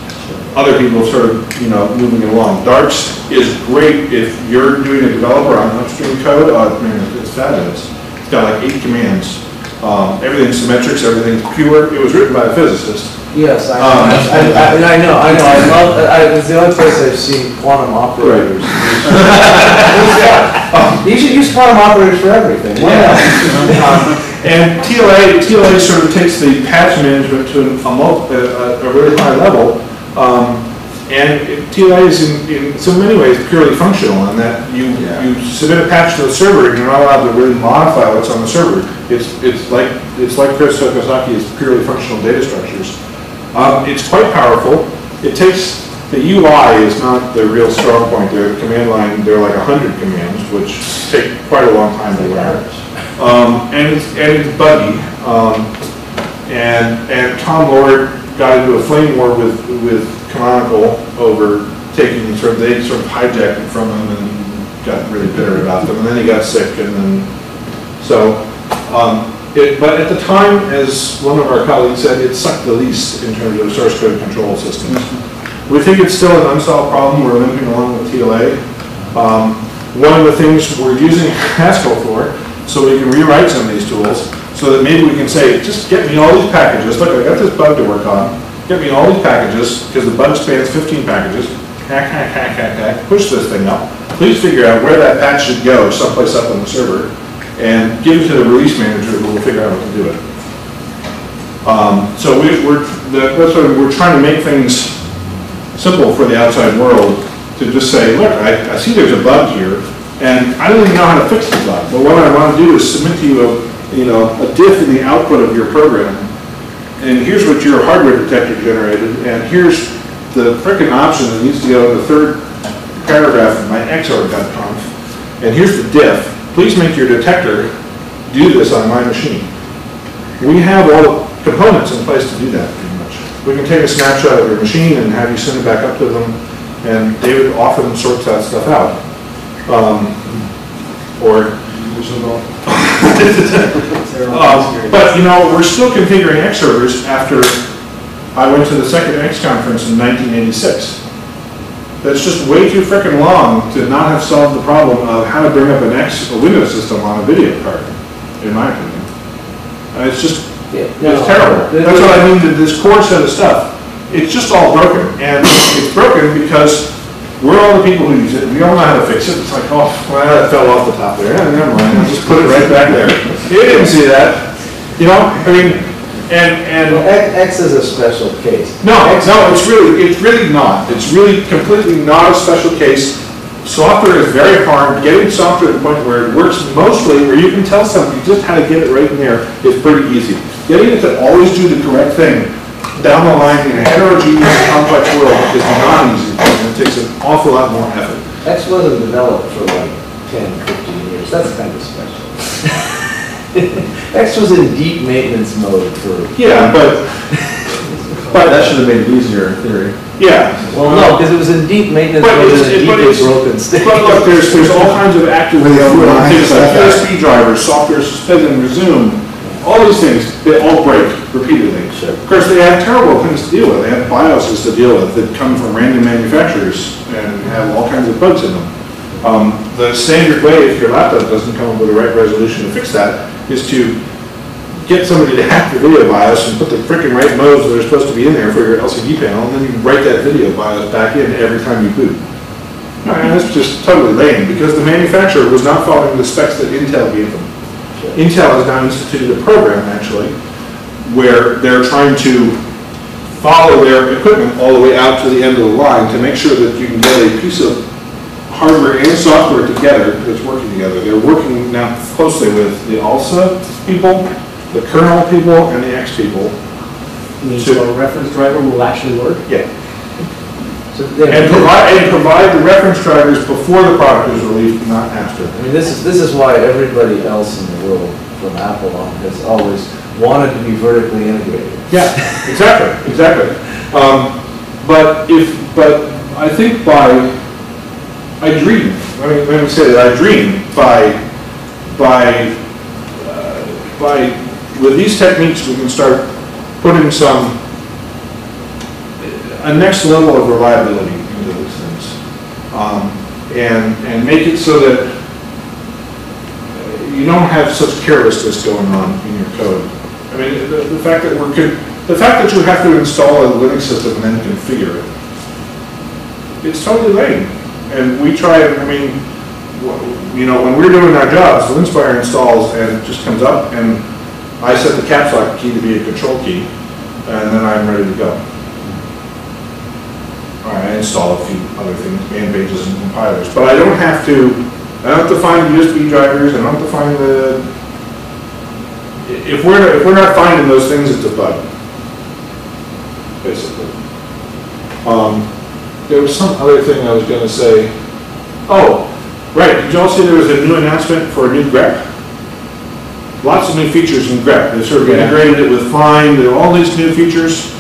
other people sort of, you know, moving along. Darcs is great if you're doing a developer on upstream code, uh, man, it's fabulous. It's got like eight commands. Um, everything's symmetrics, everything's pure. It was written by a physicist. Yes, I, Um, I, I, and I know, I know, I love, I, it's the only place I've seen quantum operators. You should use quantum operators for everything. Why not? Um, And TLA, TLA sort of takes the patch management to a, mul- a, a- really high level. Um, And it- TLA is in, in so many ways purely functional in that you, you submit a patch to the server and you're not allowed to really modify what's on the server. It's, it's like, it's like Chris Okasaki's purely functional data structures. Um, it's quite powerful. It takes, the UI is not the real strong point there. The command line, there are like a hundred commands, which take quite a long time to learn. Um, and it's, and it's buggy. Um, and, and Tom Lord got into a flame war with, with Canonical over taking sort of, they sort of hijacked it from him and got really bitter about them. And then he got sick and then, so, um, it, but at the time, as one of our colleagues said, it sucked the least in terms of source code control systems. We think it's still an unsolved problem, we're limping along with TLA. Um, one of the things we're using Haskell for, so we can rewrite some of these tools, so that maybe we can say, just get me all these packages, look, I got this bug to work on, get me all these packages, because the bug spans 15 packages, hack, hack, hack, hack, hack, push this thing up, please figure out where that patch should go, someplace up on the server, and give it to the release manager who will figure out what to do it. Um, so we, we're, the- that's why we're trying to make things simple for the outside world, to just say, look, I, I see there's a bug here, and I don't even know how to fix the bug, but what I want to do is submit to you a, you know, a diff in the output of your program, and here's what your hardware detector generated, and here's the frickin' option that needs to go in the third paragraph of my xorg.conf, and here's the diff, please make your detector do this on my machine. We have all the components in place to do that, pretty much. We can take a snapshot of your machine and have you send it back up to them, and David often sorts that stuff out. Um, Or, um, but, you know, we're still configuring X servers after I went to the second X conference in 1986. That's just way too frickin' long to not have solved the problem of how to bring up an X, a Windows system on a video card, in my opinion. Uh, It's just, it's terrible. That's what I mean, that this core set of stuff, it's just all broken. And it's broken because we're all the people who use it, we all know how to fix it. It's like, oh, well, that fell off the top there, yeah, never mind, I'll just put it right back there. You didn't see that, you know, I mean, and, and. Well, X X is a special case. No, no, it's really, it's really not. It's really completely not a special case. Software is very hard. Getting software to the point where it works mostly, where you can tell something just how to get it right in there is pretty easy. Getting it to always do the correct thing down the line in a heterogeneous, complex world is not easy. And it takes an awful lot more effort. X wasn't developed for like 10, 15 years, that's kind of special. X was in deep maintenance mode for. Yeah, but, but, That should have made it easier in theory. yeah. Well, no, because it was in deep maintenance But mode it's, in a it- but deeply it's, broken state. but look, there's, there's all kinds of active, With the override things like stuff. USB drivers, software suspend and resume, all these things, they all break repeatedly. Sure. Of course, they have terrible things to deal with, they have BIOSes to deal with that come from random manufacturers and have all kinds of bugs in them. Um, the standard way, if your laptop doesn't come up with the right resolution to fix that, is to get somebody to hack the video BIOS and put the freaking right modes that are supposed to be in there for your LCD panel, and then you write that video BIOS back in every time you boot. I mean, that's just totally lame, because the manufacturer was not following the specs that Intel gave them. Intel has now instituted a program, actually, where they're trying to follow their equipment all the way out to the end of the line to make sure that you can get a piece of hardware and software together that's working together. They're working now closely with the ALSA people, the kernel people, and the X people. Means so a reference driver will actually work? Yeah. So And provide, and provide the reference drivers before the product is released, not after. I mean, this is, this is why everybody else in the world, from Apple on, has always wanted to be vertically integrated. Yeah, exactly, exactly. Um, But if, but I think by, I dream, let me, let me say that, I dream by, by, uh, by, with these techniques, we can start putting some, a next level of reliability into these things. Um, And, and make it so that you don't have such carelessness going on in your code. I mean, the, the fact that we're, the fact that you have to install a Linux system and then configure it, it's totally lame. And we try, I mean, you know, when we're doing our jobs, Linspire installs and it just comes up and I set the caps lock key to be a control key and then I'm ready to go. All right, I install a few other things, man pages and compilers. But I don't have to, I don't have to find USB drivers, I don't have to find the, if we're, if we're not finding those things, it's a bug. Basically. Um, there was some other thing I was gonna say. Oh, right, did you all see there was a new announcement for a new grep? Lots of new features in grep. They sort of Yeah. integrated it with Find, there are all these new features.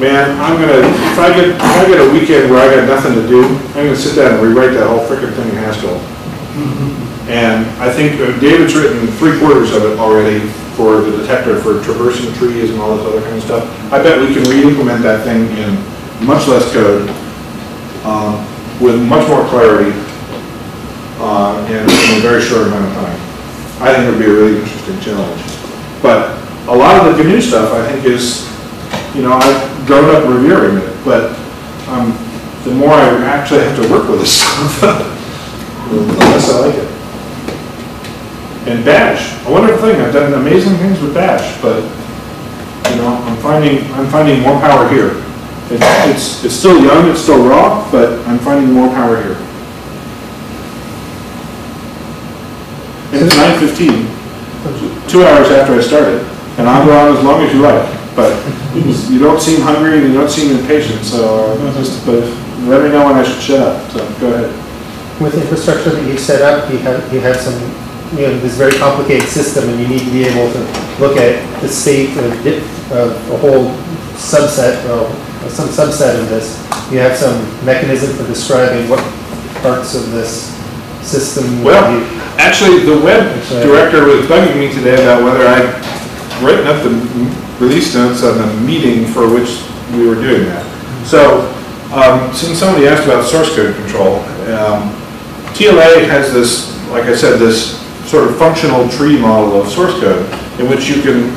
Man, I'm gonna, if I get, if I get a weekend where I got nothing to do, I'm gonna sit down and rewrite that whole frickin' thing in Haskell. And I think uh, David's written three quarters of it already for the detector for traversing trees and all this other kind of stuff. I bet we can re-implement that thing in much less code, um, with much more clarity, uh, and in a very short amount of time. I think it would be a really interesting challenge. But a lot of the GNU stuff, I think, is, you know, I've grown up revering it, but um, the more I actually have to work with this stuff, the less I like it. And Bash, a wonderful thing, I've done amazing things with Bash, but, you know, I'm finding, I'm finding more power here. It's, it's, still young, it's still raw, but I'm finding more power here. And it's two hours after I started, and I'll go on as long as you like, but you don't seem hungry and you don't seem impatient, so just, but let me know when I should shut up, so go ahead. With infrastructure that you set up, you have, you have some, you know, this very complicated system, and you need to be able to look at the state of, of a whole subset, well, some subset of this. You have some mechanism for describing what parts of this system. Well, you- Actually, the web Actually, director was bugging me today about whether I'd written up the release notes on the meeting for which we were doing that. So, um, since somebody asked about source code control, um, TLA has this, like I said, this sort of functional tree model of source code in which you can,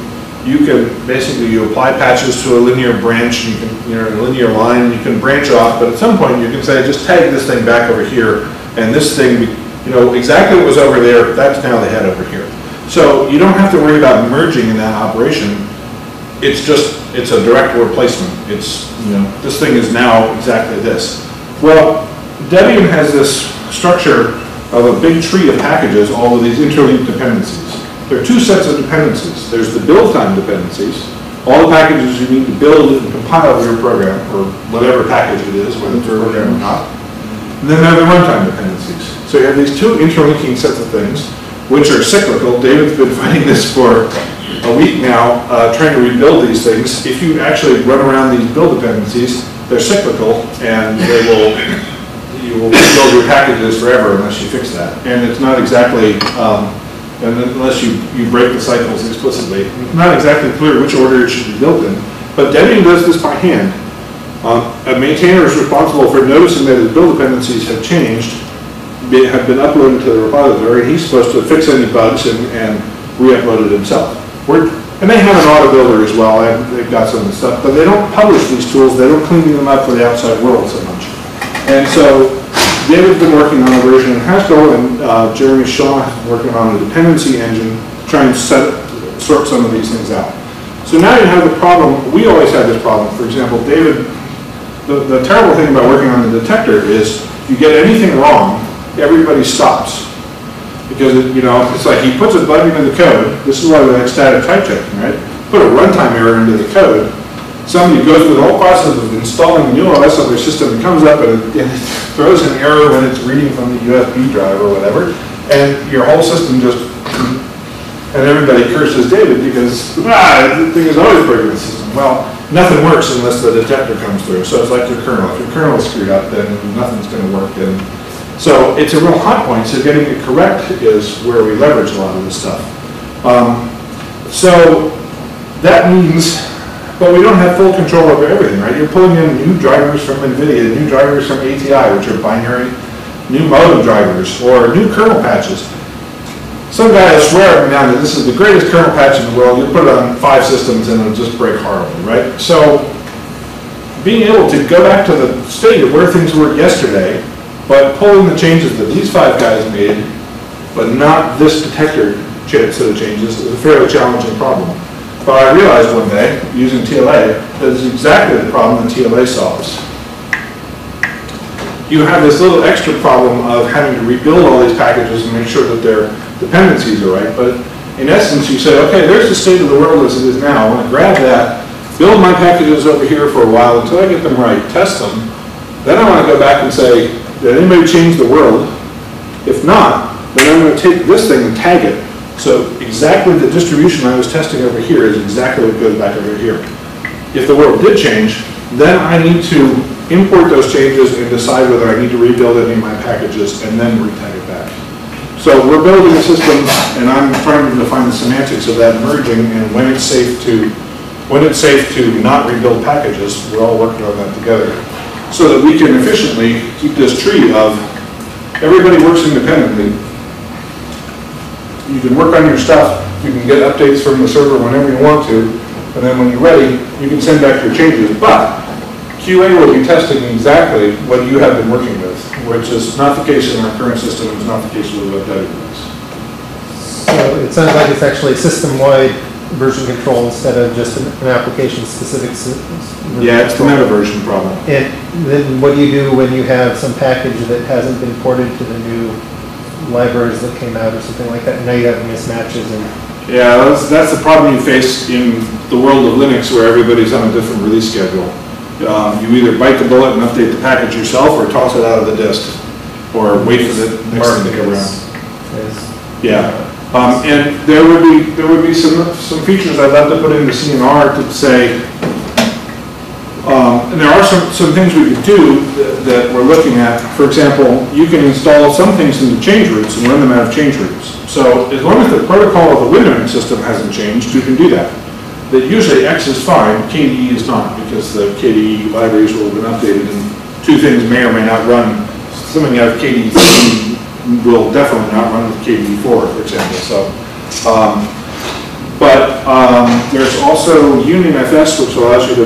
you can, basically, you apply patches to a linear branch, you can, you know, a linear line, you can branch off, but at some point you can say, just tag this thing back over here, and this thing, you know, exactly what was over there, that's now the head over here. So you don't have to worry about merging in that operation. It's just, it's a direct replacement. It's, you know, this thing is now exactly this. Well, Debian has this structure of a big tree of packages, all of these interlinked dependencies. There are two sets of dependencies. There's the build time dependencies, all the packages you need to build and compile your program, or whatever package it is, whether it's a program or not. And then there are the runtime dependencies. So you have these two interlinking sets of things, which are cyclical. David's been fighting this for a week now, uh, trying to rebuild these things. If you actually run around these build dependencies, they're cyclical, and they will, you will rebuild your packages forever unless you fix that. And it's not exactly, um, and unless you, you break the cycles explicitly, it's not exactly clear which order it should be built in. But Debian does this by hand. Um, A maintainer is responsible for noticing that his build dependencies have changed, be- have been uploaded to the repository, and he's supposed to fix any bugs and, and re-upload it himself. We're- And they have an auto builder as well, and they've got some of the stuff, but they don't publish these tools, they don't clean them up for the outside world so much. And so David's been working on a version in Haskell, and uh, Jeremy Shaw has been working on a dependency engine, trying to set, sort some of these things out. So now you have the problem, we always had this problem, for example, David the, the terrible thing about working on the detector is if you get anything wrong, everybody stops. Because, it- you know, it's like he puts a bug into the code, this is why we like static type checking, right? Put a runtime error into the code, somebody goes through the whole process of installing new OS on their system, and comes up and it it throws an error when it's reading from the USB drive or whatever, and your whole system just, and everybody curses David because, ah, the thing is always breaking the system. Well, nothing works unless the detector comes through, so it's like your kernel. If your kernel is screwed up, then nothing's gonna work, and so it's a real hot point, so getting it correct is where we leverage a lot of this stuff. Um, So that means, but we don't have full control over everything, right? You're pulling in new drivers from NVIDIA, new drivers from ATI, which are binary, new modem drivers, or new kernel patches. Some guy will swear up and down that this is the greatest kernel patch in the world, you put it on five systems and it'll just break horribly, right? So being able to go back to the state of where things were yesterday, but pulling the changes that these five guys made, but not this detector ch- set of changes, is a fairly challenging problem. But I realized one day, using TLA, that is exactly the problem that TLA solves. you have this little extra problem of having to rebuild all these packages and make sure that their dependencies are right. But in essence, you say, okay, there's the state of the world as it is now. I'm gonna grab that, build my packages over here for a while until I get them right, test them. Then I wanna go back and say, did anybody change the world? If not, then I'm gonna take this thing and tag it. So exactly the distribution I was testing over here is exactly what goes back over here. If the world did change, then I need to import those changes and decide whether I need to rebuild any of my packages and then retag it back. So we're building a system, and I'm trying to define the semantics of that merging and when it's safe to, when it's safe to not rebuild packages, we're all working on that together. So that we can efficiently keep this tree of, everybody works independently. You can work on your stuff, you can get updates from the server whenever you want to, and then when you're ready, you can send back your changes. But QA will be testing exactly what you have been working with, which is not the case in our current system, and it's not the case with WebDAV. So it sounds like it's actually system-wide version control instead of just an an application-specific. sy- Yeah, it's the control. meta version problem. And then what do you do when you have some package that hasn't been ported to the new libraries that came out or something like that? Now you have mismatches and, Yeah, that's, that's the problem you face in the world of Linux where everybody's on a different release schedule. Um, you either bite the bullet and update the package yourself or toss it out of the disk, or wait for the next thing to come around. as- Yeah, um, and there would be, there would be some, some features I'd love to put into CNR to say, there are some, some things we could do that- that we're looking at. For example, you can install some things into change roots and run them out of change roots. So as long as the protocol of the windowing system hasn't changed, you can do that. That usually X is fine, KDE is not, because the KDE libraries will have been updated and two things may or may not run. Something out of KDE three will definitely not run with KDE four, for example, so. um, But um, there's also UnionFS, which allows you to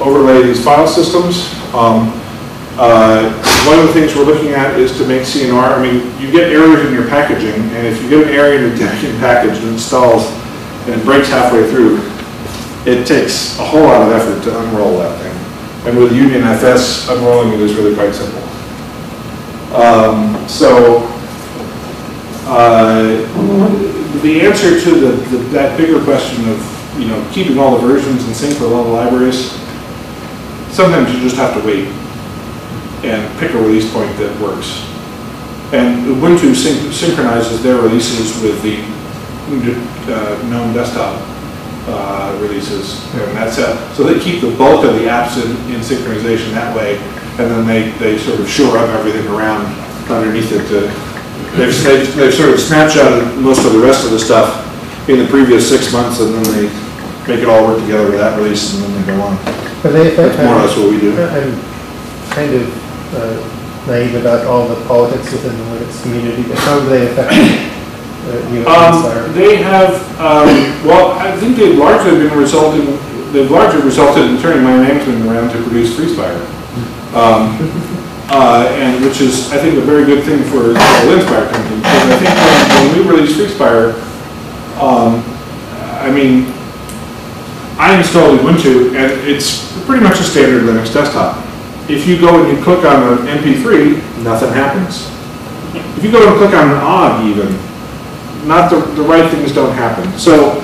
overlay these file systems. Um, uh, One of the things we're looking at is to make CNR, I mean, you get errors in your packaging, and if you get an error in a Debian package that installs and it breaks halfway through, it takes a whole lot of effort to unroll that thing. And with Union FS, unrolling it is really quite simple. Um, So, uh, the answer to the, the- that bigger question of, you know, keeping all the versions in sync with all the libraries, sometimes you just have to wait and pick a release point that works. And Ubuntu syn- synchronizes their releases with the uh, GNOME desktop uh, releases, and that's it. So they keep the bulk of the apps in, in synchronization that way, and then they, they sort of shore up everything around underneath it. to- They've, they've they've sort of snapshotted most of the rest of the stuff in the previous six months, and then they make it all work together with that release, and then they go on. but they, That's more or less what we do. I'm kind of uh, naive about all the politics within the Linux community, but how do they affect uh, you at Um, they have, um, well, I think they've largely been resulting, they've largely resulted in turning my management around to produce FreeSpire. Um, uh, and which is, I think, a very good thing for the Linspire company, because I think when, when we released FreeSpire, um, I mean, I installed Ubuntu, and it's pretty much a standard Linux desktop. If you go and you click on an MP3, nothing happens. If you go and click on an OGG even, not the, the right things don't happen. So,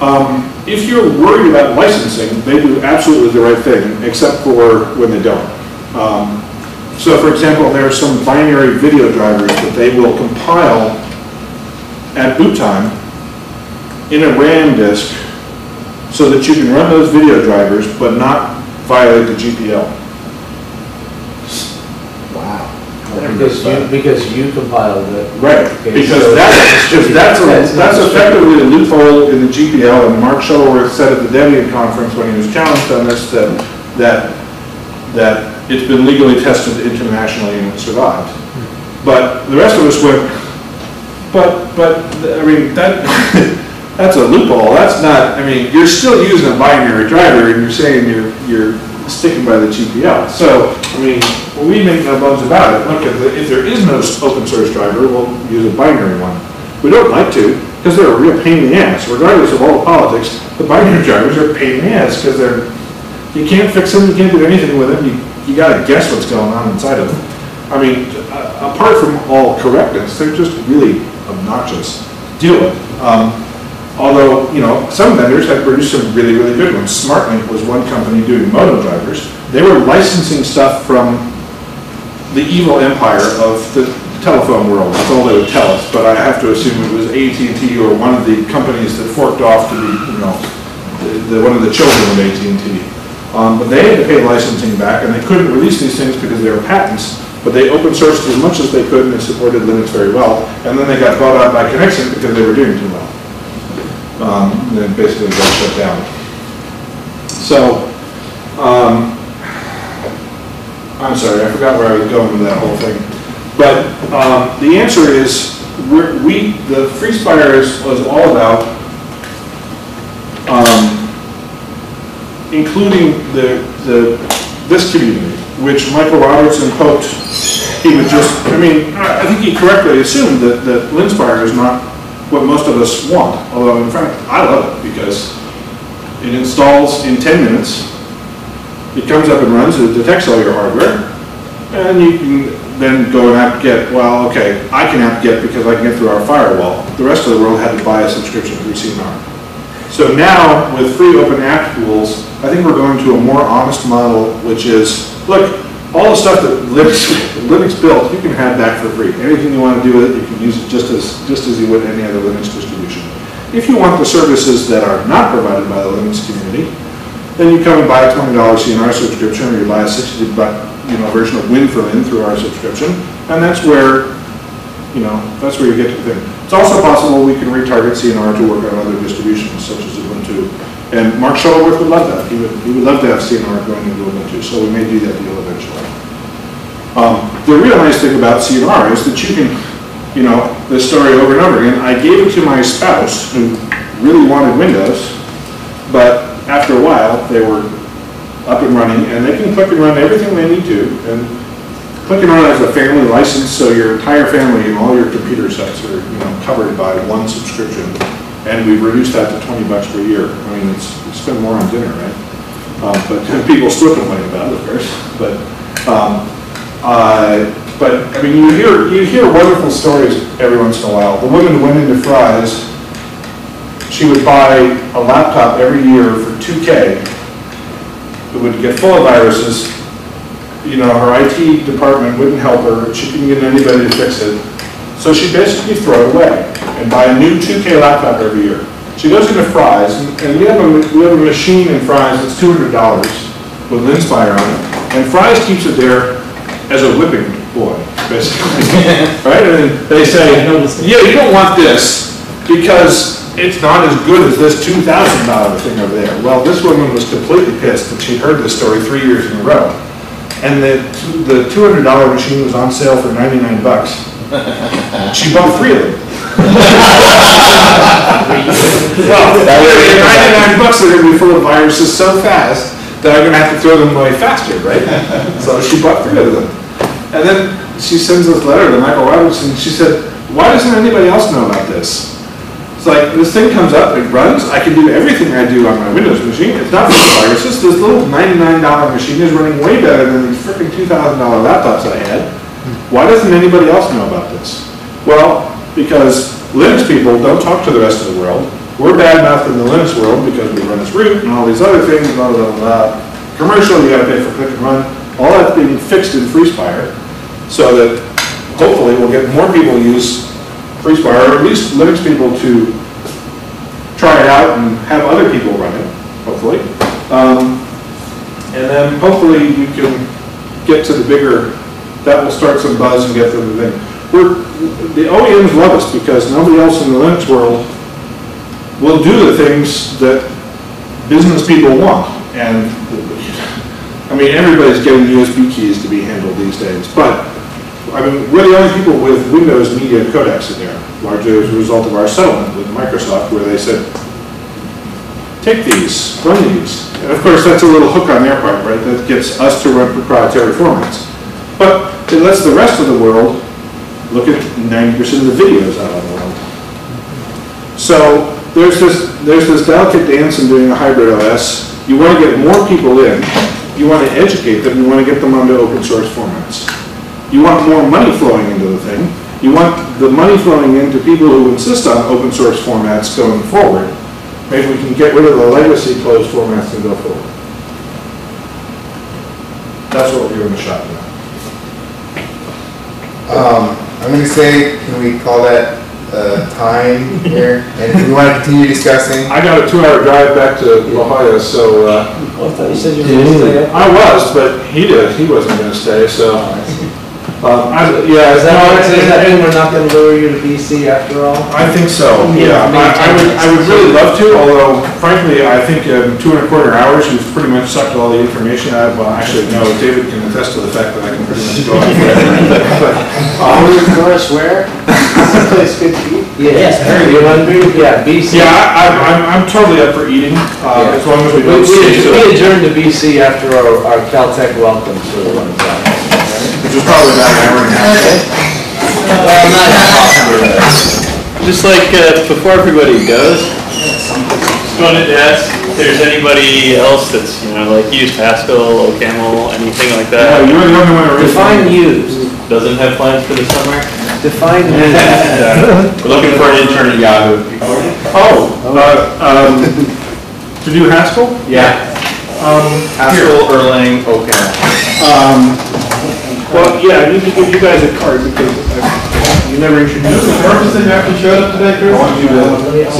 um, if you're worried about licensing, they do absolutely the right thing, except for when they don't. Um, so for example, there are some binary video drivers that they will compile at boot time in a RAM disk so that you can run those video drivers but not violate the GPL. Because you, because you compiled it. Right, Okay, because so- that's, because that's, a- that's effectively a loophole in the GPL, and Mark Shuttleworth said at the Debian conference when he was challenged on this, that, that, that it's been legally tested internationally and it survived. Hmm. But the rest of us went, but, but, I mean, that, that's a loophole, that's not, I mean, you're still using a binary driver, and you're saying you're, you're sticking by the GPL. So, I mean, we make no bones about it, look, if, if there is no open source driver, we'll use a binary one. We don't like to, because they're a real pain in the ass, regardless of all the politics, the binary drivers are a pain in the ass, because they're, you can't fix them, you can't do anything with them, you, you gotta guess what's going on inside of them. I mean, a- apart from all correctness, they're just really obnoxious to deal with. Um, Although, you know, some vendors have produced some really, really good ones. SmartLink was one company doing modem drivers. They were licensing stuff from the evil empire of the telephone world, that's all they would tell us, but I have to assume it was AT&T or one of the companies that forked off to be, you know, the, the- one of the children of AT&T. Um, but they had to pay licensing back, and they couldn't release these things because they were patents, but they open sourced as much as they could, and they supported Linux very well, and then they got bought out by Conexant because they were doing too well. Um, then basically got shut down. So, um, I'm sorry, I forgot where I was going with that whole thing. But um, the answer is, we, the Free Spire is, was all about um, including the, the, this community, which Michael Robertson hoped he would just, I mean, I I think he correctly assumed that, that Linspire is not what most of us want, although in fact, I love it because it installs in 10 minutes, it comes up and runs, it detects all your hardware, and you can then go and apt-get, well, okay, I can apt-get because I can get through our firewall. The rest of the world had to buy a subscription through CNR. So now, with free open app tools, I think we're going to a more honest model, which is, look, all the stuff that Linux, Linux built, you can have back for free. Anything you want to do with it, you can use it just as, just as you would any other Linux distribution. If you want the services that are not provided by the Linux community, then you come and buy a twenty dollar CNR subscription, or you buy a sixty buck, you know, version of Win4Lin through our subscription, and that's where, you know, that's where you get to the thing. It's also possible we can retarget CNR to work on other distributions, such as Ubuntu. And Mark Shuttleworth would love that. He would, he would love to have CNR going into Ubuntu, so we may do that deal eventually. Um, the real nice thing about CNR is that you can, you know, this story over and over again. I gave it to my spouse who really wanted Windows, but after a while, they were up and running, and they can click and run everything they need to, and click and run as a family license, so your entire family and all your computer sets are, you know, covered by one subscription. And we've reduced that to twenty bucks per year. I mean, it's, you spend more on dinner, right? Um, but people still complain about it, of course, but, um, uh, but, I mean, you hear, you hear wonderful stories every once in a while. The woman who went into Fry's, she would buy a laptop every year for two K. It would get full of viruses. You know, her IT department wouldn't help her, she couldn't get anybody to fix it. So she basically throw it away and buy a new two K laptop every year. She goes into Fry's, and and we have a, we have a machine in Fry's that's two hundred dollars with Linspire on it. And Fry's keeps it there as a whipping boy, basically, right? And they say, yeah, you don't want this because it's not as good as this two thousand dollar thing over there. Well, this woman was completely pissed that she'd heard this story three years in a row. And the, the two hundred dollar machine was on sale for ninety-nine bucks. She bought three of them. Well, ninety-nine bucks, they're gonna be full of viruses so fast that I'm gonna have to throw them away faster, right? So she bought three of them. And then she sends this letter to Michael Robertson, she said, why doesn't anybody else know about this? It's like, this thing comes up, it runs, I can do everything I do on my Windows machine, it's not full of viruses, this little ninety-nine dollar machine is running way better than these freaking two thousand dollar laptops I had. Why doesn't anybody else know about this? Well, because Linux people don't talk to the rest of the world. We're bad enough in the Linux world because we run as root and all these other things, blah, blah, blah. Commercial, you gotta pay for click and run. All that's being fixed in FreeSpire so that hopefully we'll get more people use FreeSpire, or at least Linux people to try it out and have other people run it, hopefully. Um, and then hopefully we can get to the bigger, that will start some buzz and get to the thing. We're, the OEMs love us because nobody else in the Linux world will do the things that business people want. And, I mean, everybody's getting USB keys to be handled these days, but, I mean, we're the only people with Windows Media Codecs in there, largely as a result of our settlement with Microsoft, where they said, take these, run these. And of course, that's a little hook on their part, right? That gets us to run proprietary formats. But it lets the rest of the world look at 90% of the videos out of the world. So there's this, there's this delicate dance in doing a hybrid OS. You want to get more people in, you want to educate them, you want to get them onto open source formats. You want more money flowing into the thing. You want the money flowing into people who insist on open source formats going forward. Maybe we can get rid of the legacy closed formats and go forward. That's what we're giving a shot at. Um, I'm gonna say, can we call that, uh, time here? And if we wanna continue discussing, I got a two-hour drive back to La Jolla, so, uh, Oh, I thought you said you were gonna stay up. I was, but he did, he wasn't gonna stay, so. Um, I, yeah, is that, no, does that mean we're not gonna lure you to BC after all? I think so, yeah. I, I would, I would really love to, although frankly, I think in two and a quarter hours, you've pretty much sucked all the information out of, well, actually, no, David can attest to the fact that I can pretty much go on forever. But, um, Doris Ware, place good to eat. Yes, very You good. hungry? Yeah, BC. Yeah, I, I'm, I'm, I'm totally up for eating, uh, as long as we We, don't we see we it, adjourned to BC after our, our Caltech welcome sort of runs out. Which is probably about an hour and a half. Just like, uh, before everybody goes, just wanted to ask if there's anybody else that's, you know, like used Haskell, OCaml, anything like Yeah, that, you're the only one who. Define used, doesn't have plans for the summer? define used. We're looking for an intern at Yahoo. Oh, uh, um, to do Haskell? Yeah. Um, Haskell, Erlang, OCaml. Um, well, yeah, I need to give you guys a card because uh, you never introduced me. Purpose that you actually showed up today, Chris? I want you to-